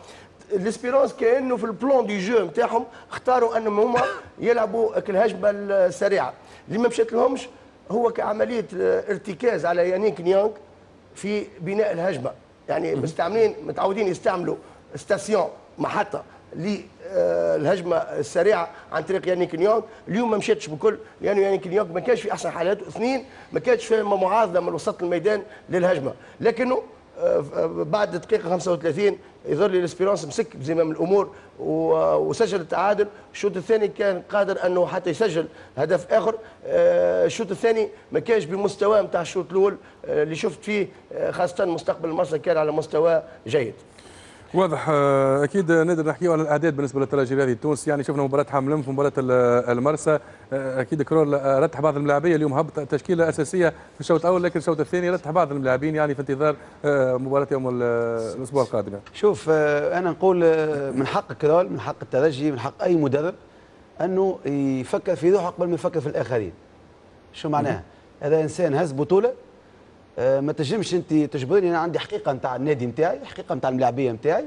ال Espérance كانه في ال plan de jeu نتاعهم اختاروا أنهم هما يلعبوا الهجمة السريعة. اللي ما مشات لهمش هو كعملية ارتكاز على يانيك نيانغ في بناء الهجمة. يعني مستعملين متعودين يستعملوا station محطة. للهجمه السريعة عن طريق يانيك نيونغ. اليوم ما مشاتش بكل لأنه يانيك نيونغ ما كانش في أحسن حالاته. اثنين ما كانش في معاضدة من وسط الميدان للهجمة. لكنه آه، آه، بعد دقيقة 35 يظهر لي ال Espérance مسك بزمام الأمور وسجل التعادل. الشوط الثاني كان قادر أنه حتى يسجل هدف آخر. آه، الشوط الثاني ما كانش بمستواه نتاع الشوط الأول آه، اللي شفت فيه آه، خاصة مستقبل المرسى كان على مستوى جيد. واضح آه، أكيد نقدر نحكيو على الأعداد بالنسبة للترجي الرياضي التونسي يعني شفنا مباراة حملم في مباراة ال- المرسى. آه، أكيد كرول آه، رتح بعض اللاعبيه اليوم هبط تشكيلة أساسية في الشوط الأول لكن الشوط الثاني رتح بعض اللاعبين يعني في انتظار مباراة يوم ال- الأسبوع القادم. يعني. شوف أنا نقول من حق كرول من حق الترجي من حق أي مدرب أنه يفكر في روحه قبل ما يفكر في الآخرين. شو معناها؟ هذا إنسان هز بطولة ما تنجمش انت تجبرني أنا عندي حقيقة نتاع النادي نتاعي حقيقة نتاع الملاعبية نتاعي.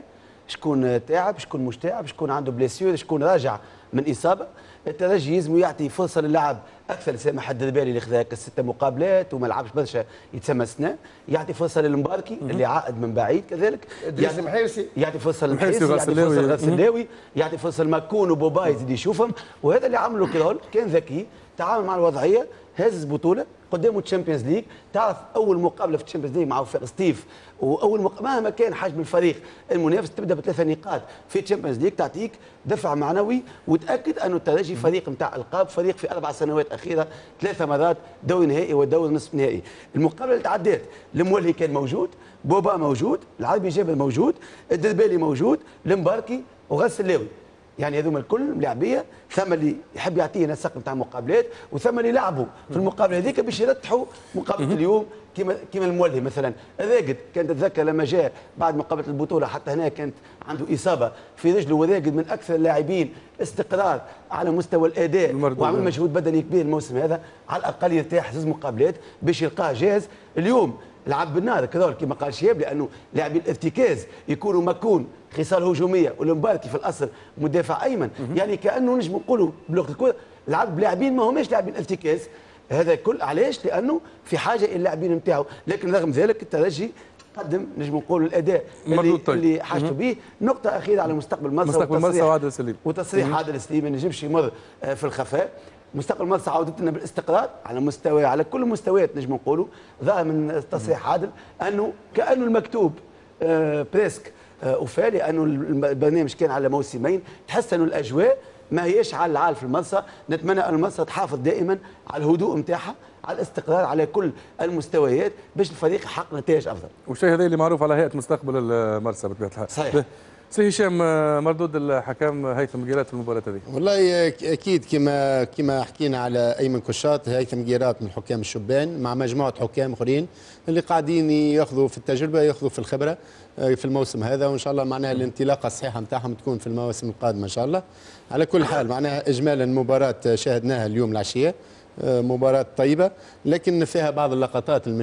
شكون تعب شكون مش تعب شكون عنده blessure شكون راجع من إصابة. الترجي يلزم يعطي فرصة للاعب أكثر سامح الدربالي اللي خذا الست مقابلات وما لعبش برشا يتسمى سنة. يعطي فرصة للمباركي اللي عائد من بعيد كذلك. إدريس المحيرسي. يعطي فرصة للمحيرسي يعطي فرصة. للغسلاوي يعطي فرصة لماكون وبوبا يزيد يشوفهم. وهذا اللي عمله كرول كان ذكي تعامل مع الوضعية هز بطولة. قدامه Champions League تعرف أول مقابلة في ال Champions League مع وفاق سطيف وأول مق... مهما كان حجم الفريق المنافس تبدأ بثلاثة نقاط في ال Champions League تعطيك دفع معنوي وتأكد أنه الترجي فريق نتاع ألقاب فريق في أربع سنوات أخيرة ثلاثة مرات دوري نهائي ودوري نصف نهائي. المقابلة اللي تعدات المولهي كان موجود بوبا موجود العربي جابر موجود الدربالي موجود المباركي وغسلاوي يعني هذوما الكل ملاعبية ثم اللي يحب يعطينا السقف نتاع المقابلات وثم اللي لعبوا في المقابلة هذيك باش يرتحوا مقابلة اليوم كما كما المولهي مثلا. الراقد كان تتذكر لما جاء بعد مقابلة البطولة حتى هنا كانت عنده إصابة في رجله وراقد من أكثر اللاعبين استقرار على مستوى الأداء وعمل مجهود بدني كبير الموسم هذا على الأقل يرتاح زوج مقابلات باش يلقاه جاهز. اليوم لعب بالنار كذلك كما قال شهاب لأنه لاعبي الارتكاز يكونوا مكون خصال هجومية والمباركي في الأصل مدافع أيمن. يعني كأنه نجم نقولوا بلغه الكرة لعب بلاعبين ما هماش لاعبين ارتكاز هذا كل علاش؟ لأنه في حاجة إلى اللاعبين نتاعو. لكن رغم ذلك الترجي قدم نجم نقولوا الأداء اللي, طيب. اللي حاجته. به نقطة أخيرة على مستقبل مرسى مستقبل مرسى وتصريح- وعادل سليم. وتصريح. عادل سليم ما نجمش يمر آه، في الخفاء. مستقبل مرسى عودتنا بالاستقرار على مستوى على كل المستويات نجم نقولوا ظهر من تصريح عادل أنه كأنه المكتوب آه، presque. آه، وفاه لأنه البرنامج كان على موسمين. تحس أنه الأجواء ما هيش على العال في المرسى نتمنى أن المرسى تحافظ دائما على الهدوء نتاعها على الاستقرار على كل المستويات باش الفريق يحقق نتائج أفضل. والشيء هذا اللي معروف على هيئة مستقبل المرسى بطبيعة الحال. صحيح. سي هشام آه، مردود الحكم هيثم قيرات في المباراة هذه والله أكيد كما كما حكينا على أيمن كشاط هيثم جيرات من حكام الشبان مع مجموعة حكام آخرين اللي قاعدين يأخذوا في التجربة يأخذوا في الخبرة آه، في الموسم هذا. وإن شاء الله معناها الانطلاقة الصحيحة نتاعهم تكون في المواسم القادمة إن شاء الله. على كل حال معناها اجمالا مباراة شاهدناها اليوم العشية آه، مباراة طيبة لكن فيها بعض اللقطات اللي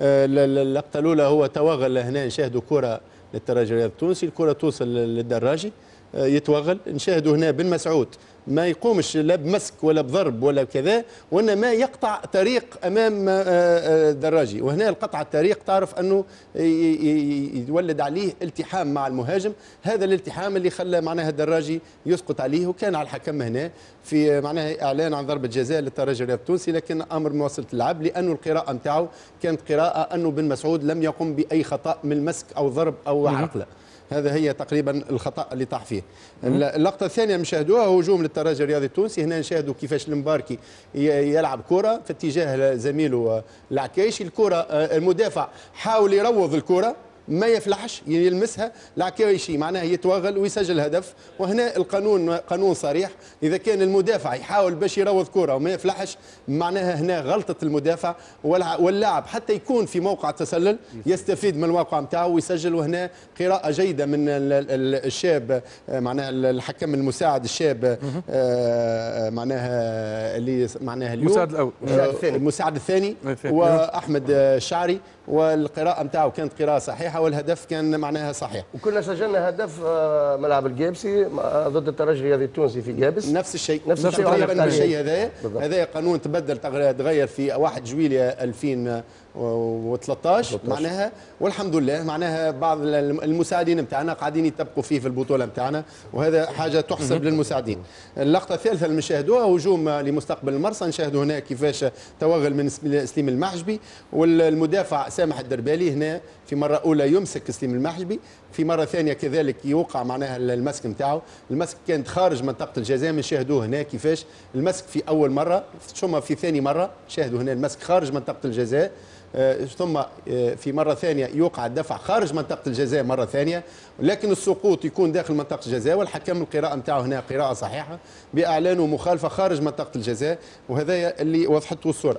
آه، ال- اللقطة الأولى هو توغل هنا نشاهدوا كرة للترجي الرياضي التونسي الكرة توصل للدراجي آه، يتوغل. نشاهدوا هنا بن مسعود ما يقومش لا بمسك ولا بضرب ولا كذا وإنما يقطع طريق أمام آه، آه، دراجي. وهنا القطع الطريق تعرف أنه ي- ي- يولد عليه التحام مع المهاجم. هذا الالتحام اللي خلى معناها الدراجي يسقط عليه وكان على الحكم هنا في معناها إعلان عن ضربة جزاء للترجي الرياضي التونسي. لكن أمر مواصلة اللعب لأنه القراءة نتاعو كانت قراءة أنه بن مسعود لم يقم بأي خطأ من مسك أو ضرب أو. عرقله هذا هي تقريبا الخطأ اللي طاح فيه. اللقطة الثانية نشاهدوها هجوم للترجي الرياضي التونسي. هنا نشاهدوا كيفاش المباركي يلعب كرة في اتجاه زميله العكايشي الكرة آه، المدافع حاول يروض الكرة. ما يفلحش يلمسها العكايشي معناها يتوغل ويسجل هدف. وهنا القانون قانون صريح. إذا كان المدافع يحاول باش يروض كرة وما يفلحش معناها هنا غلطة المدافع واللاعب حتى يكون في موقع تسلل يستفيد من الموقع نتاعو ويسجل. وهنا قراءة جيدة من ال- ال- الشاب معناها الحكم المساعد الشاب آه، معناها اللي معناها اليوم. المساعد الأول. آه، المساعد الثاني واحمد الشعري والقراءة نتاعو كانت قراءة صحيحة والهدف كان معناها صحيح. وكلنا سجلنا هدف آه، ملعب الجابسي ضد الترجي الرياضي التونسي في جابس نفس الشيء نفس الشيء تقريبا الشيء هذايا. هذايا قانون تبدل تغير في 1 جويليا 2000 و13 معناها والحمد لله معناها بعض المساعدين نتاعنا قاعدين يتبقوا فيه في البطوله نتاعنا وهذا حاجة تحسب للمساعدين اللقطه الثالثه اللي نشاهدوها هجوم لمستقبل المرسى نشاهدوا هنا كيفاش توغل من سليم المحجبي والمدافع سامح الدربالي هنا في مرة أولى يمسك سليم المحجبي في مرة ثانية كذلك يوقع معناها المسك نتاعو. المسك كانت خارج منطقة الجزاء نشاهدوه هنا كيفاش. المسك في أول مرة ثم في ثاني مرة شاهدوا هنا المسك خارج منطقة الجزاء. آه، ثم آه، في مرة ثانية يوقع الدفع خارج منطقة الجزاء مرة ثانية. لكن السقوط يكون داخل منطقة الجزاء والحكم القراءة نتاعو هنا قراءة صحيحة بإعلانه مخالفة خارج منطقة الجزاء. وهذا اللي وضحته الصورة.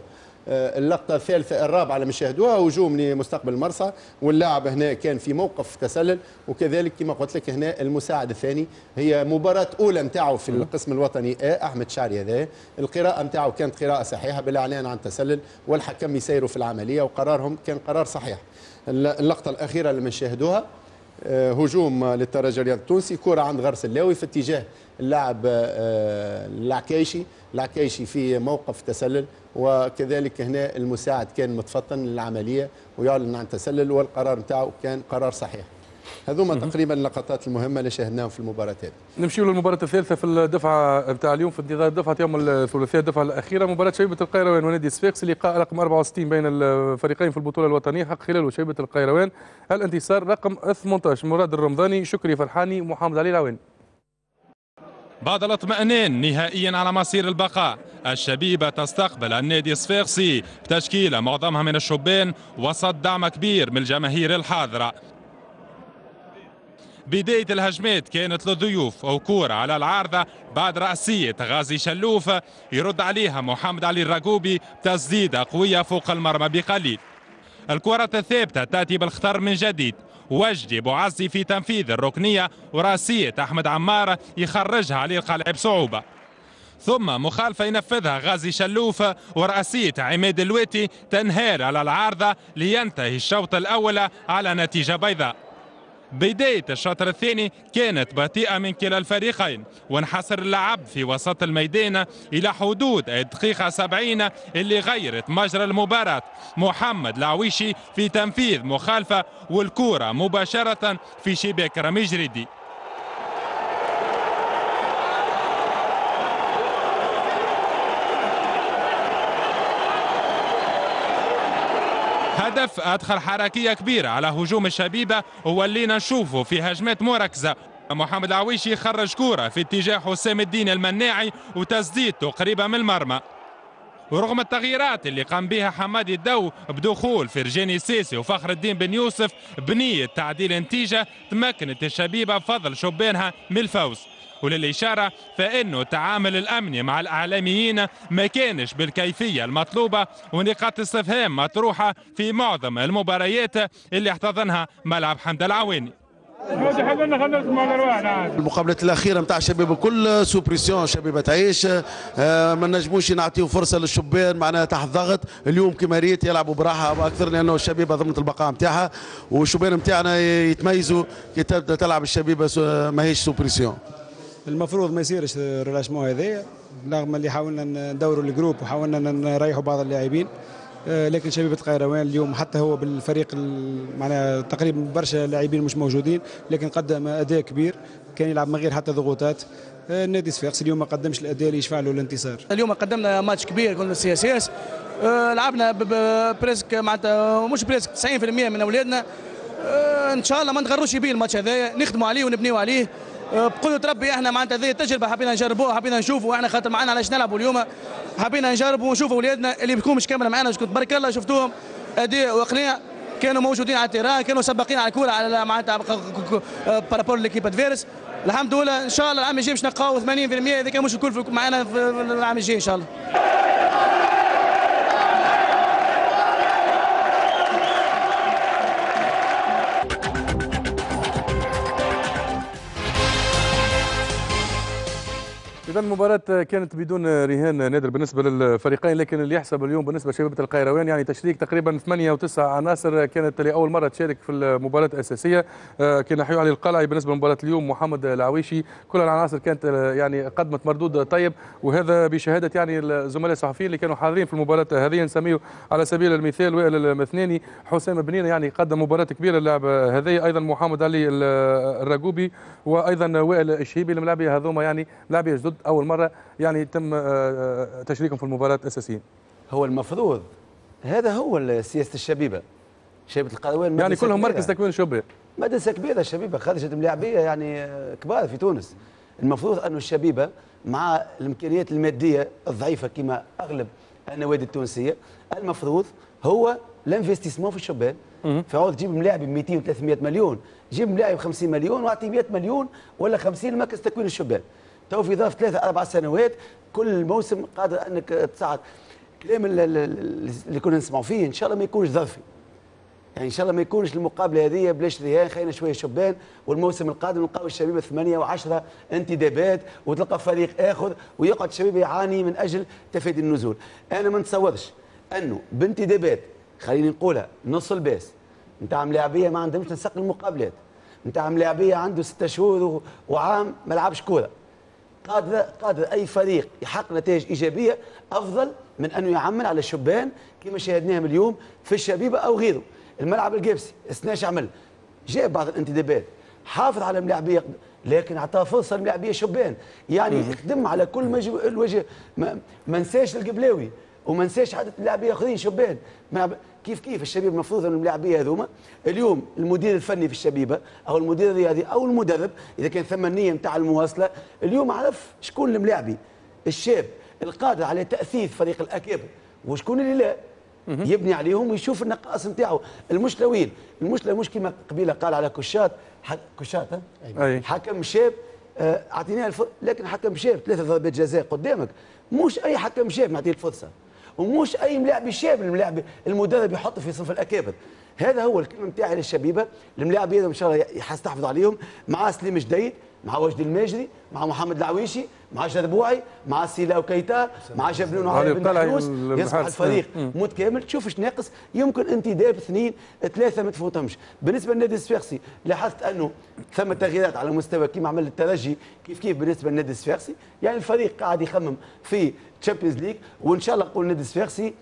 اللقطة الثالثة الرابعة اللي نشاهدوها هجوم لمستقبل المرسى واللاعب هنا كان في موقف تسلل وكذلك كما قلت لك هنا المساعد الثاني هي مباراة أولى نتاعو في القسم الوطني آه أحمد شعري هذا. القراءة نتاعو كانت قراءة صحيحة بالاعلان عن تسلل والحكم يسيروا في العملية وقرارهم كان قرار صحيح. اللقطة الأخيرة اللي نشاهدوها آه، هجوم للترجي الرياضي التونسي كرة عند غرس اللاوي في اتجاه اللاعب آه، العكايشي العكايشي في موقف تسلل وكذلك هنا المساعد كان متفطن للعملية ويعلن عن تسلل والقرار نتاعو كان قرار صحيح. هذوما تقريبا اللقطات المهمة اللي شاهدناهم في المباراة هذه نمشيو للمباراة الثالثة في الدفعة بتاع اليوم في انتظار دفعة يوم الثلاثاء الدفعة الأخيرة. مباراة شيبة القيروان ونادي صفاقس لقاء رقم 64 بين الفريقين في البطولة الوطنية حق خلاله شيبة القيروان. الانتصار رقم 18 مراد الرمضاني شكري فرحاني محمد علي العواني بعد الاطمئنان نهائيا على مصير البقاء. الشبيبة تستقبل النادي الصفاقسي بتشكيلة معظمها من الشبان وسط دعم كبير من الجماهير الحاضرة. بداية الهجمات كانت للضيوف أو كورة على العارضة بعد رأسية غازي شلوف يرد عليها محمد علي الرقوبي تسديدة قوية فوق المرمى بقليل. الكرة الثابتة تأتي بالخطر من جديد. وجدي بوعزي في تنفيذ الركنية ورأسية أحمد عمار يخرجها علي القلع بصعوبة ثم مخالفة ينفذها غازي شلوف ورأسية عماد الواتي تنهار على العارضة لينتهي الشوط الأول على نتيجة بيضاء. بداية الشوط الثاني كانت بطيئة من كلا الفريقين وانحصر اللعب في وسط الميدان إلى حدود الدقيقة 70 اللي غيرت مجرى المباراة. محمد العويشي في تنفيذ مخالفة والكورة مباشرة في شباك رمي جريدي هدف أدخل حركية كبيرة على هجوم الشبيبة وولينا نشوفه في هجمات مركزة محمد العويشي خرج كورة في اتجاه حسام الدين المناعي وتسديدته قريبة من المرمى. ورغم التغييرات اللي قام بها حمادي الدو بدخول فرجاني سيسي وفخر الدين بن يوسف بنية تعديل النتيجة تمكنت الشبيبة بفضل شبانها من الفوز. وللإشارة فإنه التعامل الأمني مع الإعلاميين ما كانش بالكيفية المطلوبة ونقاط استفهام مطروحة في معظم المباريات اللي احتضنها ملعب حمد العواني المقابلات الأخيرة نتاع الشباب الكل سوبريسيون شبيبه تعيش. آه، ما نجموش نعطيو فرصة للشبان معناها تحت ضغط. اليوم كما ريت يلعبوا براحة أكثر لأنه الشبيبه ضمنت البقاء نتاعها والشبان نتاعنا يتميزوا كي تبدأ تلعب الشبيبه ماهيش sous pression المفروض ما يصيرش ال relâchement هذايا رغم اللي حاولنا ندوروا ال groupe وحاولنا نريحوا بعض اللاعبين آه، لكن شبيبة القيروان اليوم؟ حتى هو بالفريق معناها تقريبا برشا لاعبين مش موجودين لكن قدم أداء كبير كان يلعب من غير حتى ضغوطات. آه، النادي صفاقس اليوم ما قدمش الأداء اللي يشفع له الانتصار. اليوم قدمنا ماتش كبير كنا CSS. لعبنا presque معناتها مش presque 90% من أولادنا. آه، إن شاء الله ما نغروش بيه الماتش هذايا نخدموا عليه ونبنيوا عليه. بقدره ربي إحنا معناتها هذه تجربة. حبينا نجربوها حبينا نشوفوا. إحنا خاطر معنا علاش نلعبوا اليوم؟ حبينا نجربوا ونشوفوا اولادنا اللي بيكون مش كاملة معنا كنت بارك الله شفتوهم. اداء واقناع كانوا موجودين على ال terrain كانوا سباقين على الكورة على معناتها par rapport l'équipe adverse الحمد لله إن شاء الله العام الجاي باش نلقاو 80% إذا كان مش الكل معنا في العام الجاي إن شاء الله. إذا المباراة كانت بدون رهان نادر بالنسبة للفريقين لكن اللي يحسب اليوم بالنسبة لشبيبة القيروان يعني تشريك تقريبا ثمانية وتسعة عناصر كانت لأول مرة تشارك في المباراة الأساسية. آه، كان حيو علي القلعي بالنسبة لمباراة اليوم محمد العويشي. كل العناصر كانت آه، يعني قدمت مردود طيب وهذا بشهادة يعني الزملاء الصحفيين اللي كانوا حاضرين في المباراة هذه نسميه على سبيل المثال وائل المثناني حسام بنينة يعني قدم مباراة كبيرة اللاعب هذه أيضا محمد علي الرقوبي وأيضا وائل الشهيبي الملاعبية هذوما يعني لاعبية جدد أول مرة يعني تم آه، آه، تشريكهم في المباراة اساسيين هو المفروض هذا هو سياسة الشبيبة. شبيبة القيروان يعني كلهم مركز تكوين شبه. مدرسه كبيرة الشبيبه خرجت ملاعبيه يعني آه، كبار في تونس. المفروض انه الشبيبة مع الإمكانيات المادية الضعيفة كما أغلب النوادي التونسية المفروض هو ال investissement في الشبان. فعوض تجيب ملاعب ب 200 و 300 مليون جيب ملاعب ب 50 مليون واعطي 100 مليون ولا 50 لمركز تكوين الشبان. تو في ظرف ثلاثة أربع سنوات كل موسم قادر أنك تصعد الكلام اللي, كنا نسمعوا فيه إن شاء الله ما يكونش ظرفي. يعني إن شاء الله ما يكونش المقابلة هذه بلاش رهان خلينا شوية شبان. والموسم القادم نلقاو الشبيبه ثمانية وعشرة انتدابات وتلقى فريق آخر ويقعد الشبيبه يعاني من أجل تفادي النزول. أنا ما نتصورش أنه بانتدابات خليني نقولها نص الباس. نتاع ملاعبية ما عندهمش نسق المقابلات. نتاع ملاعبية عنده ستة شهور وعام ما لعبش كورة. قادر قادر أي فريق يحقق نتائج إيجابية أفضل من أنه يعمل على الشبان كما شاهدناهم اليوم في الشبيبة أو غيره. الملعب القابسي سناش عمل جاب بعض الانتدابات حافظ على ملاعبيه لكن اعطاه فرصة لملاعبيه شبان يعني خدم على كل مجو الوجه. ما, ما نساش القبلاوي وما نساش عدد اللاعبيه آخرين شبان. ما كيف كيف الشبيب المفروض ان اللاعبيه هذوما؟ اليوم المدير الفني في الشبيبة أو المدير الرياضي أو المدرب إذا كان ثم النيه نتاع المواصلة اليوم عرف شكون الملاعبي. الشاب القادر على تاثير فريق الاكابر وشكون اللي لا؟ يبني عليهم ويشوف النقائص نتاعو المشكلة وين؟ المشكلة مش كما قبيلة قال على كشات كشات. حكم شاب آه، اعطيناه الف... لكن حكم شاب ثلاثة ضربات جزاء قدامك. مش أي حكم شاب نعطيه الفرصة. ومش أي ملاعب شاب الملاعب المدرب يحط في صف الأكابر. هذا هو الكلمة نتاعي للشبيبة. الملاعب إن شاء الله يستحفظ عليهم. مع سليم جديد. مع وجدي الماجري مع محمد العويشي مع جربوعي مع سيلا وكيتا مع جبنون وعلي بن محروس يصبح الفريق متكامل تشوف إيش ناقص؟ يمكن انتداب اثنين ثلاثة ما تفوتهمش. بالنسبة للنادي الصفاقسي لاحظت أنه ثم تغييرات على مستوى كيما عمل الترجي كيف كيف بالنسبة للنادي الصفاقسي. يعني الفريق قاعد يخمم في Champions League وإن شاء الله نقول النادي الصفاقسي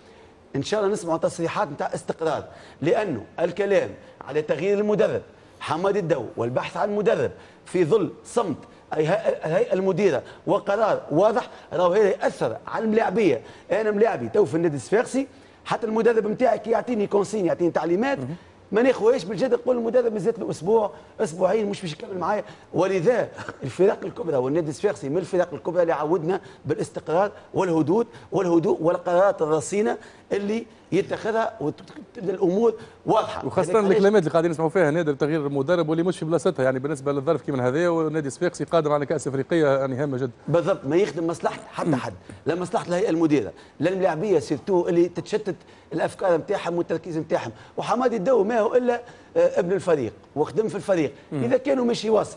إن شاء الله نسمع تصريحات نتاع استقرار. لأنه الكلام على تغيير المدرب حمادي الدو والبحث عن مدرب في ظل صمت الهيئه المديرة وقرار واضح راهو هذا يأثر على الملاعبية. أنا ملاعبي تو في النادي الصفاقسي حتى المدرب نتاعي كي يعطيني consigne يعطيني تعليمات. ما ناخذهاش بالجد نقول المدرب مازالت له أسبوع أسبوعين مش باش يكمل معايا. ولذا الفرق الكبرى والنادي الصفاقسي من الفرق الكبرى اللي عودنا بالاستقرار والهدوء والهدوء والقرارات الرصينة اللي يتخذها وتبدا الأمور واضحة. وخاصة الكلمات اللي قاعدين نسمعوا فيها نادر تغيير المدرب واللي مش في بلاصتها. يعني بالنسبة للظرف كيما هذايا والنادي الصفاقسي قادم على كأس أفريقية يعني هامة جدا بالضبط ما يخدم مصلحة حتى حد لا مصلحة الهيئة المديرة لا الملاعبية سيرتو اللي تتشتت الأفكار نتاعهم والتركيز نتاعهم. وحمادي الدو ما هو إلا آه، ابن الفريق وخدم في الفريق. إذا كانوا مش يواصل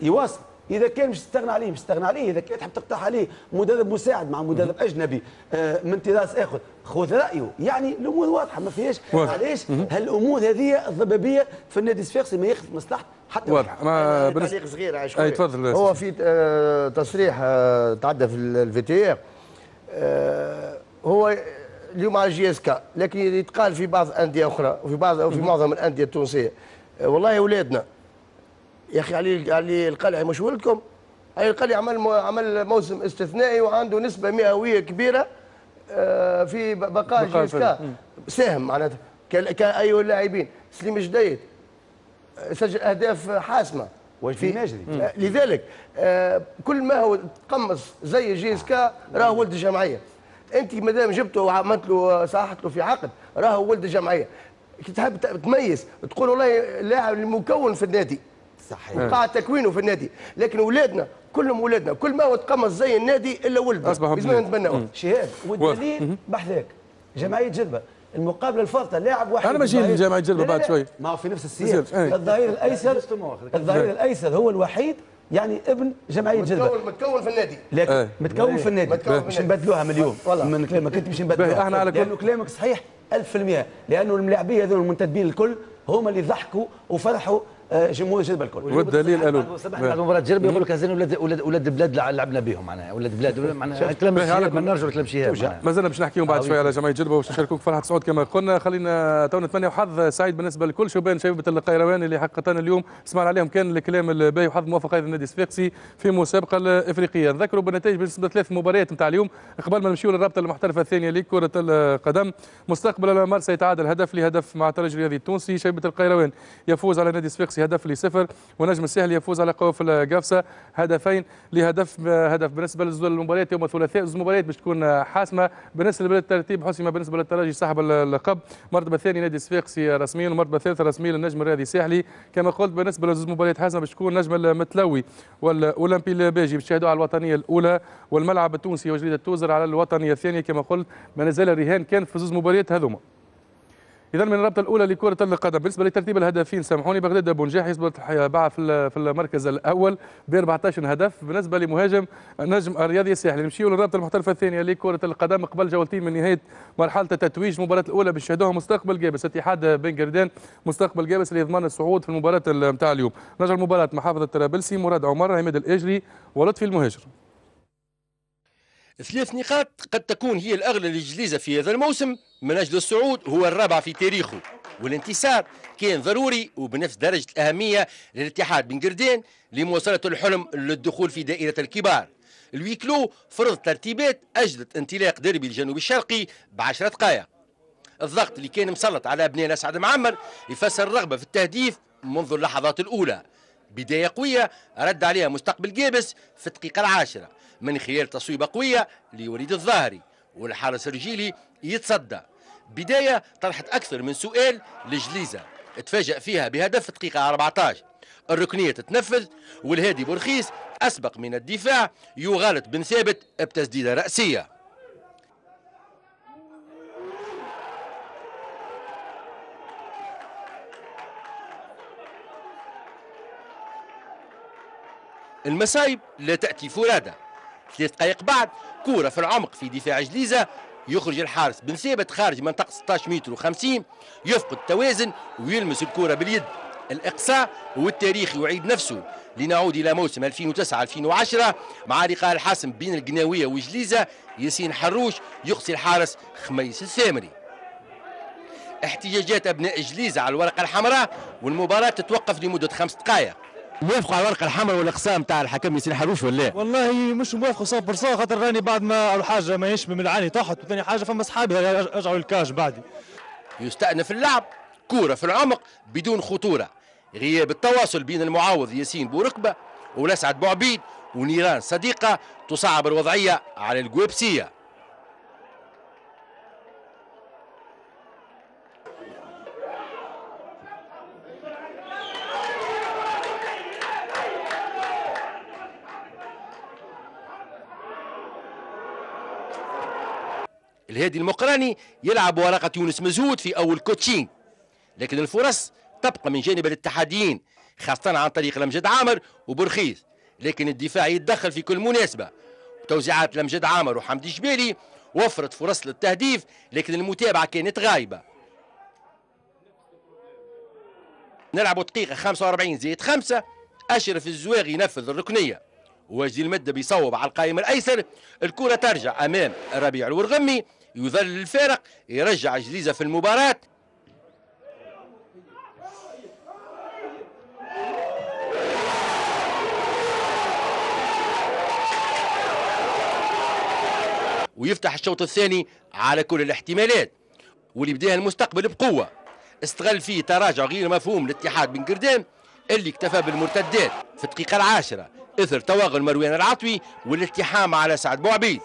يواصل. إذا كان مش تستغنى عليه مش تستغنى عليه. إذا كان تحب تقترح عليه مدرب مساعد مع مدرب أجنبي آه، من طراز آخر خذ رأيه. يعني الأمور واضحة ما فيهاش علاش هالأمور هذه الضبابية في النادي الصفاقسي ما ياخذ مصلحة حتى واضح. ما تعليق صغير أي. تفضل هو في آه، تصريح آه، تعدى في الفي تي هو اليوم على جي إس كا لكن يتقال في بعض الأندية أخرى وفي بعض أو في معظم الأندية التونسية. والله يا أولادنا يا أخي علي علي القلعي مش ولدكم؟ علي القلعي عمل مو- عمل موسم استثنائي وعنده نسبة مئوية كبيرة آه، في ب- بقاء جي إس كا. ساهم معناتها كا- كاي اللاعبين. سليم جديد سجل أهداف حاسمة. الماجري. آه، لذلك آه، كل ما هو تقمص زي جي إس كا راه ولد الجمعيه أنت مادام جبته وعملت له صححت له في عقد راهو ولد الجمعيه كي تحب تميز تقول والله اللاعب المكون في النادي. صحيح. وقاعد تكوينه في النادي. لكن اولادنا كلهم اولادنا كل ما تقمص زي النادي إلا ولده أصبحوا لازم. نتبناوه شهاد والدليل بحذاك جمعية جربة. المقابلة الفارطه لاعب واحد لجمعية جربة لا، لا، بعد. شوي. ما هو في نفس السياق. أي. الظهير الأيسر الظهير الأيسر هو الوحيد يعني ابن جمعية جلبة. متكون متكون في النادي. لكن إيه. متكون في النادي. مش. نبدلوها من اليوم. والله. من كلامك انت مش نبدلوها. إحنا على كل- لأنه كلامك صحيح 1000% لأنه الملاعبية هذول المنتدبين الكل هما اللي ضحكوا وفرحوا آه، جمهور جلبه الكل. والدليل قالوا صباح بعد مباراة جربي يقول لك هذين أولاد أولاد أولاد البلاد لعبنا بهم معناها أولاد البلاد معناها كلام كل- ما نرجع كلام شهاب معناها. ما زلنا باش نحكيو بعد آه، شوية على جمعيه جلبه باش نشاركوك فرحة سعود كما قلنا. خلينا تو نتمنى حظ سعيد بالنسبة لكل شبان شبيبة القيروان اللي حقيقه اليوم. سمعنا عليهم كان الكلام الباهي وحظ موفق أيضا النادي الصفاقسي في المسابقه الإفريقية. نذكروا بالنتائج بالنسبة لثلاث مباريات نتاع اليوم قبل ما نمشيو للرابطة المحترفة الثانية لكرة القدم. مستقبل الأمر سيتعادل هدف لهدف مع الترجي الرياضي التونسي. شبيبة القيروان يفوز على النادي الصفاقسي الصفاقسي هدف لصفر ونجم الساحلي يفوز على قوة في القفصة. هدفين لهدف هدف بالنسبة للمباريات يوم الثلاثاء. زوج مباريات باش تكون حاسمة. بالنسبة للترتيب حسمة بالنسبة للترجي صاحب اللقب المرتبة الثانية نادي الصفاقسي رسميا والمرتبة الثالثة رسميا للنجم الرياضي الساحلي كما قلت بالنسبة لزوج مباريات حاسمة باش تكون نجم المتلوي والأولمبي الباجي باش على الوطنية الأولى. والملعب التونسي وجريدة توزر على الوطنية الثانية. كما قلت ما نزال الرهان كان في زوج مباريات هذوما. اذا من الرابطة الأولى لكرة القدم. بالنسبة لترتيب الهدافين سامحوني بغداد بونجاح يثبت باع في المركز الأول ب 14 هدف. بالنسبة لمهاجم النجم الرياضي الساحلي نمشيو للرابطة المحترفة الثانية لكرة القدم. قبل جولتين من نهاية مرحلة التتويج المباراه الأولى باش يشهدوها مستقبل جابس اتحاد بن قردان. مستقبل جابس اللي يضمن الصعود في المباراة نتاع اليوم. نرجع المباراة محافظة طرابلسي مراد عمر عماد الأجري ولطفي المهاجر. ثلاث نقاط قد تكون هي الأغلى للجليزة في هذا الموسم من أجل الصعود هو الرابع في تاريخه. والانتصار كان ضروري وبنفس درجة الأهمية للاتحاد بن قردان لمواصلة الحلم للدخول في دائرة الكبار. الويكلو فرض ترتيبات أجلت انطلاق ديربي الجنوب الشرقي بعشرة دقائق الضغط اللي كان مسلط على أبناء أسعد معمر يفسر الرغبة في التهديف منذ اللحظات الأولى. بداية قوية رد عليها مستقبل جابس في الدقيقة العاشرة. من خلال تصويبة قوية لوليد الظاهري والحارس الرجيلي يتصدى. بداية طرحت أكثر من سؤال لجليزة. تفاجأ فيها بهدف في الدقيقة 14 الركنية تتنفذ والهادي بورخيس أسبق من الدفاع يغالط بن ثابت بتسديدة رأسية. المصايب لا تأتي فرادى ثلاث دقائق بعد كورة في العمق في دفاع جليزة يخرج الحارس بن ثابت خارج منطقة 16 متر و50 يفقد التوازن ويلمس الكرة باليد. الإقصاء والتاريخ يعيد نفسه. لنعود إلى موسم 2009-2010 مع لقاء الحاسم بين القناوية وجليزة ياسين حروش يقصي الحارس خميس الثامري احتجاجات أبناء جليزة على الورقة الحمراء والمباراة تتوقف لمدة خمس دقائق. موافقوا على الورقه الحمراء والاقسام تاع الحكم ياسين حروش ولا والله مش موافق 100% خاطر راني بعد ما اول حاجة ما يشمم العاني تحت وثاني حاجة فما أصحابي رجعوا الكاج بعدي. يستأنف اللعب كورة في العمق بدون خطورة. غياب التواصل بين المعاوض ياسين بوركبه والأسعد بوعبيد ونيران صديقة تصعب الوضعية على الجويبسية. الهادي المقراني يلعب ورقة يونس مزهود في أول كوتشينج لكن الفرص تبقى من جانب الاتحاديين خاصة عن طريق لمجد عامر وبرخيز لكن الدفاع يتدخل في كل مناسبة. توزيعات لمجد عامر وحمدي جبالي وفرت فرص للتهديف لكن المتابعة كانت غايبة. نلعب دقيقة 45 زائد 5 أشرف الزواغي ينفذ الركنية. وجدي المدة بيصوب على القائم الأيسر. الكرة ترجع أمام ربيع الورغمي. يذلل الفارق يرجع جليزة في المباراة. ويفتح الشوط الثاني على كل الاحتمالات واللي بداها المستقبل بقوة. استغل فيه تراجع غير مفهوم لاتحاد بن قردان اللي اكتفى بالمرتدات في الدقيقة العاشرة إثر توغل مروان العطوي والالتحام على سعد بوعبيد.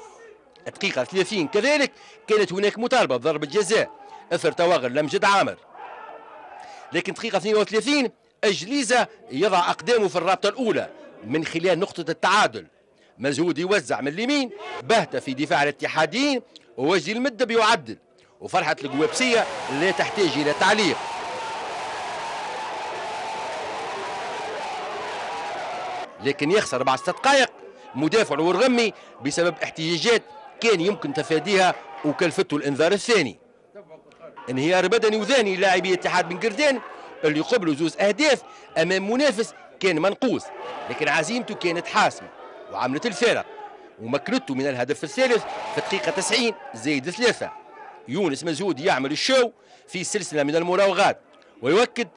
الدقيقة 30 كذلك كانت هناك مطالبة بضربة جزاء إثر توغل لمجد عامر. لكن دقيقة 32 أجليزة يضع أقدامه في الرابطة الأولى من خلال نقطة التعادل. مزهود يوزع من اليمين بهته في دفاع الاتحاديين ووجه المدة بيعدل. وفرحة القوابسية لا تحتاج إلى تعليق. لكن يخسر بعد ست دقائق مدافع ورغمي بسبب احتياجات كان يمكن تفاديها وكلفته الإنذار الثاني. انهيار بدني وذاني لاعبي اتحاد بن قردان اللي قبلوا زوز أهداف أمام منافس كان منقوص لكن عزيمته كانت حاسمة وعملت الفارق ومكنته من الهدف الثالث في الدقيقة 90 زايد ثلاثة. يونس مزهود يعمل الشو في سلسلة من المراوغات ويؤكد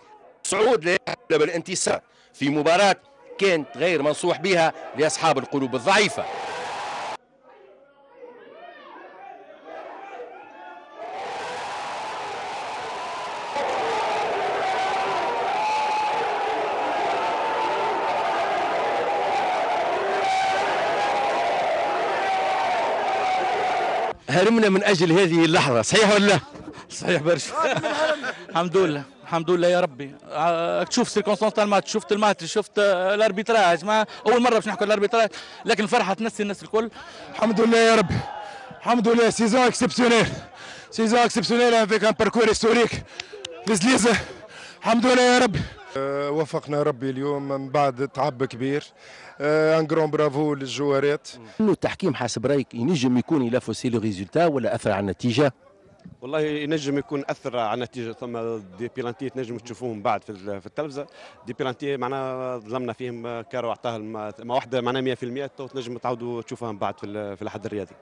صعود لا بالانتصار في مباراة كانت غير منصوح بها لأصحاب القلوب الضعيفة. هرمنا من أجل هذه اللحظة صحيح ولا لا؟ صحيح برشا. [laughs] الحمد لله الحمد لله يا ربي. آه، تشوف circonstances تاع الماتش شفت الماتش شفت آه، ال arbitrage. ما أول مرة باش نحكي ال arbitrage لكن الفرحة تنسي الناس الكل. الحمد لله يا رب الحمد لله. saison exceptionnelle saison exceptionnelle avec un parcours historique لزليزه الحمد لله يا رب وفقنا ربي اليوم من بعد تعب كبير. un grand bravo للجوارات. إنه التحكيم حسب رأيك ينجم يكون il a faussé le résultat ولا أثر على النتيجة؟ والله ينجم يكون أثر على النتيجة. ثم des penalties تنجم تشوفوهم بعد في ال- في التلفزة. des penalties معناها ظلمنا فيهم carrément الم- ما واحدة معناها 100% تو تنجم تعاودوا تشوفها من بعد في الحد الرياضي.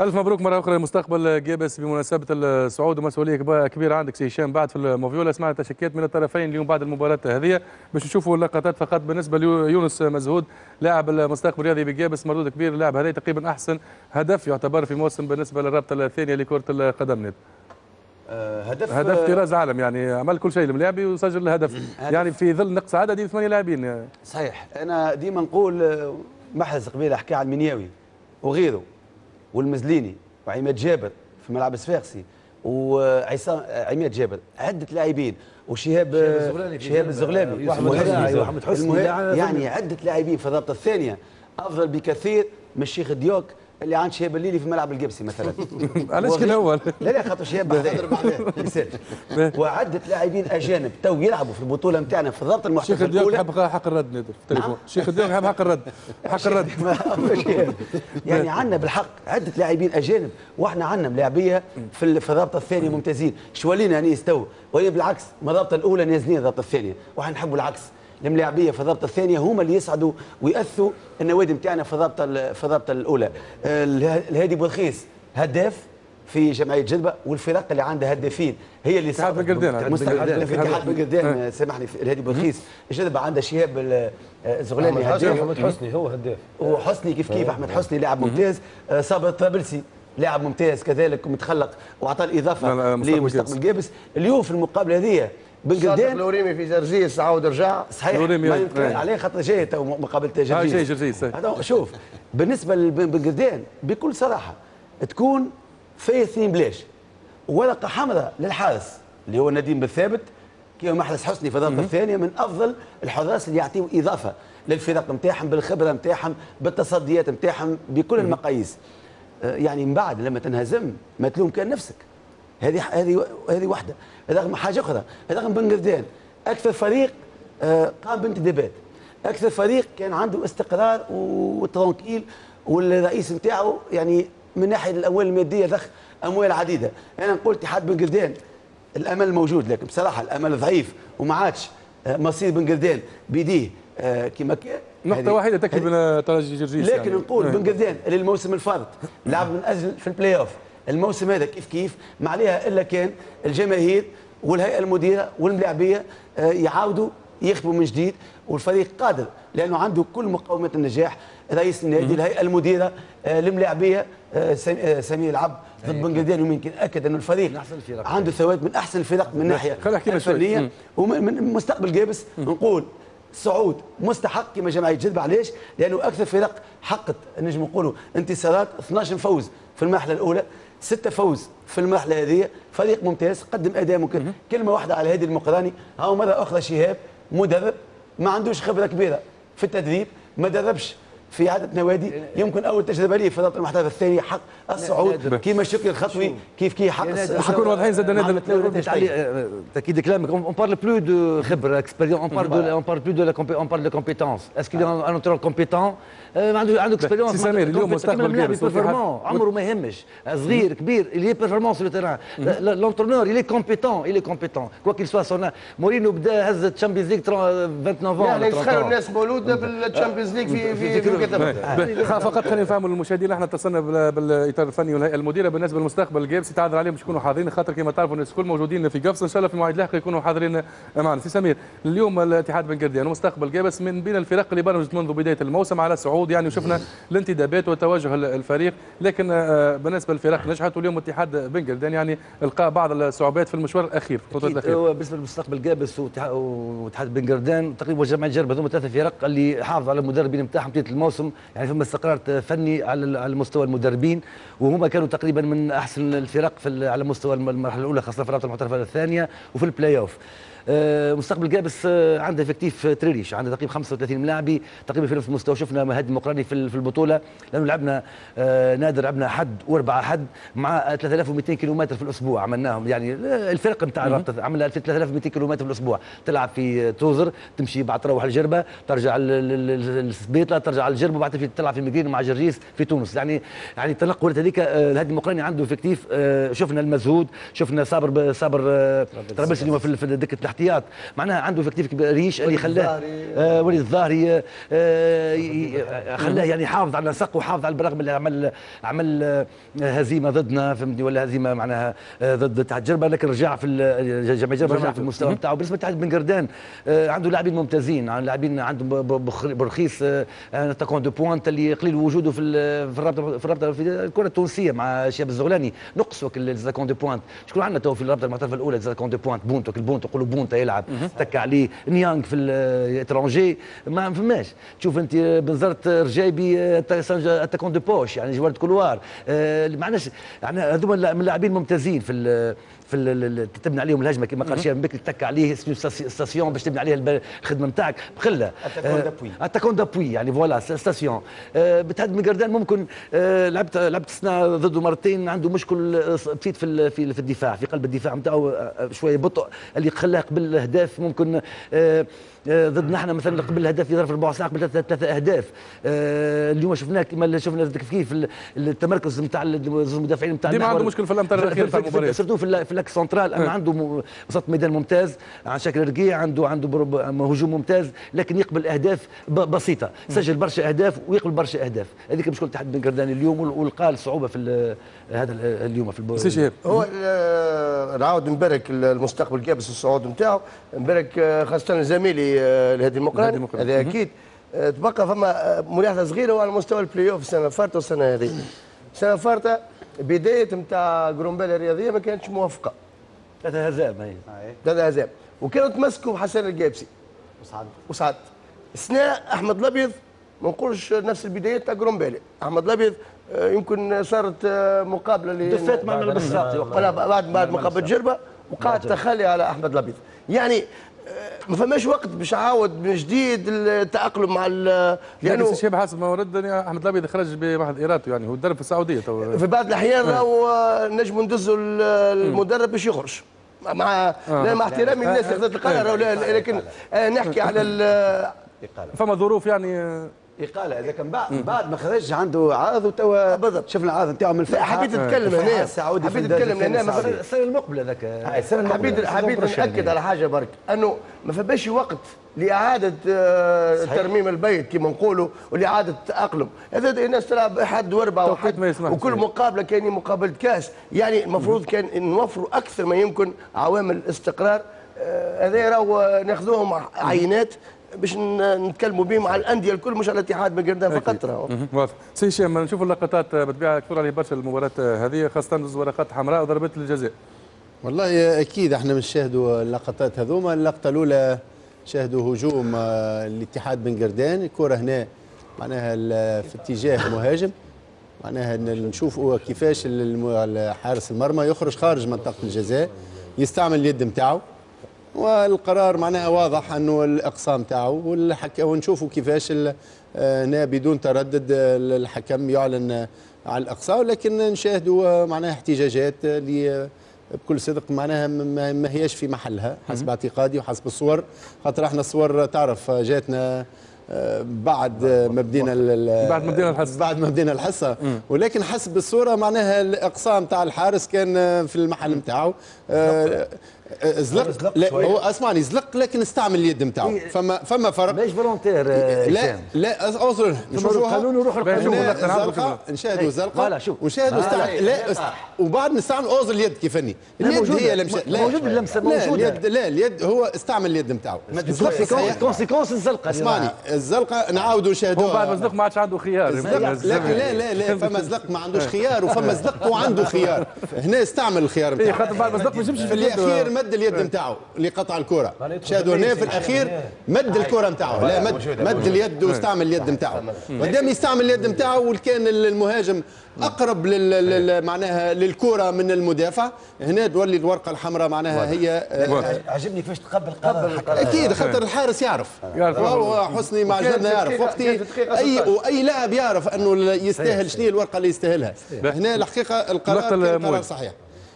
ألف مبروك مرة أخرى مستقبل جابس بمناسبة الصعود ومسؤوليه كبيره عندك سي هشام بعد في ال moviola. سمعنا تشكيات من الطرفين اليوم بعد المباراة هذه. باش نشوفوا اللقطات فقط. بالنسبة ليونس مزهود لاعب المستقبل الرياضي بجابس مردود كبير اللاعب هذا تقريبا أحسن هدف يعتبر في موسم بالنسبة للرابطة الثانية لكرة القدم. آه، هدف هدف طراز عالم يعني عمل كل شيء الملاعبي وسجل هدف. يعني في ظل نقص عددي ثمانية لاعبين. صحيح. أنا ديما نقول آه، محرز قبيلة حكى على المنياوي وغيره والمزليني وعماد جابر في ملعب صفاقسي وعصام آه، عماد جابر عدة لاعبين. وشهاب شهاب آه، المهم- الدراعي وأحمد حسني. يعني عدة لاعبين في الضبط الثانية. أفضل بكثير من الشيخ ديوك اللي عند شهاب الليلي في ملعب القابسي مثلا. [laughs] علاش كان هو؟ لا لا خاطر شهاب بعدين. [laughs] وعدة لاعبين أجانب تو يلعبوا في البطولة نتاعنا في الضبط الشيخ المحترفه الديوك يحب حق الرد نادر في التليفون. الشيخ الديوك يحب حق الرد. حق الرد. [laughs] يعني عندنا بالحق عدة لاعبين أجانب وإحنا عندنا ملاعبية في في الرابطه الثانية ممتازين. شو علينا انيس تو؟ وهي بالعكس ما الرابطه الأولى نازلين الرابطه الثانية. وإحنا نحبوا العكس. الملاعبيه في الرابطه الثانية هما اللي يسعدوا ويأثوا النوادي نتاعنا في الرابطه ال- في الرابطه الأولى. آه، اله- الهادي بوخيس هداف في جمعية جربة والفرق اللي عندها هدافين هي اللي قردان. مستقبل في اتحاد بن قردان آه. آه، سامحني في الهادي بوخيس جدبه عندها شهاب آه، الزغلاني هداف أحمد حسني هو هداف. وحسني كيف كيف؟ آه. احمد حسني لاعب ممتاز. آه، صابر الطرابلسي لاعب ممتاز كذلك ومتخلق وأعطى الإضافة لا، لا، مستقبل لمستقبل جابس اليوم في المقابلة هذه بن صادق قردان لوريمي في جرجيس عاود رجع. صحيح. لوريمي، ما. يمكن. عليه خاطر جاي تو مقابله جرجيس آه، جاي جرجيس،. شوف بالنسبة لبن قردان بكل صراحة تكون في اثنين بلاش ورقه حمراء للحارس اللي هو نديم بالثابت كيما محرز حسني في الضربه الثانية من أفضل الحراس اللي يعطيوا إضافة للفرق نتاعهم بالخبرة نتاعهم بالتصديات نتاعهم بكل المقاييس. آه، يعني من بعد لما تنهزم ما تلوم كان نفسك. هذه هذه هذه واحدة رغم حاجة أخرى. رغم بن قردان أكثر فريق آه، قام بانتدابات أكثر فريق كان عنده استقرار وترونكيل والرئيس نتاعو يعني من ناحية الأموال المادية ضخ أموال عديدة. أنا نقول اتحاد بن قردان الأمل موجود لكن بصراحة الأمل ضعيف وما عادش آه، مصير بن قردان بيديه آه، كما كان نقطة واحدة تكفي من ترجي جرجيس لكن يعني. نقول آه. بن قردان اللي الموسم الفارط لعب من أجل في البلاي اوف الموسم هذا كيف كيف؟ ما عليها إلا كان الجماهير والهيئة المديرة والملاعبية آه، يعاودوا يخبوا من جديد والفريق قادر لأنه عنده كل مقومات النجاح. رئيس النادي الهيئة المديرة آه، الملاعبية آه، سم- سمير العبد ضد بن قردان ويمكن أكد انه الفريق عنده ثوابت من أحسن الفرق من ناحية. الفنية. ومن مستقبل جابس نقول صعود مستحق كما جمعيه جدبه علاش؟ لأنه أكثر فرق حقت نجم نقولوا انتصارات 12 فوز في المرحلة الأولى. ستة فوز في المرحلة هذه. فريق ممتاز قدم أداء ممكن. كلمة واحدة على هادي المقراني. هاو مره أخرى شهاب؟ مدرب. ما عندوش خبرة كبيرة في التدريب. ما دربش في عدة نوادي. يمكن أول تجربة ليه في الفترة المحترفه الثانية حق الصعود. كيما شكري الخطوي كيف كيف حق نكونوا واضحين زاد نادر. تأكيد كلامك. On parle plus de خبرة expérience. On parle de on parle plus de la on parle de compétence. Est-ce qu'il est un un entraîneur compétent? آه، ما عنده عنده expérience سي سمير، اليوم مستقبل performant عمره ما يهمش. صغير كبير اللي le terrain. l'entraîneur il est compétent il est compétent. Quoi qu'il soit son مورينو بدا هز ال Champions League 29 لا لا يسخروا الناس مولوده بال Champions League في في فقط خلينا نفهموا للمشاهدين إحنا اتصلنا بال- بالإطار الفني والهيئه المديرة. بالنسبة للمستقبل الجابسي تعذر عليهم باش يكونوا حاضرين. خاطر كما تعرفوا الناس الكل موجودين في جابس. إن شاء الله في المواعيد اللاحقه يكونوا حاضرين معنا. سي سمير اليوم الاتحاد بن قردان ومستقبل جابس من بين الفرق اللي برمجت منذ بداية الموسم على صعود يعني وشفنا الانتدابات وتوجه ال- الفريق. لكن آه، بالنسبة للفرق نجحت واليوم اتحاد بن قردان يعني لقى بعض الصعوبات في المشوار الأخير أكيد. الأخيرة. بالنسبة للمستقبل جابس واتحاد- واتحاد بن قردان تقريبا جمعية جربة هذوما ثلاثة فرق اللي حافظوا على المدربين نتاعهم بدايه الموسم. يعني فما استقرار فني على مستوى المدربين وهما كانوا تقريبا من أحسن الفرق في على مستوى الم- المرحلة الأولى خاصة في الرابطه المحترفة الثانية وفي البلاي اوف مستقبل جابس آه، عنده effectif très riche عنده تقريبا 35 ملاعبي تقريبا في نفس المستوى شفنا مهدي مقرني في ال- في البطولة لأنه لعبنا آه، نادر لعبنا حد واربعه حد مع 3200 كيلومتر في الأسبوع عملناهم يعني آه، الفرق نتاع الرابطه عملنا 3200 كيلومتر في الأسبوع. تلعب في توزر تمشي بعد تروح الجربة ترجع ل- ل- ل- للسبيطه ترجع الجربة وبعد تلعب في مدينه مع جرجيس في تونس. يعني يعني التنقلات هذيك آه، الهادي المقرني عنده effectif آه، شفنا المزهود شفنا صابر صابر آه، طرابلس اليوم في في دكة الاحتياط. معناها عنده effectif كبير riche اللي خلاه آه، وليد الظاهري آه، ي- ي- خلاه يعني يحافظ على نسق وحافظ على بالرغم اللي عمل عمل آه، هزيمة ضدنا فهمتني؟ ولا هزيمة معناها آه، ضد اتحاد جربة لكن رجع في جمع جربة رجع في المستوى مهم. بتاعه. بالنسبة لاتحاد بن قردان آه، عنده لاعبين ممتازين. لاعبين عندهم برخيص attaquant de pointe اللي قليل وجوده في في الرابطة في الرابطة في الكرة التونسية مع شاب الزغلاني. نقصوا les attaquants de pointe شكون عندنا تو في الرابطة المحترفه الأولى attaquant de pointe بونتو البونتو يقولوا بونتا يلعب تك عليه نيانغ في l'étranger ما فماش تشوف أنت بنزرت رجايبي attaquant de pointe يعني joueur couloir. آه، معناش يعني هذوما اللاعبين ممتازين في في تبني عليهم الهجمة كما قال شيخ بكري تك عليه station باش تبني عليها الخدمة نتاعك. بخله. attaquant d'appui يعني voilà station. اتحاد بن قردان ممكن آه، لعبت لعبت سنه ضده مرتين عنده مشكل آه، بسيط في في الدفاع في قلب الدفاع نتاعو آه، شوية بطء اللي خلاه قبل الاهداف ممكن آه، آه، ضدنا إحنا مثلا قبل الهدف في ظرف ربع ساعه قبل ثلاثة أهداف آه، اليوم شفناه كما شفنا كيف كيف ال- التمركز نتاع المدافعين نتاع ديما. عنده مشكل في الأمتار في- الأخيرة في- المباريات. surtout في ال- في l'axe central اما أه. عنده وسط ميدان ممتاز عن شكل رقيع عنده عنده هجوم ممتاز لكن يقبل أهداف بسيطة سجل برشا أهداف ويقبل برشا أهداف هذيك مشكله اتحاد بن قردان اليوم والقى الصعوبة في هذا ال- اليوم في الب- سي شهاب هو ال- نعاود نبارك المستقبل كابس الصعود نتاعو. نبارك آه، خاصة زميلي آه، الهادي المقراني المقراني. هذا آه، تبقى فما آه، ملاحظة صغيرة على مستوى البلاي أوف السنة الفارطة والسنة هذه. السنة الفارطة بداية نتاع جرمبالية الرياضية ما كانتش موفقة. ثلاثة هزائم هي ثلاثة هزائم وكانوا تمسكوا حسن الجابسي. وسعد. وسعد. السنة أحمد الأبيض ما نقولش نفس البدايات تاع جرمبالية أحمد الأبيض آه، يمكن صارت آه، مقابلة la défaite مع البساطي ولا بعد بعد مقابلة جربة وقعد تخلي على أحمد الأبيض يعني آه، ما فماش وقت باش عاود من جديد التأقلم مع لأنه شهاب حسب ما وردني أحمد الابيض خرج بواحد ارادته يعني هو درب في السعودية تو. في بعض الأحيان راهو آه، نجموا ندزوا ال- المدرب باش يخرج. مع لا مع احترامي للناس اللي خذت القرار لكن آه، نحكي على ال- فما ظروف يعني آه، إقالة. إذا كان بعد بعد ما خرجش عنده عرض وتوا بالضبط. شفنا العرض نتاعو من الفرحة. حبيت نتكلم الفرحة هنا حبيت نتكلم هنا. السنة المقبلة ذاك. هاي السنة المقبلة. حبيت حبيت ناكد. على حاجة برك. أنه ما فماش وقت لإعادة آه، ترميم البيت كما نقولوا ولإعادة التاقلم هذا الناس تلعب وأربعة توقيت وحد. وكل مقابلة كان مقابلة كاس. يعني المفروض كان نوفروا أكثر ما يمكن عوامل استقرار آه، هذا راهو ناخذوهم عينات باش نتكلموا بهم على الأندية الكل مش على الاتحاد بن قردان فقط راهو. واضح. سي هشام نشوف اللقطات بالطبيعه كثر عليه برشا المباراة هذه خاصة زوز ورقات حمراء وضربات الجزاء. والله أكيد إحنا بنشاهدوا اللقطات هذوما. اللقطة الأولى شاهدوا هجوم آه، الاتحاد بن قردان. الكرة هنا معناها في اتجاه مهاجم. معناها إن نشوفوا كيفاش حارس المرمى يخرج خارج منطقة الجزاء يستعمل اليد نتاعو والقرار معناها واضح أنه الاقصاء نتاعو والحك... ونشوفوا كيفاش ال- آه، هنا بدون تردد آه، الحكم يعلن آه، على الإقصاء ولكن نشاهدوا آه، معناها احتجاجات آه، اللي بكل صدق معناها ما هياش في محلها حسب اعتقادي وحسب الصور. خاطر إحنا الصور تعرف آه، جاتنا آه، بعد آه، ما بدينا بعد ما بدينا الحصة. بعد ما بدينا الحصه ولكن حسب الصورة معناها الاقصاء نتاع الحارس كان آه، في المحل نتاعو آه، آه، زلق. لا هو اسمعني زلق لكن استعمل اليد نتاعو. فما فما فرق. ماهيش volontaire لا لا أصبر نشوفوها القانون. وروح القانون. نشاهدوا إيه. زلقة. voilà، شوف. ونشاهدوا لا، استع... لا،. وبعد نستعمل اوز اليد كيفني اليد. هي مشات لا. موجود اللمسة لا موجودة. اليد لا اليد هو استعمل اليد نتاعو. كونسيكونس الزلقة. اسمعني. الزلقة نعاودوا نشاهدوها. بعد ما زلق ما عادش عنده خيار. لا لا لا فما [laughs] زلق ما عندوش خيار وفما زلق وعنده خيار. [laughs] هنا استعمل الخيار إيه، نتاعو. خاطر بعد ما زلق ما يجمش في الأخير مد اليد نتاعو اللي قطع الكرة. شاهدوا هنا في الأخير مد الكرة نتاعو لا مد مد اليد واستعمل اليد نتاعو قدام يستعمل اليد نتاعو وكان المهاجم أقرب لل لل- معناها للكرة من المدافع. هنا تولي الورقة الحمراء معناها هي آه، عجبني كيفاش تقبل قرار أكيد خاطر الحارس يعرف. حسني مع وكانت جدنا يعرف. وقتي اي 16. وأي لاعب يعرف أنه يستاهل شنو هي الورقة اللي يستاهلها. هنا الحقيقة القرار كان قرار. صحيح.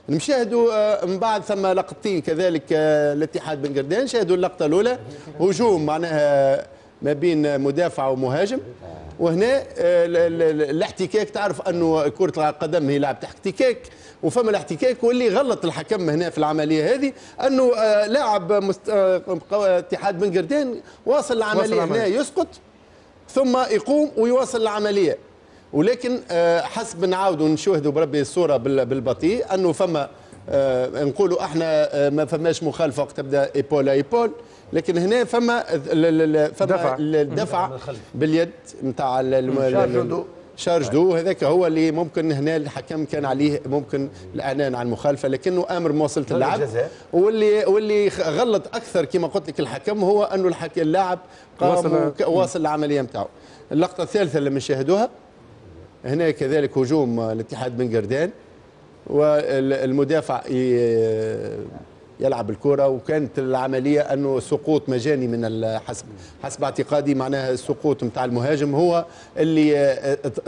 نشاهدوا آه، من بعد ثم لقطتين كذلك آه، الاتحاد بن قردان شاهدوا اللقطة الأولى هجوم معناها ما بين مدافع ومهاجم. وهنا آه، ال- ال- ال- الاحتكاك تعرف أنه كرة القدم هي لعبة احتكاك. وفما الاحتكاك واللي غلط الحكم هنا في العملية هذه أنه لاعب مست... اتحاد بن قردان واصل العملية. هنا. يسقط ثم يقوم ويواصل العملية. ولكن آه، حسب نعاودوا نشاهدوا بربي الصورة بال- بالبطيء أنه فما آه، نقولوا إحنا آه، ما فماش مخالفة وقت تبدأ إيبول إيبول لكن هنا فما ال- ال- ال- فما دفع. الدفع باليد نتاع شارج دو. هذاك هو اللي ممكن هنا الحكم كان عليه ممكن الإعلان عن المخالفه لكنه آمر مواصلة اللعب. واللي واللي غلط أكثر كما قلت لك الحكم هو انه الحك... اللاعب قام واصل- العملية نتاعو اللقطة الثالثة اللي بنشاهدوها هنا كذلك هجوم الاتحاد بن قردان والمدافع يلعب الكرة وكانت العملية أنه سقوط مجاني من حسب حسب اعتقادي معناها السقوط نتاع المهاجم هو اللي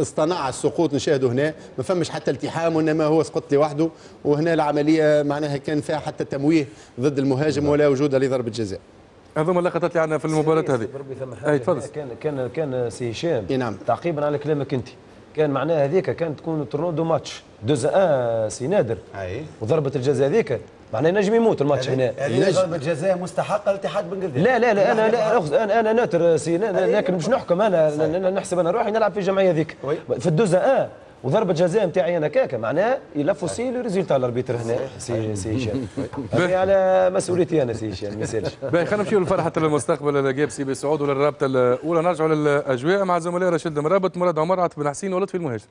اصطنع السقوط نشاهده هنا. ما فمش حتى التحام وإنما هو سقط لوحده. وهنا العملية معناها كان فيها حتى تمويه ضد المهاجم ولا وجود لضربة جزاء. هذوما اللقطات اللي عندنا في المباراة هذه. أي تفضل. كان كان كان سي هشام اي نعم. تعقيبا على كلامك أنت. كان معناها هذيك كانت تكون tournant du match. deux-un سي نادر. أي. وضربة الجزاء هذيك معناها نجم يموت الماتش هنا. ضربة جزاء مستحقة للاتحاد بن قردان لا لا لا أنا لا. أخذ أنا أنا ناتر سي لكن مش نحكم أنا أنا- نحسب أنا روحي نلعب في الجمعية ذيك في ال deux-un وضربة جزاء نتاعي أنا كاكا معناها il fausse le résultat l'arbitre هنا. سي سي [laughs] هشام على مسؤوليتي أنا سي هشام ما يسالش. [laughs] باهي خلينا نمشيو لفرحة المستقبل الجابسي بصعوده للرابطة الأولى. نرجعوا للأجواء مع زملاء رشيد مرابط مراد عمر عاطف بن حسين ولطفي المهاجم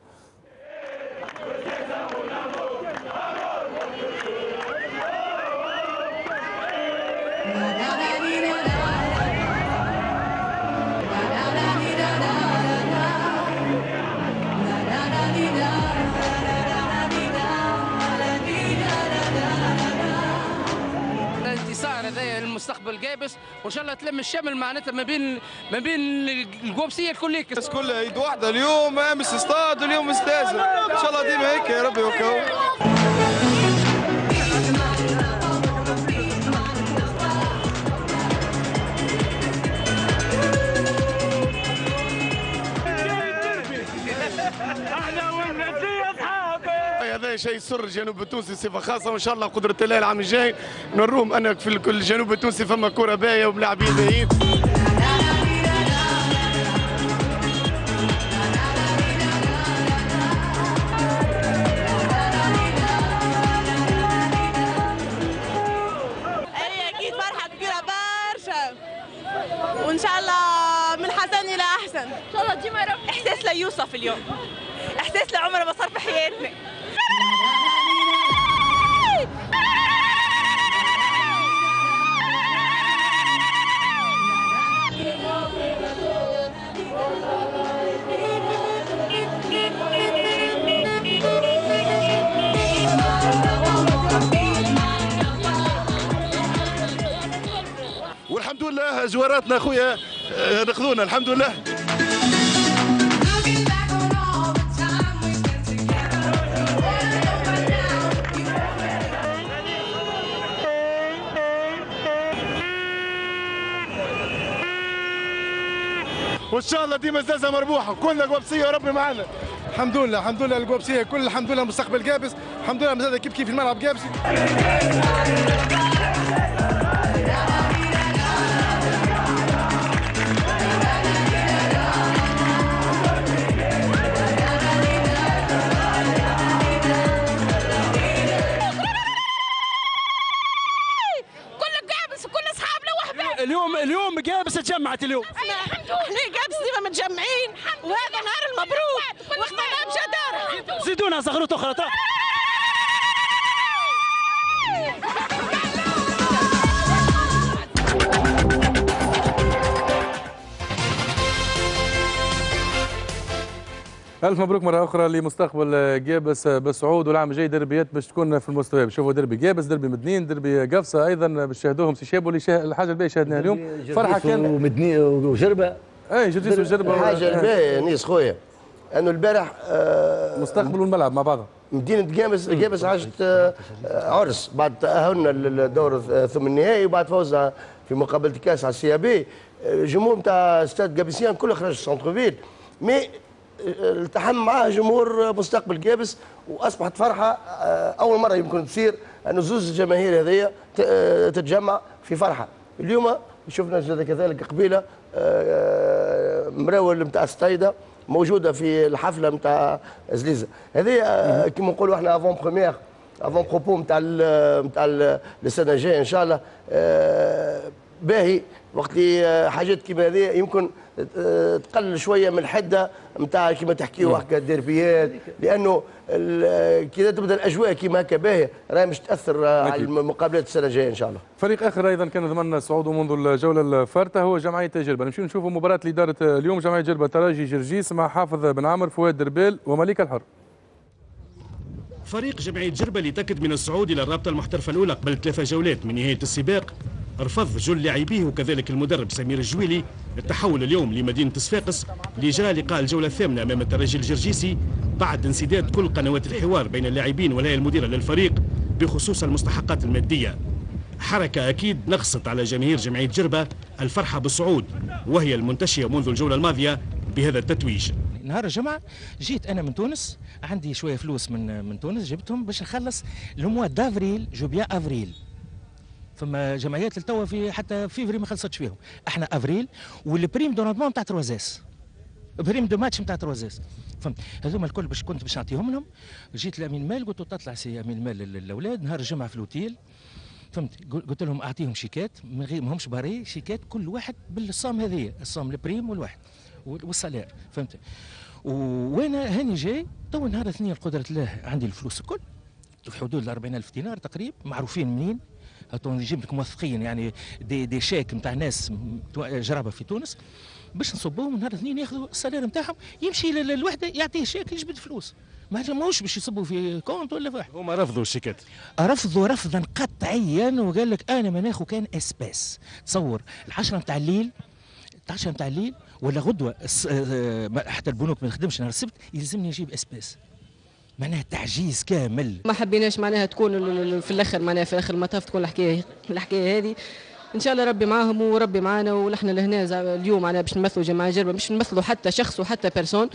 جابس وإن شاء الله تلم الشمل معناتها ما بين ما بين القوبسية الكل الناس كلها إيد واحدة اليوم أمس اصطاد واليوم استاذن. إن شاء الله ديما هيك يا ربي وكو شيء يسر الجنوب التونسي بصفه خاصة وإن شاء الله قدرة الله العام الجاي نروهم أنك في كل الجنوب التونسي فما كرة باهية وملاعبين باهيين. هي أكيد فرحة كبيرة برشا. وإن شاء الله من حسن إلى أحسن. إن شاء الله ديما إحساس لا يوصف اليوم. إحساس لا عمره ما صار في حياتنا. والحمد لله جواراتنا اخويا آه، ناخذونا الحمد لله. وإن شاء الله ديما زازه مربوحة. كلنا قوابسيه وربي معنا الحمد لله الحمد لله القوبسيه كل الحمد لله مستقبل جابس الحمد لله مازال كيف كيف الملعب جابسي جمعت اليوم. إحنا جابس ديما متجمعين. وهذا نهار المبروك. واختنا بجدارة زيدونا زغروت أخرى ألف مبروك مرة أخرى لمستقبل جابس بالصعود والعام الجاي دربيات باش تكون في المستوى. بشوفوا دربي جابس دربي مدنين دربي قفصة أيضا باش شاهدوهم سي شاب واللي شاه... الحاجة الباهية شاهدناها اليوم. فرحة كان ومدني وجربة. اي جرجيس وجربة. الحاجة الباهية أنيس خويا. انه البارح آه مستقبل والملعب مع بعضها مدينة جابس جابس عاشت آه عرس بعد تأهلنا للدور ثم النهائي وبعد فوزها في مقابلة كأس على السي بي. الجمهور نتاع Stade Gabésien كله خرج centre-ville mais التحم معاه جمهور مستقبل جابس وأصبحت فرحة أول مرة يمكن تصير انه زوز الجماهير هذيا تتجمع في فرحة. اليوم شفنا كذلك قبيلة مراول نتاع ستايدا موجودة في الحفلة نتاع زليزة. هذه كما نقولوا إحنا avant-première avant-propos نتاع نتاع السنة الجايه إن شاء الله باهي. وقت اللي حاجات كيما هذه يمكن تقلل شوية من الحدة نتاع كيما تحكيوا هكا الديربيات لأنه كي تبدأ الأجواء كيما هكا باهية. راهي مش تأثر على المقابلات السنة الجاية إن شاء الله. فريق آخر أيضا كان ضمن صعوده منذ الجولة الفارته هو جمعية جربة. نمشيو نشوفوا مباراة اللي دارت اليوم جمعية جربة. تراجي جرجيس مع حافظ بن عامر فؤاد دربيل ومليك الحر. فريق جمعية جربة اللي تاكد من الصعود إلى الرابطة المحترفة الأولى قبل ثلاثة جولات من نهاية السباق. رفض جل لاعبيه وكذلك المدرب سمير الجويلي التحول اليوم لمدينة صفاقس لإجراء لقاء الجولة الثامنة أمام الترجي الجرجيسي بعد انسداد كل قنوات الحوار بين اللاعبين والهيئة المديرة للفريق بخصوص المستحقات المادية. حركة أكيد نقصت على جماهير جمعية جربة الفرحة بالصعود وهي المنتشية منذ الجولة الماضية بهذا التتويج. نهار الجمعة جيت أنا من تونس عندي شوية فلوس من من تونس جبتهم باش نخلص le mois d'avril je paye en avril فما جمعيات للتوا في حتى فيفري ما خلصتش فيهم. إحنا افريل وال prime de rendement نتاع تروازيس. prime de match نتاع تروازيس. فهمت؟ هذوما الكل باش كنت باش نعطيهم لهم. جيت لامين مال قلت له تطلع شي امين مال للاولاد نهار الجمعة في الاوتيل فهمت؟ قلت لهم أعطيهم شيكات من ما همش barrés شيكات كل واحد بال somme هذيا ال somme ال prime والواحد وال salaire فهمت؟ وأنا هاني جاي؟ تو نهار الاثنين قدرة الله عندي الفلوس الكل. في حدود ال 40000 دينار تقريبا معروفين منين؟ نجيب لك موثقين يعني des, des chèques نتاع ناس جرابة في تونس باش نصبوهم نهار الاثنين ياخذوا ال salaire نتاعهم يمشي للوحده يعطيه شيك يجبد فلوس. ما ماهوش باش يصبوا في compte ولا في هما رفضوا الشيكات. رفضوا رفضا قطعيا وقال لك أنا ما ناخذ كان espèces. تصور العشرة نتاع الليل العشرة نتاع الليل ولا غدوة حتى البنوك ما تخدمش نهار السبت يلزمني نجيب espèces. معناها تعجيز كامل. ما حبيناش معناها تكون في الأخر معناها في آخر المطاف تكون الحكاية الحكاية هذه. إن شاء الله ربي معاهم وربي معانا ونحن لهنا اليوم معناها باش نمثلوا جماعة جربة باش نمثلوا حتى شخص وحتى بيرسون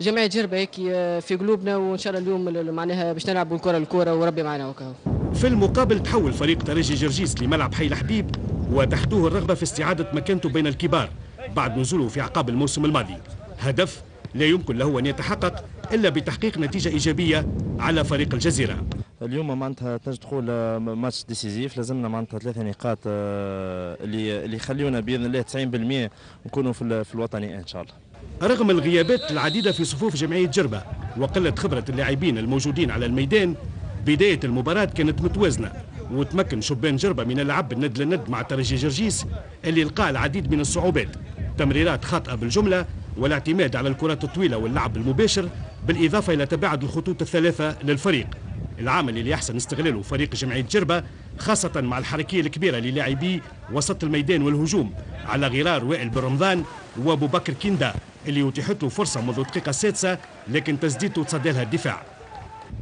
جماعة جربة هيك في قلوبنا وإن شاء الله اليوم معناها باش نلعبوا الكرة الكره وربي معنا وكاو في المقابل تحول فريق ترجي جرجيس لملعب حي الحبيب وتحته الرغبة في استعادة مكانته بين الكبار بعد نزوله في اعقاب الموسم الماضي. هدف لا يمكن له أن يتحقق إلا بتحقيق نتيجة إيجابية على فريق الجزيرة. اليوم معناتها تنجم تقول match décisif لازمنا معناتها ثلاثة نقاط اللي اللي يخليونا بإذن الله 90% نكونوا في, في الوطني إن شاء الله. رغم الغيابات العديدة في صفوف جمعية جربة وقلة خبرة اللاعبين الموجودين على الميدان بداية المباراة كانت متوازنة وتمكن شبان جربة من اللعب الند للند مع ترجي جرجيس اللي لقى العديد من الصعوبات تمريرات خاطئة بالجملة والاعتماد على الكرات الطويلة واللعب المباشر بالإضافة إلى تباعد الخطوط الثلاثة للفريق. العامل اللي يحسن استغلاله فريق جمعية جربة خاصة مع الحركية الكبيرة للاعبي وسط الميدان والهجوم. على غرار وائل بن رمضان وأبو بكر كيندا اللي اتيحت له فرصة منذ الدقيقة السادسة لكن تسديدته تصدى لها الدفاع.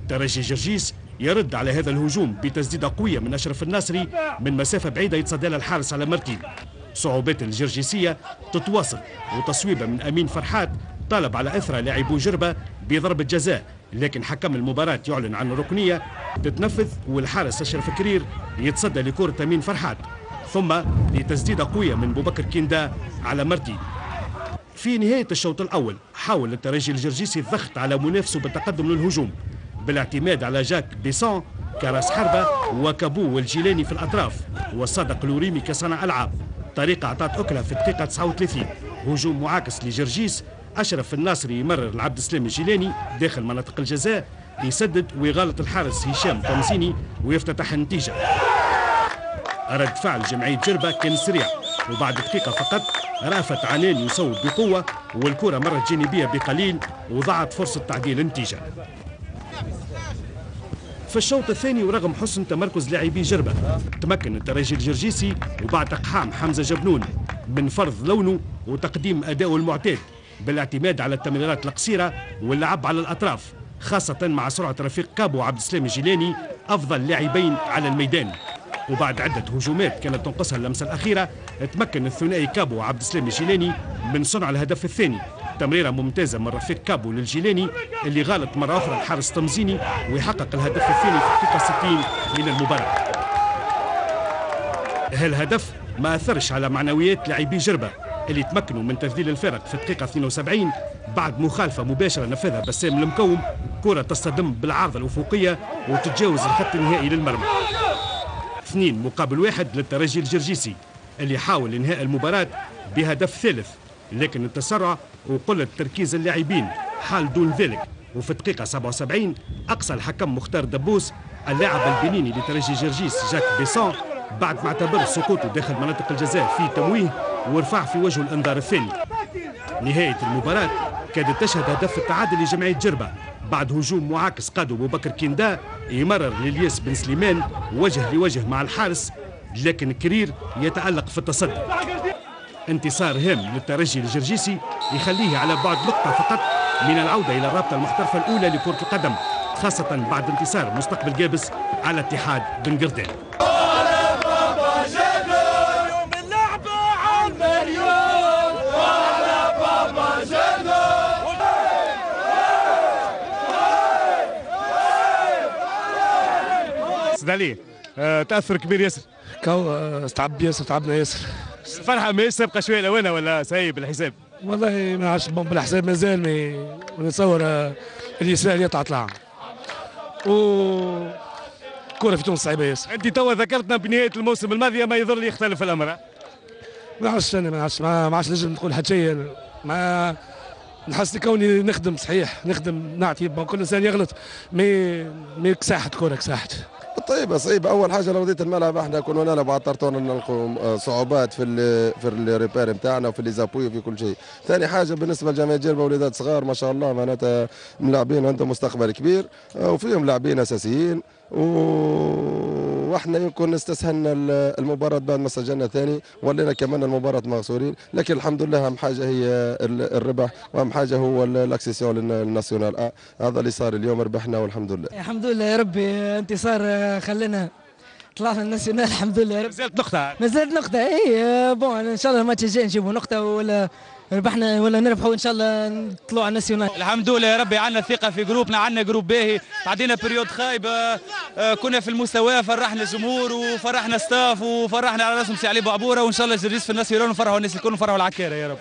ترجي جرجيس يرد على هذا الهجوم بتسديدة قوية من أشرف الناصري من مسافة بعيدة يتصدى لها الحارس على مرتين صعوبات الجرجيسية تتواصل وتصويبة من أمين فرحات طالب على إثر لاعبو جربة بضربة جزاء لكن حكم المباراة يعلن عن الركنية تتنفذ والحارس أشرف كرير يتصدى لكرة أمين فرحات ثم لتسديدة قوية من بوبكر كيندا على مرتي في نهاية الشوط الأول حاول الترجي الجرجيسي الضغط على منافسه بالتقدم للهجوم بالاعتماد على جاك بيسون كراس حربة وكابو والجيلاني في الأطراف وصادق لوريمي كصانع ألعاب. طريقة أعطت أكلها في الدقيقة 39 هجوم معاكس لجرجيس. أشرف الناصري يمرر لعبد السلام الجيلاني داخل مناطق الجزاء يسدد ويغالط الحارس هشام طمزيني ويفتتح النتيجة. رد فعل جمعية جربة كان سريع. وبعد دقيقة فقط رافت عنان يصوب بقوة والكرة مرت جانبية بقليل وضاعت فرصة تعديل النتيجة. في الشوط الثاني ورغم حسن تمركز لاعبي جربة تمكن الترجي الجرجيسي وبعد اقحام حمزة جبنون من فرض لونه وتقديم أداؤه المعتاد بالاعتماد على التمريرات القصيرة واللعب على الأطراف خاصة مع سرعة رفيق كابو وعبد السلام الجيلاني أفضل لاعبين على الميدان. وبعد عدة هجومات كانت تنقصها اللمسة الأخيرة تمكن الثنائي كابو وعبد السلام الجيلاني من صنع الهدف الثاني. تمريرة ممتازة من رفيق كابو للجيلاني اللي غالط مرة أخرى الحارس تمزيني ويحقق الهدف الثاني في الدقيقة 60 من المباراة. هالهدف ما أثرش على معنويات لاعبي جربة اللي تمكنوا من تذليل الفرق في الدقيقة 72 بعد مخالفة مباشرة نفذها بسام المكوم كرة تصطدم بالعارضة الأفقية وتتجاوز الخط النهائي للمرمى. اثنين مقابل واحد للترجي الجرجيسي اللي حاول إنهاء المباراة بهدف ثالث لكن التسرع وقلة تركيز اللاعبين. حال دون ذلك وفي الدقيقة 77 أقصى الحكم مختار دبوس اللاعب البنيني لترجي جرجيس جاك بيسون بعد ما اعتبر سقوطه داخل مناطق الجزاء في تمويه ورفع في وجه الانذار الثاني نهاية المباراة كادت تشهد هدف التعادل لجمعية جربة بعد هجوم معاكس قاده أبو بكر كيندا يمرر للياس بن سليمان وجه لوجه مع الحارس لكن كرير يتألق في التصدي. انتصار هام للترجي الجرجيسي يخليه على بعد نقطة فقط من العودة إلى الرابطة المحترفة الأولى لكرة القدم خاصة بعد انتصار مستقبل جابس على اتحاد بن قردان. عليه آه تأثر كبير ياسر. كو استعب ياسر تعبنا ياسر. الفرحة ما سابقه شوية الاوانه ولا سايب الحساب والله ما عادش بالحساب مازال مي نتصور آه، اليسار يطلع طلع. و كرة في تونس صعيبة ياسر. أنت توا ذكرتنا بنهاية الموسم الماضي ما يظل يختلف الأمر ما عادش أنا ما عادش ما عادش نجم نقول حتى شيء. ما نحس كوني نخدم صحيح نخدم نعطي كل إنسان يغلط مي مي كساحت كورة كساحت. طيب صعيب. أول حاجة لو رديت الملعب إحنا كنا نلعب على ال tartan نلقوا صعوبات في ال في ال repères نتاعنا وفي les appuis وفي كل شيء. ثاني حاجة بالنسبة لجمعيه جربه وليدات صغار ما شاء الله معناتها ملاعبين عندهم مستقبل كبير وفيهم لاعبين أساسيين وإحنا يمكن استسهلنا المباراة بعد ما سجلنا ثاني ولينا كمان المباراة محصورين لكن الحمد لله أهم حاجة هي الربح وأهم حاجة هو ال accession لل national هذا اللي صار اليوم ربحنا والحمد لله الحمد لله يا ربي انتصار خلينا طلعنا ال national الحمد لله يا رب مازالت نقطه مازالت نقطه et bon ان شاء الله الماتش الجاي نجيبوا نقطه ولا ربحنا ولا نربحوا إن شاء الله نطلعوا على ال national الحمد لله يا ربي عندنا ثقة في groupe نا عندنا groupe باهي عدينا période خايبه آه، كنا في المستوى فرحنا الجمهور وفرحنا staff وفرحنا على رسم سي علي بوعبوره وإن شاء الله الجريس في ال national ونفرحوا الناس الكل ونفرحوا العكاره يا رب.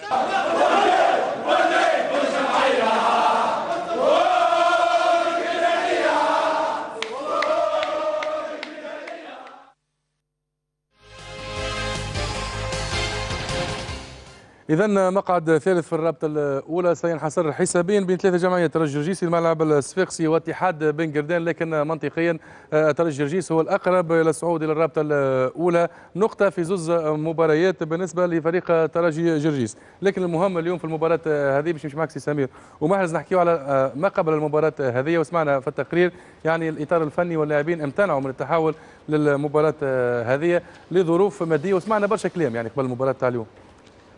اذا مقعد ثالث في الرابطة الأولى سينحصر حسابين بين ثلاثة جمعيات ترجي جرجيسي الملعب الصفاقسي واتحاد بن قردان لكن منطقيا آه، ترجي جرجيس هو الأقرب إلى الصعود إلى الرابطة الأولى. نقطة في زوز مباريات بالنسبة لفريق ترجي جرجيس. لكن المهم اليوم في المباراة هذه باش نمشي معك سي سمير ومحرز نحكيو على آه، ما قبل المباراة هذه وسمعنا في التقرير يعني الإطار الفني واللاعبين امتنعوا من التحول للمباراة آه، هذه لظروف مادية وسمعنا برشا كلام يعني قبل المباراة تاع اليوم.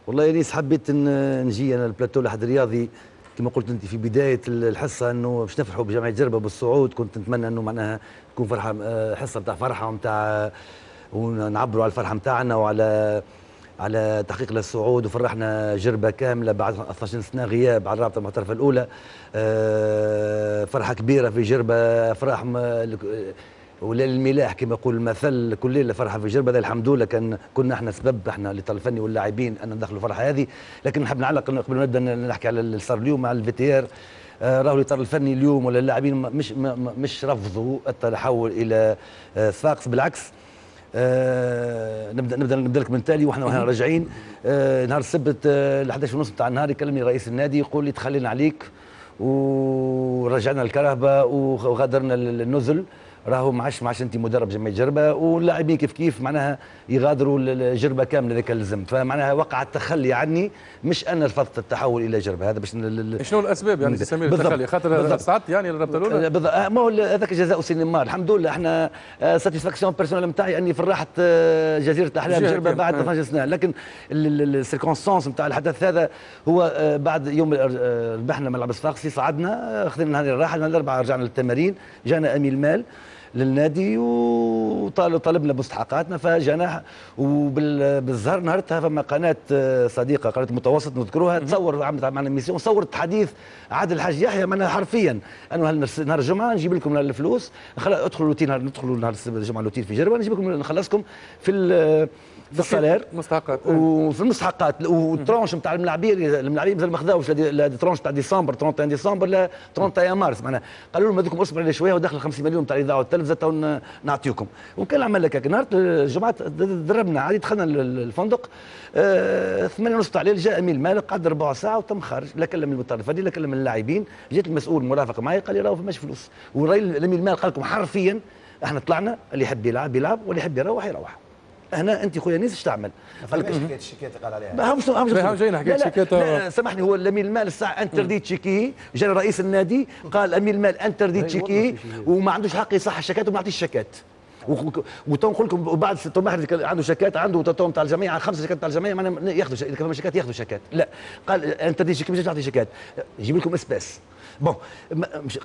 والله انيس حبيت نجي أنا البلاتو الاحد الرياضي كما قلت أنت في بداية الحصة إنه باش نفرحوا بجمعية جربة بالصعود. كنت نتمنى إنه معناها تكون فرحة آه، حصة نتاع فرحة ونتاع ونعبروا على الفرحة نتاعنا وعلى على تحقيق للصعود. وفرحنا جربة كاملة بعد 12 سنة غياب على الرابطة المحترفه الأولى. آه، فرحة كبيرة في جربة فرح ولا الملاح كما يقول المثل كل ليلة فرحة في جربة الحمد لله كان كنا إحنا سبب إحنا الاطار الفني واللاعبين أن ندخلوا الفرحة هذه. لكن نحب نعلق قبل ما نبدأ نحكي على اللي صار اليوم مع الفي آه راهو الاطار الفني اليوم ولا اللاعبين مش مش رفضوا التحول إلى آه صفاقس بالعكس آه نبدا نبدا نبدأ لك من التالي وإحنا وإحنا راجعين. آه نهار السبت آه ال 11 ونص بتاع النهار يكلمني رئيس النادي يقول لي تخلينا عليك ورجعنا الكرهبه وغادرنا النزل. راهو ما عادش ما عادش انت مدرب جمعيه جربة واللاعبين كيف كيف معناها يغادروا الجربة كاملة اذا كان لزم فمعناها وقع التخلي عني مش أنا رفضت التحول إلى جربة. هذا باش شنو الأسباب يعني سمير التخلي؟ خاطر صعدت يعني الرابطه الأولى؟ بالضبط. آه، ما هو هذاك جزاء سنمار. الحمد لله إحنا satisfaction personnelle نتاعي أني في راحه آه، جزيرة الأحلام جربة بعد 12 سنة. لكن ال circonstances نتاع الحدث هذا هو آه، بعد يوم ربحنا ملعب الصفاقسي صعدنا خذينا نهار الراحة الاربعاء رجعنا للتمارين جانا امين المال للنادي وطالبنا مستحقاتنا فجانا وبالظهر نهارتها فما قناة صديقة قناه متوسط نذكروها تصور عملت معنا ميسيون صورت حديث عادل الحاج يحيى معناها حرفيا أنا نهار الجمعة نجيب لكم الفلوس ادخلوا لوتين ندخلوا نهار الجمعة لوتين في جربة نجيب لكم نخلصكم في في ال salaire مستحقات. وفي المستحقات. وال tranche نتاع الملاعبين الملاعبين مازال ما خذاوش ال tranche نتاع ديسمبر 31 ديسمبر ل 31 مارس. معناها قالوا لهم هذوكم اصبروا عليه شوية ودخل 50 مليون نتاع الإذاعة والتلفزة تو نعطيكم وكان عمل لك نهار الجمعة تدربنا عادي دخلنا الفندق آه، ثمانية ونص تاع الليل جاء امين مال قعد ربع ساعة وتم خارج. لا كلم المدربين لا كلم اللاعبين. جيت المسؤول مرافق معي قال لي راهو فماش فلوس. والراجل الامين مال قال لكم حرفيا إحنا طلعنا اللي يحب يلعب يلعب واللي يحب يروح يروح. هنا أنت خويا نيس إيش تعمل؟ قال لك حكايه الشيكات قال عليها. هم جايين حكايه الشيكات لا سامحني هو الامين المال الساعة interdit de chéquier جا رئيس النادي قال أمين المال interdit de chéquier وما عندوش حق يصح الشيكات وما يعطيش الشيكات وتو نقول لكم وبعد تو محرز عنده شيكات عنده تو نتاع الجمعية خمسة شيكات نتاع الجمعية معناها ياخذوا اذا كان شيكات ياخذوا شيكات لا قال interdit شيكات مش تعطي شيكات يجيب لكم espèces. بون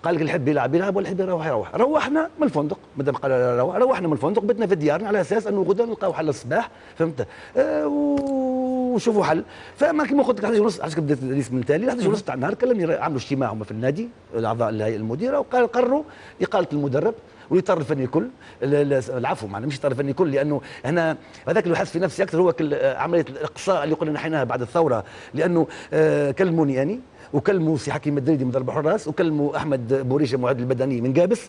قال لك اللي يحب يلعب يلعب واللي يحب يروح يروح. روحنا من الفندق مادام قال روح روحنا من الفندق بتنا في ديارنا على أساس أنه غدا نلقاو حل الصباح فهمت؟ آه وشوفوا حل. فما كيما قلت لك 11 ونص عشان بدات الاسم التالي 11 ونص تاع النهار كلمني عملوا اجتماع هم في النادي الأعضاء الهيئه المديرة وقال قرروا إقالة المدرب والاطار الفني الكل. العفو معنا مش الاطار الفني الكل لأنه هنا هذاك اللي حس في نفسي أكثر هو عملية الإقصاء اللي قلنا نحيناها بعد الثورة لأنه آه كلموني أني وكلموا سي حكيم الدريدي مدرب حراس وكلموا أحمد بوريشة معد البدني من قابس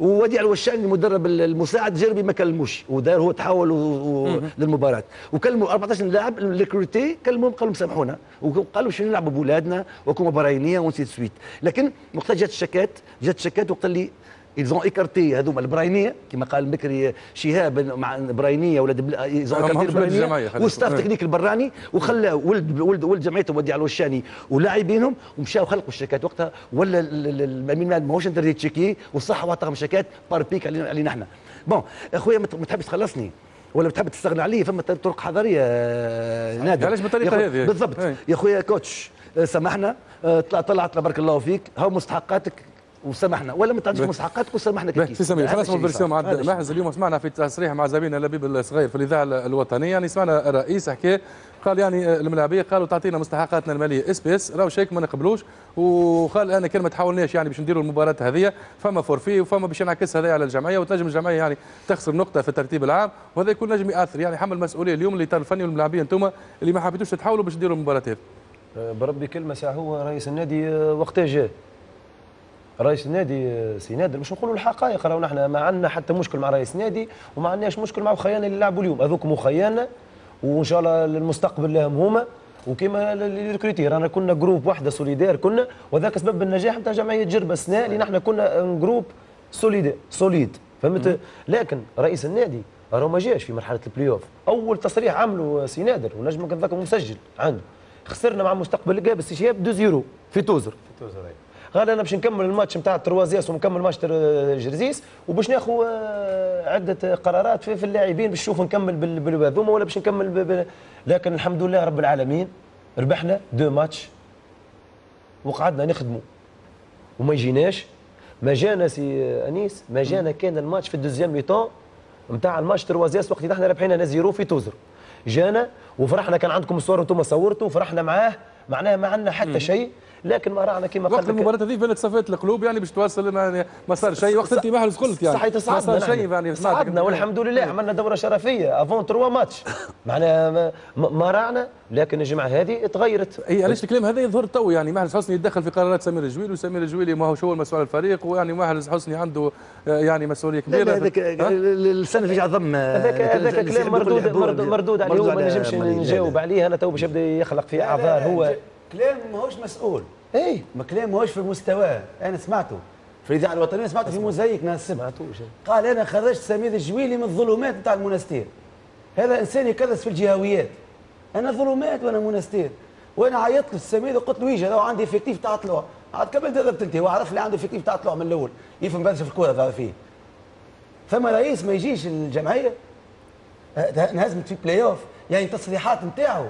ووديع الوشاني المدرب المساعد جربي ما كلموش ودار هو تحول و... للمباراة. وكلموا 14 لاعب الكروتي كلموهم قالوا سامحونا وقالوا شنو نلعبوا بولادنا وكما براينيه ونسيت سويت. لكن وقتها جات الشكات جات الشكات وقت اللي ايزون ايكارتي هذوما البراينية كما قال بكري شهاب مع البراينيه ولاد ايزون ايكارتي البراينية والستاف تكنيك البراني وخلى ولد ولد ولد جمعيته ودي على الوشاني ولاعبينهم ومشاو خلقوا الشيكات وقتها ولا الامين ماهوش انت تشيكي والصح وعطاهم شيكات بار بيك علينا إحنا. بون أخويا ما تحبش تخلصني؟ ولا بتحب تستغنى عليه فما طرق حضاريه نادر. علاش بالطريقة هذه؟ بالضبط. يا خويا كوتش سامحنا طلعت بارك الله فيك هاو مستحقاتك وسمحنا ولا ما تعطيش مستحقاتك وسمحنا كيف سي سمير خلاص فيرسيون مع محرز اليوم سمعنا في تصريح مع زميلنا لبيب الصغير في الإذاعة الوطنية. يعني سمعنا الرئيس حكى قال يعني الملاعبية قالوا تعطينا مستحقاتنا المالية. espèces راهو شيك ما نقبلوش. وقال أنا كان ما تحاولناش يعني باش نديروا المباراة هذه. فما forfait وفما باش ينعكس هذا على الجمعية. وتنجم الجمعية يعني تخسر نقطة في الترتيب العام. وهذا يكون نجم ياثر يعني حمل مسؤولية اليوم اللي الفني والملاعبيه أنتم اللي ما حبيتوش تحاولوا باش تديروا المباراة هذه. بربي كلمة ساعة هو رئيس النادي وقتها جاء رئيس النادي سي نادر. باش نقولوا الحقائق راهو نحن ما عندنا حتى مشكل مع رئيس النادي وما عندناش مشكل مع خياننا اللي لعبوا اليوم. هذوك خياننا وإن شاء الله للمستقبل لهم هما. وكما ال recrutés رانا كنا groupe واحدة solidaire كنا وذاك سبب النجاح نتاع جمعية جربه السنة اللي نحن كنا groupe solidaire solide فهمت؟ لكن رئيس النادي راهو ما جاش في مرحلة البلاي اوف أول تصريح عمله سي نادر ونجم كان ذاك مسجل عنده. خسرنا مع مستقبل القابس شهاب 2 0 في توزر. في توزر قال أنا باش نكمل الماتش نتاع تروازيس ونكمل ماتش جرزيس وباش ناخذ عدة قرارات في, في اللاعبين باش نشوف نكمل بالهذوما ولا باش نكمل بال... لكن الحمد لله رب العالمين ربحنا deux matchs وقعدنا نخدموا وما يجيناش. ما جانا سي أنيس ما جانا كان الماتش في ال deuxième mi-temps نتاع ال match troisième وقت اللي إحنا ربحنا zéro في توزر جانا وفرحنا كان عندكم الصور أنتم صورتوا وفرحنا معاه معناها ما عندنا حتى شيء. لكن ما رأنا كما وقت المباراة هذه بانت صفيت القلوب يعني باش توصل ما, ما صار شيء. وقت انت محرز قلت يعني. صحيح ما صار شيء يعني صعدنا والحمد لله. عملنا دورة شرفية avant trois matchs معناها ما, ما رأنا لكن الجمعه هذه تغيرت اي علاش الكلام هذا يظهر تو يعني؟ محرز حسني يتدخل في قرارات سمير الجويلي وسمير الجويلي ما هو هو المسؤول عن الفريق ويعني محرز حسني عنده آه، يعني مسؤولية كبيرة. هذاك السنة في عظم هذاك هذاك كلام مردود مردود, مردود عليه ما نجمش نجاوب عليه. أنا تو باش يبدأ يخلق في أعذار هو. كلام ماهوش مسؤول. اي ما كلام ماهوش في مستواه. أنا سمعته. في الإذاعة الوطنية سمعته في موزايك ناس سمعتوش. قال أنا خرجت سمير الجويلي من الظلمات نتاع المنستير هذا إنسان يكرس في الجهويات. أنا ظلمات وأنا منستير وأنا عيطت له السمير قلت له يجي أنا عندي effectif تاع طلوع عاد كملت ضربت انت هو عرف لي عنده effectif تاع طلوع من الأول. يفهم برشا في الكورة تعرف فيه. فما رئيس ما يجيش الجمعية. انهزمت في بلاي اوف يعني التصريحات نتاعو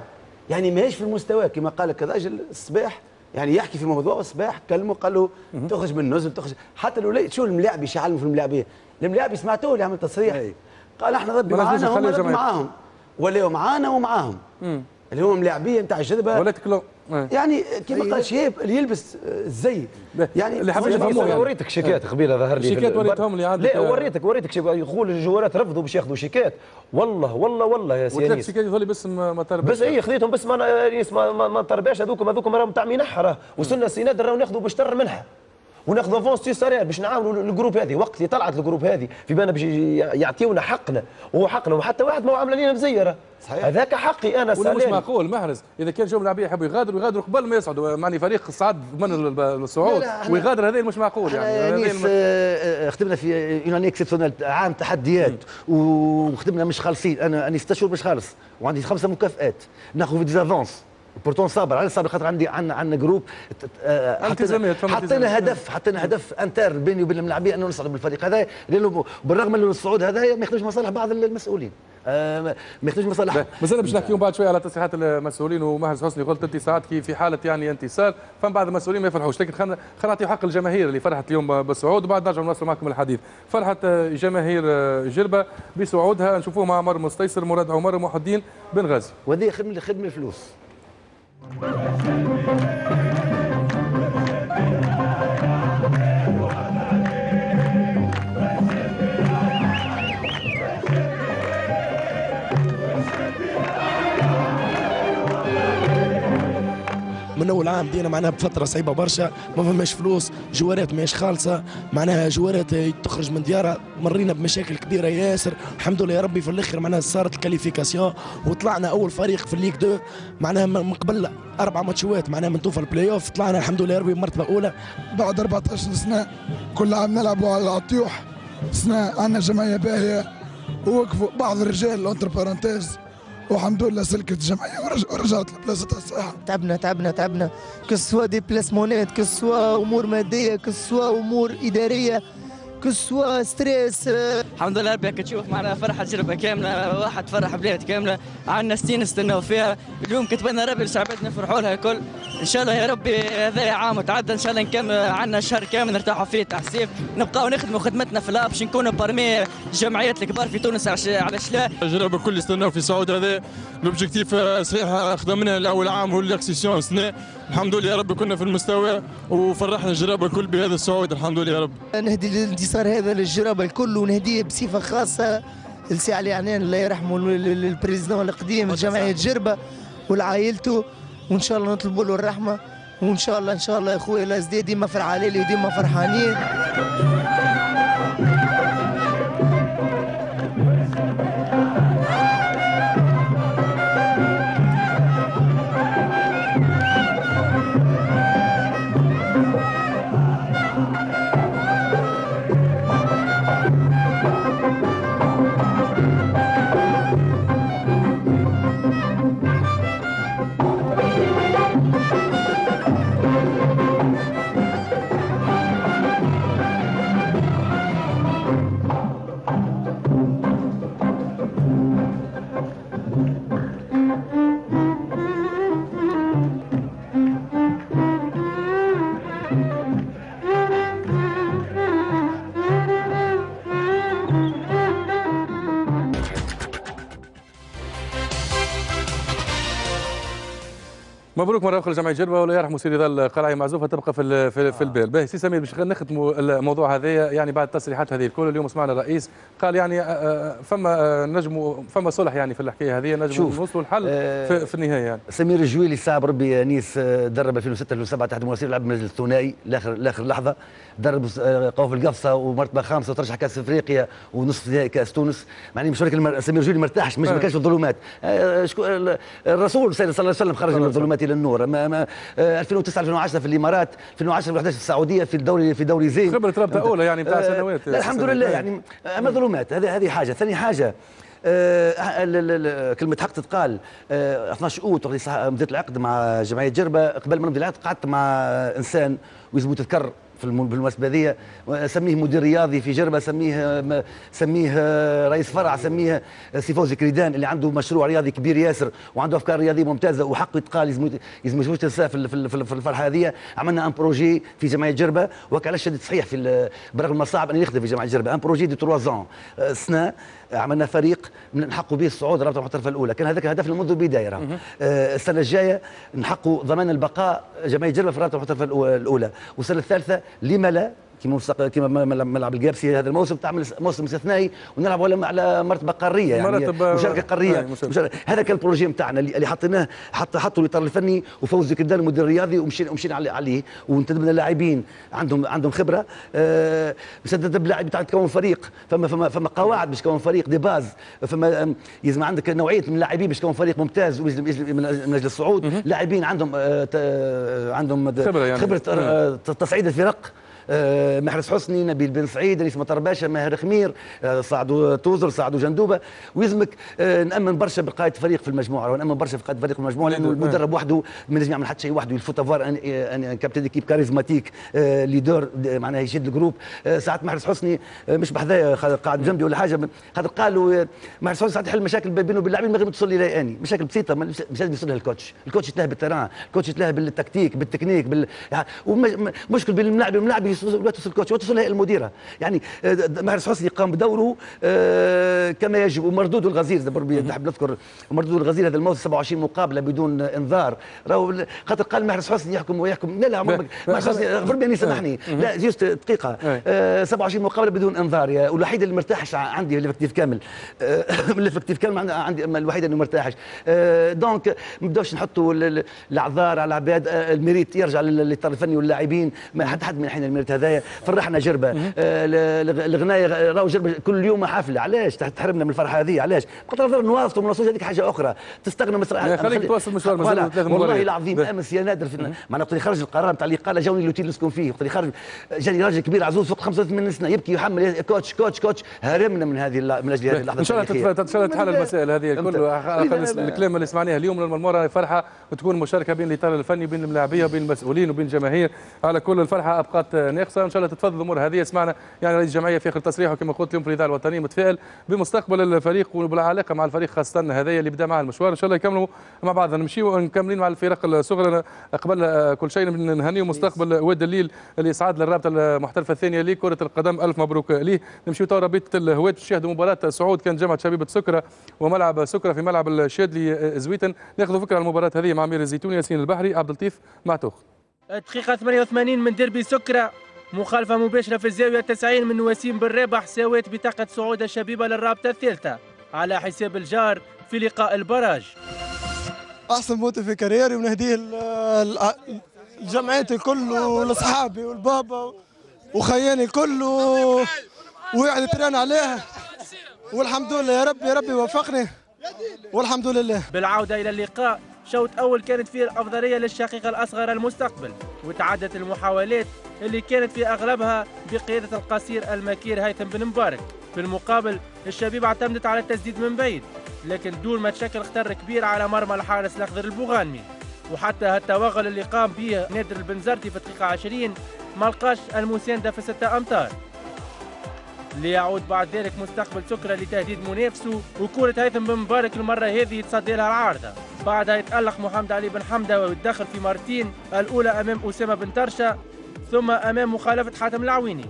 يعني ماهيش في المستوى كما قال لك الراجل الصباح يعني يحكي في موضوع الصباح كلمه قال له تخرج من النزل تخرج. حتى الولاد شو الملاعب يشعلوا في الملاعبيه الملاعب سمعتوه اللي عمل تصريح. قال أحنا ربي معانا هم ربي معاهم. ولاو معانا ومعاهم. اللي هم ملاعبية نتاع الجذبة. يعني كما قال شهاب اللي يلبس الزي يعني اللي حبيت نفهموه يعني. وريتك شيكات قبيلة ظهر لي شيكات وريتهم لي عندك لا وريتك وريتك يقول الجوارات رفضوا باش ياخذوا شيكات. والله والله والله يا سيدي وثلاث شيكات لي بس ما ترباش بس هي خذيتهم بس ما ما, ما ترباش هذوكم هذوكم راهم تاع منحه وصلنا السيناد راهو ناخذوا باش تر منحة. وناخذ افونس تي سالير باش نعاونوا الجروب هذه. وقت اللي طلعت الجروب هذه في بالنا باش يعطيونا حقنا. وهو حقنا. وحتى واحد ما عامل لنا مزيرة. صحيح. هذاك حقي أنا ولا مش معقول؟ محرز. إذا كان جو ملاعبيه يحبوا يغادروا يغادروا قبل ما يصعدوا. معني فريق صعد ضمن الصعود. ويغادر هذا مش معقول. يعني نيس خدمنا في année exceptionnelle عام تحديات. وخدمنا مش خالصين. أنا اني ست شهور مش خالص. وعندي خمسة مكافئات ناخذ في des avances pourtant صابر على صابر خاطر عندي عندنا عندنا groupe حطينا حطينا هدف حطينا هدف entre بيني وبين الملاعبين أنه نصعد بالفريق هذا لأنه بالرغم أنه الصعود هذا ما يخرج مصالح بعض المسؤولين. آه ما يخرج مصالح. مازال باش نحكيو بعد شوية على تصريحات المسؤولين ومهرز حسني قلت انت ساعات كي في حالة يعني انتصار فما بعض المسؤولين ما يفرحوش. لكن خلينا خلينا نعطيو حق الجماهير اللي فرحت اليوم بالصعود وبعد نرجع نواصل معكم الحديث. فرحت جماهير جربه بصعودها نشوفوه مع عمر مستيسر مراد عمر ومحي الدين بن غازي. وهذه خدمه خدمة الفلوس من أول عام دينا معناها بفترة صعيبة برشا ما فماش فلوس جوارات ماهيش خالصة معناها جوارات تخرج من ديارها مرينا بمشاكل كبيرة ياسر. الحمد لله يا ربي في الآخر معناها صارت ال qualification وطلعنا أول فريق في ال Ligue 2 معناها من قبل أربع ماتشات معناها من توفى البلاي اوف طلعنا الحمد لله يا ربي مرتبة أولى. بعد 14 سنة كل عام نلعبوا على العطيوح. سنة عندنا جمعية باهية ووقفوا بعض الرجال entre parenthèses والحمد لله سلكت الجمعية ورجعت لبلاصتها الصحيحه تعبنا تعبنا تعبنا. كسوا دي بلاسمونات كسوا أمور مادية كسوا أمور إدارية. كسوا ستريس. الحمد لله ربي تشوف معنا فرحة تجربه كاملة واحد فرح بلاد كاملة. عندنا سنين نستناو فيها. اليوم كتبنا ربي لشعبتنا نفرحوا لها الكل. إن شاء الله يا ربي هذا عام تعدى إن شاء الله نكمل. عندنا شهر كامل نرتاحوا فيه تحسيب نبقاو نخدموا خدمتنا في الأب باش نكونوا parmi الجمعيات الكبار في تونس. على شلا الجربه الكل يستناو في صعود هذا. l'objectif صحيح خدمنا الأول عام هو l'accession سنه الحمد لله يا رب كنا في المستوى وفرحنا الجرابة الكل بهذا الصعود الحمد لله يا رب. نهدي الانتصار هذا للجرابة الكل ونهديه بصفة خاصة لسي علي عنان الله يرحمه ال président القديم جمعية جربة ولعائلته وإن شاء الله نطلبوا له الرحمة وإن شاء الله إن شاء الله يا أخويا الازداد ديما في العلالي وديما فرحانين. مبروك مرة أخرى جمعيه جربه ولا يرحم سيدي ظل قلعه معزوفه تبقى في في, في البال باهي سي سمير باش نختموا الموضوع هذا يعني بعد التصريحات هذه الكل اليوم سمعنا الرئيس قال يعني آه، آه، فما آه، نجموا فما صلح يعني في الحكاية هذه شوف، نوصلوا الحل آه، في, في النهاية يعني. سمير الجويلي صعب ربي انيس درب 2006 2007 تحت مواسير لعب من الثنائي لآخر لآخر لحظة. درب آه، قوف القفصة ومرتبة خامسة وترشح كأس إفريقيا ونصف نهائي كأس تونس معني مش المر- سمير الجويلي ما ارتاحش مش ما آه. كانش في الظلمات آه، شكو- الرسول صلى الله عليه وسلم خرج من الظلمات إلى النور ما ما آه، 2009 2010 في الإمارات 2010 2011 في السعودية في الدوري في دوري زين خبرة رابطة أولى يعني بتاع آه، سنوات. لا الحمد. لله آه. يعني أما ظلمات هذه هذه حاجة ثاني حاجة آه كلمة حق تتقال آه 12 أوت مضيت العقد مع جمعية جربة قبل ما نمضي العقد قعدت مع إنسان ويزبو تذكر في هذه سميه مدير رياضي في جربه سميه سميه آه، رئيس فرع سميه آه، سي فوزي كريدان اللي عنده مشروع رياضي كبير ياسر وعنده افكار رياضيه ممتازه وحقه يتقال يزم يزموش تنساه في ال- في ال- في ال- في الفرحه هذه عملنا un projet في جمعيه جربه وكالاش شديد صحيح في برغم المصاعب اني نخدم في جمعيه جربه un projet de 3 ans سنه عملنا فريق من نحققوا به الصعود رابطة المحترفة الأولى. كان هذاك الهدف منذ البداية. آه، السنة الجاية نحققوا ضمان البقاء جمعيه جربه في الرابطه المحترفة الأولى. والسنة الثالثة لما لا م- م- ملعب القابسي هذا الموسم تعمل موسم استثنائي ونلعب ولا على مرتبة قارية يعني مراتب- مشاركة قارية. مشاركة. هذا كان ال projet نتاعنا اللي حطيناه حط حطوا الاطار الفني وفوز كردان المدير الرياضي ومشينا ومشينا عليه- وانتدبنا اللاعبين عندهم عندهم خبرة. آه باش تدب لاعب بتاع تكون فريق. فما فما فما قواعد باش تكون فريق de base. فما يلزم عندك نوعية من اللاعبين باش تكون فريق ممتاز من أجل الصعود. لاعبين عندهم آه آه، عندهم خبرة يعني. خبرة آه، تصعيد الفرق. محرز حسني نبيل بن سعيد رئيس مطر باشا ماهر خمير آه، سعدو توزر سعدو جندوبة. ويلزمك آه، نأمن برشا بقائد فريق في المجموعة. ونامن برشا في قائد فريق في المجموعة لأنه المدرب وحده ما ينجم يعمل حتى شيء وحده il faut avoir un capitaine d'équipe charismatique آه، leader د- معناها يشد ال groupe. آه، ساعات محرز حسني آه، مش بحذايا قاعد جنبي ولا حاجة. خاطر قالوا آه، محرز حسني ساعات يحل مشاكل بينه وبين اللاعبين من غير ما توصل لي اني مشاكل بسيطة مش لازم يوصلها الكوتش. الكوتش يتلهى بالتران الكوتش يتلهى بالتكتيك بالتكنيك بال ومشكل بين الملاعب والملاعب لا توصل ال coach وتصل الهيئه المديره يعني آه، محرز حسني قام بدوره آه، كما يجب. ومردود الغزير نحب نذكر مردود الغزير هذا الموسم 27 مقابلة بدون انذار. راهو خاطر قال محرز حسني يحكم ويحكم. لا لا عمرك محرز حسني غفر بي سامحني. لا juste دقيقة. آه، 27 مقابلة بدون انذار. يا والوحيد اللي مرتاحش عندي ال effectif كامل. آه، [laughs] ال effectif كامل عندي- الوحيد اللي مرتاحش. آه، donc ما نبداوش نحطوا ال- ال- الاعذار على العباد. آه، ال mérite يرجع لل- للاطار الفني واللاعبين. ما حد حد من حين ال mérite هذايا فرحنا جربة. آه، ال- ال- الغنايه راهو جربة كل يوم حفله علاش؟ تحرمنا من الفرحة هذه؟ علاش؟ بقدر نظر نواصلوا ما نوصلوش هذيك حاجة أخرى. تستغنى يا خليك تواصل مشوار والله. العظيم. أمس يا نادر معناها وقت اللي خرج القرار نتاع الاقاله جاوني اللي نسكن فيه. وقت اللي خرج جاني راجل كبير عزوز فوق 35 سنة يبكي يحمل coach coach coach. هرمنا من هذه من أجل هذه اللحظة إن شاء الله إن شاء الله تتحل من- المسائل هذه الكل. لا. الكلام اللي سمعناه اليوم المرة فرحه وتكون مشاركة بين الإطار الفني وبين الملاعبية وبين المسؤولين وبين الجماهير. على كل الفرحة ابقات ناقصة. إن شاء الله تتفضل الأمور هذه سمعنا يعني رئيس الجمعية في آخر تصريحه كما قلت اليوم في الاذاعه الوطنيه متفائل بمستقبل الفريق وبالعلاقة مع الفريق خاصة هذايا اللي بدأ مع المشوار. إن شاء الله يكملوا مع بعض. نمشيو مكملين مع الفرق الصغرى. قبل كل شيء نهنيو مستقبل واد الليل اللي صعد للرابطة المحترفة الثانية لكره القدم. ألف مبروك ليه نمشيو تو رابطة الهواة تشاهدوا مباراة صعود كان جامعة شبيبة سكرة وملعب سكرة في ملعب الشادلي زويتن. ناخذ فكرة على المباراة هذه مع امير الزيتوني ياسين البحري عبد اللطيف معتوخ. الدقيقة 88 من ديربي سكرة. مخالفة مباشرة في الزاوية 90 من وسيم بن رابح ساوت بطاقة صعود الشبيبة للرابطة الثالثة. على حساب الجار في لقاء ال barrage. أحسن but في carrière ي ونهديه لجمعيتي الكل ولاصحابي والبابا وخياني الكل و- وقاعد يتران عليه. والحمد لله يا ربي يا ربي وفقني والحمد لله. بالعودة إلى اللقاء. شوط أول كانت فيه الأفضلية للشقيق الأصغر المستقبل وتعدت المحاولات اللي كانت في أغلبها بقيادة القصير المكير هيثم بن مبارك. في المقابل الشبيبة اعتمدت على التسديد من بعيد لكن دون ما تشكل خطر كبير على مرمى الحارس الأخضر البوغانمي. وحتى هالتوغل اللي قام به نادر البنزرتي في الدقيقة 20 ما لقاش المساندة في ستة أمتار. ليعود بعد ذلك مستقبل سكرة لتهديد منافسه وكرة هيثم بن مبارك المرة هذه يتصدي لها العارضة. بعدها يتألق محمد علي بن حمدة ويتدخل في مرتين الأولى أمام أسامة بن ترشة ثم أمام مخالفة حاتم العويني.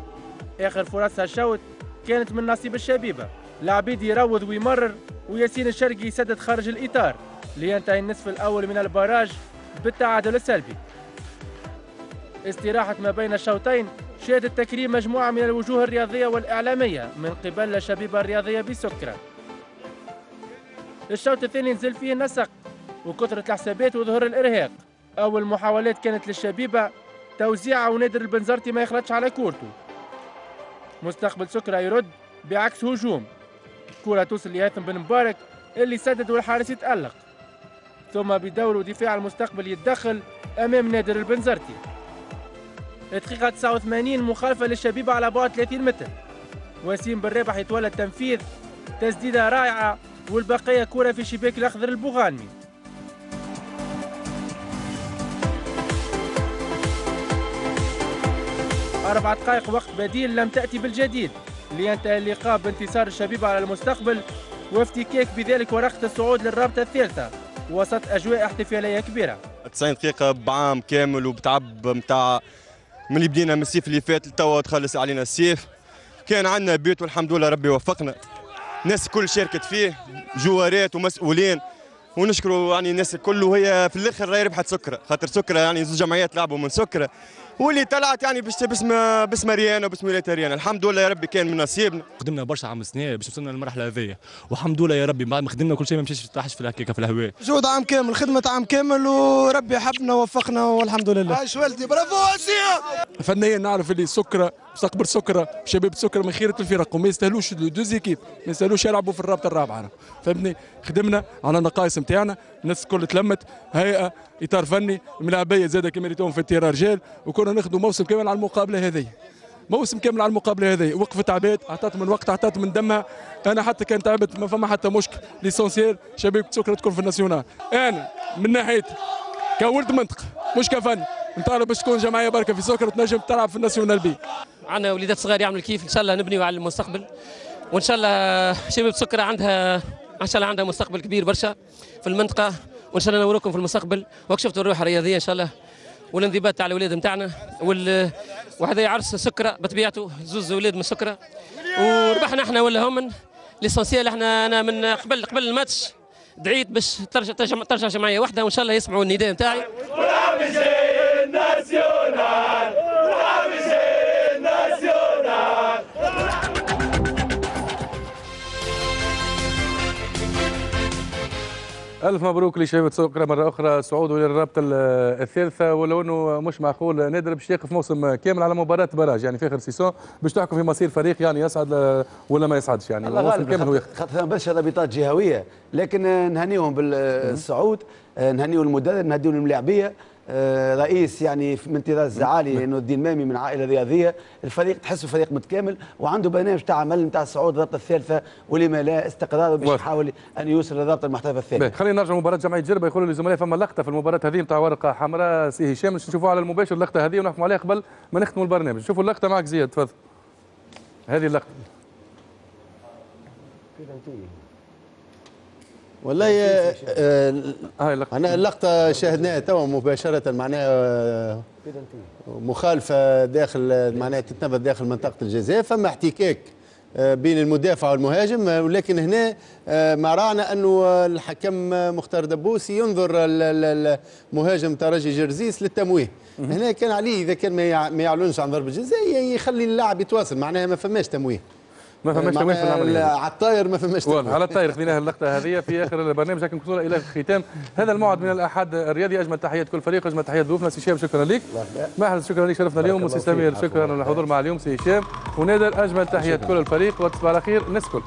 آخر فرصها الشوط كانت من نصيب الشبيبة. العبيد يروض ويمرر وياسين الشرقي يسدد خارج الإطار. لينتهي النصف الأول من البراج بالتعادل السلبي. استراحة ما بين الشوطين شهدت تكريم مجموعة من الوجوه الرياضية والإعلامية من قبل الشبيبة الرياضية بسكرة. الشوط الثاني نزل فيه النسق وكثرة الحسابات وظهور الإرهاق. أول محاولات كانت للشبيبة توزيعة ونادر البنزرتي ما يخلطش على كورته. مستقبل سكرة يرد بعكس هجوم. كرة توصل لهيثم بن مبارك اللي سدد والحارس يتألق. ثم بدور دفاع المستقبل يتدخل أمام نادر البنزرتي. دقيقة 89 مخالفة للشبيبة على بعد 30 متر. وسيم بن رابح يتولى التنفيذ. تسديدة رائعة والبقية كرة في شباك الأخضر البوغانمي. أربع دقائق وقت بديل لم تأتي بالجديد. لينتهي اللقاء بانتصار الشبيبة على المستقبل وافتكاك بذلك ورقة الصعود للرابطة الثالثة. وسط أجواء احتفالية كبيرة. 90 دقيقة بعام كامل وبتعب متاع من اللي بدينا من الصيف اللي فات لتوا تخلص علينا الصيف. كان عندنا بيت والحمد لله ربي وفقنا. الناس الكل شاركت فيه جوارات ومسؤولين. ونشكروا يعني الناس الكل وهي في الآخر راهي ربحت سكرة. خاطر سكرة يعني زوج جمعيات لعبوا من سكرة. واللي طلعت يعني باش باسم باسم ريان وباسم ولايه ريان الحمد لله يا ربي كان من نصيبنا خدمنا برشا عام سنين باش وصلنا للمرحلة هذيا. والحمد لله يا ربي بعد ما خدمنا كل شيء ما مشيش طاحش في الهكاكه في الهواء. جهد عام كامل خدمة عام كامل وربي حبنا ووفقنا والحمد لله. عايش والدي برافو اسيا فنيا نعرف اللي سكرة مستقبل سكرة شباب سكرة من خيرة الفرق وما يستاهلوش deux équipes ما يستاهلوش يلعبوا في الرابطة الرابعة فهمتني؟ خدمنا على النقائص نتاعنا الناس الكل تلمت هيئة إطار فني ملاعبيه زاد كما ريتهم في التيرا رجال وكنا ناخذوا موسم كامل على المقابلة هذه موسم كامل على المقابلة هذه وقفت عباد اعطت من وقت اعطت من دمها. أنا حتى كان تعبت ما فما حتى مشكل. ليسونسيال شباب سكرة تكون في الناسيونال. أنا من ناحيتي كولد منطقه مش كفن. نطالب باش تكون جمعية بركة في سكر وتنجم تلعب في الناسيونال بي. عندنا وليدات صغار يعملوا كيف إن شاء الله نبنيوا على المستقبل. وإن شاء الله شباب سكر عندها إن شاء الله عندها مستقبل كبير برشا في المنطقة. وإن شاء الله نوروكم في المستقبل. وك شفتوا الروح الرياضية إن شاء الله. والانضباط تاع الاولاد نتاعنا وال... وهذا عرس سكرة بطبيعته. زوز أولاد من سكرة. وربحنا إحنا ولا هم. ليسونسيال إحنا أنا من قبل قبل الماتش. دعيت باش ترجع ترجع, جمعية واحدة وإن شاء الله يسمعوا النداء نتاعي. ألف مبروك لشباب سكره مرة أخرى صعود للرابطه الثالثة ولو انه مش معقول. نادر باش يقف موسم كامل على مباراة براج يعني في آخر سيسون باش تحكم في مصير فريق يعني يصعد ولا ما يصعدش يعني. موسم كامل هو خاطر خاطر برشا رابطات جهوية لكن نهنيهم بالصعود نهنيو المدرب نهنيو الملاعبيه رئيس يعني من طراز زعالي إنه الدين مامي من عائلة رياضيه الفريق تحسه فريق متكامل وعنده برنامج تاع عمل نتاع الصعود الرابطة الثالثة ولما لا استقراره باش يحاول أن يوصل للرابطه المحترفة الثالثه باهي، خلينا نرجع مباراة جمعية جربة يقولوا لي زملاء فما لقطة في المباراة هذه نتاع ورقة حمراء سي هشام. نشوفوها على المباشر اللقطة هذه ونحكموا عليها قبل ما نختموا البرنامج. شوفوا اللقطة معك زياد تفضل. هذه اللقطة. والله آه، آه، أنا اللقطه شاهدناها توا مباشرة معناها مخالفة داخل معناها تتنفذ داخل منطقة الجزاء فما احتكاك آه، بين المدافع والمهاجم. ولكن هنا آه، ما رانا أنه الحكم آه، مختار دبوسي ينظر ال- ال- المهاجم ترجي جرزيس للتمويه. هنا كان عليه إذا كان ما يع- ما يعلنش عن ضربة جزاء يخلي اللاعب يتواصل. معناها ما فماش تمويه. ما فماش تمويه في هذه. على الطاير ما فماش واضح تمويه على الطاير خذيناها اللقطة هذه في آخر البرنامج لكن كنا إلى الختام هذا الموعد من الأحد الرياضي. أجمل تحيات كل فريق أجمل تحيات ضيوفنا سي هشام شكرا لك. محرز شكرا لك. شرفنا اليوم. وسي. سمير شكرا على الحضور مع اليوم سي هشام. ونادر أجمل تحيات كل الفريق. وتصبح على خير. نسكل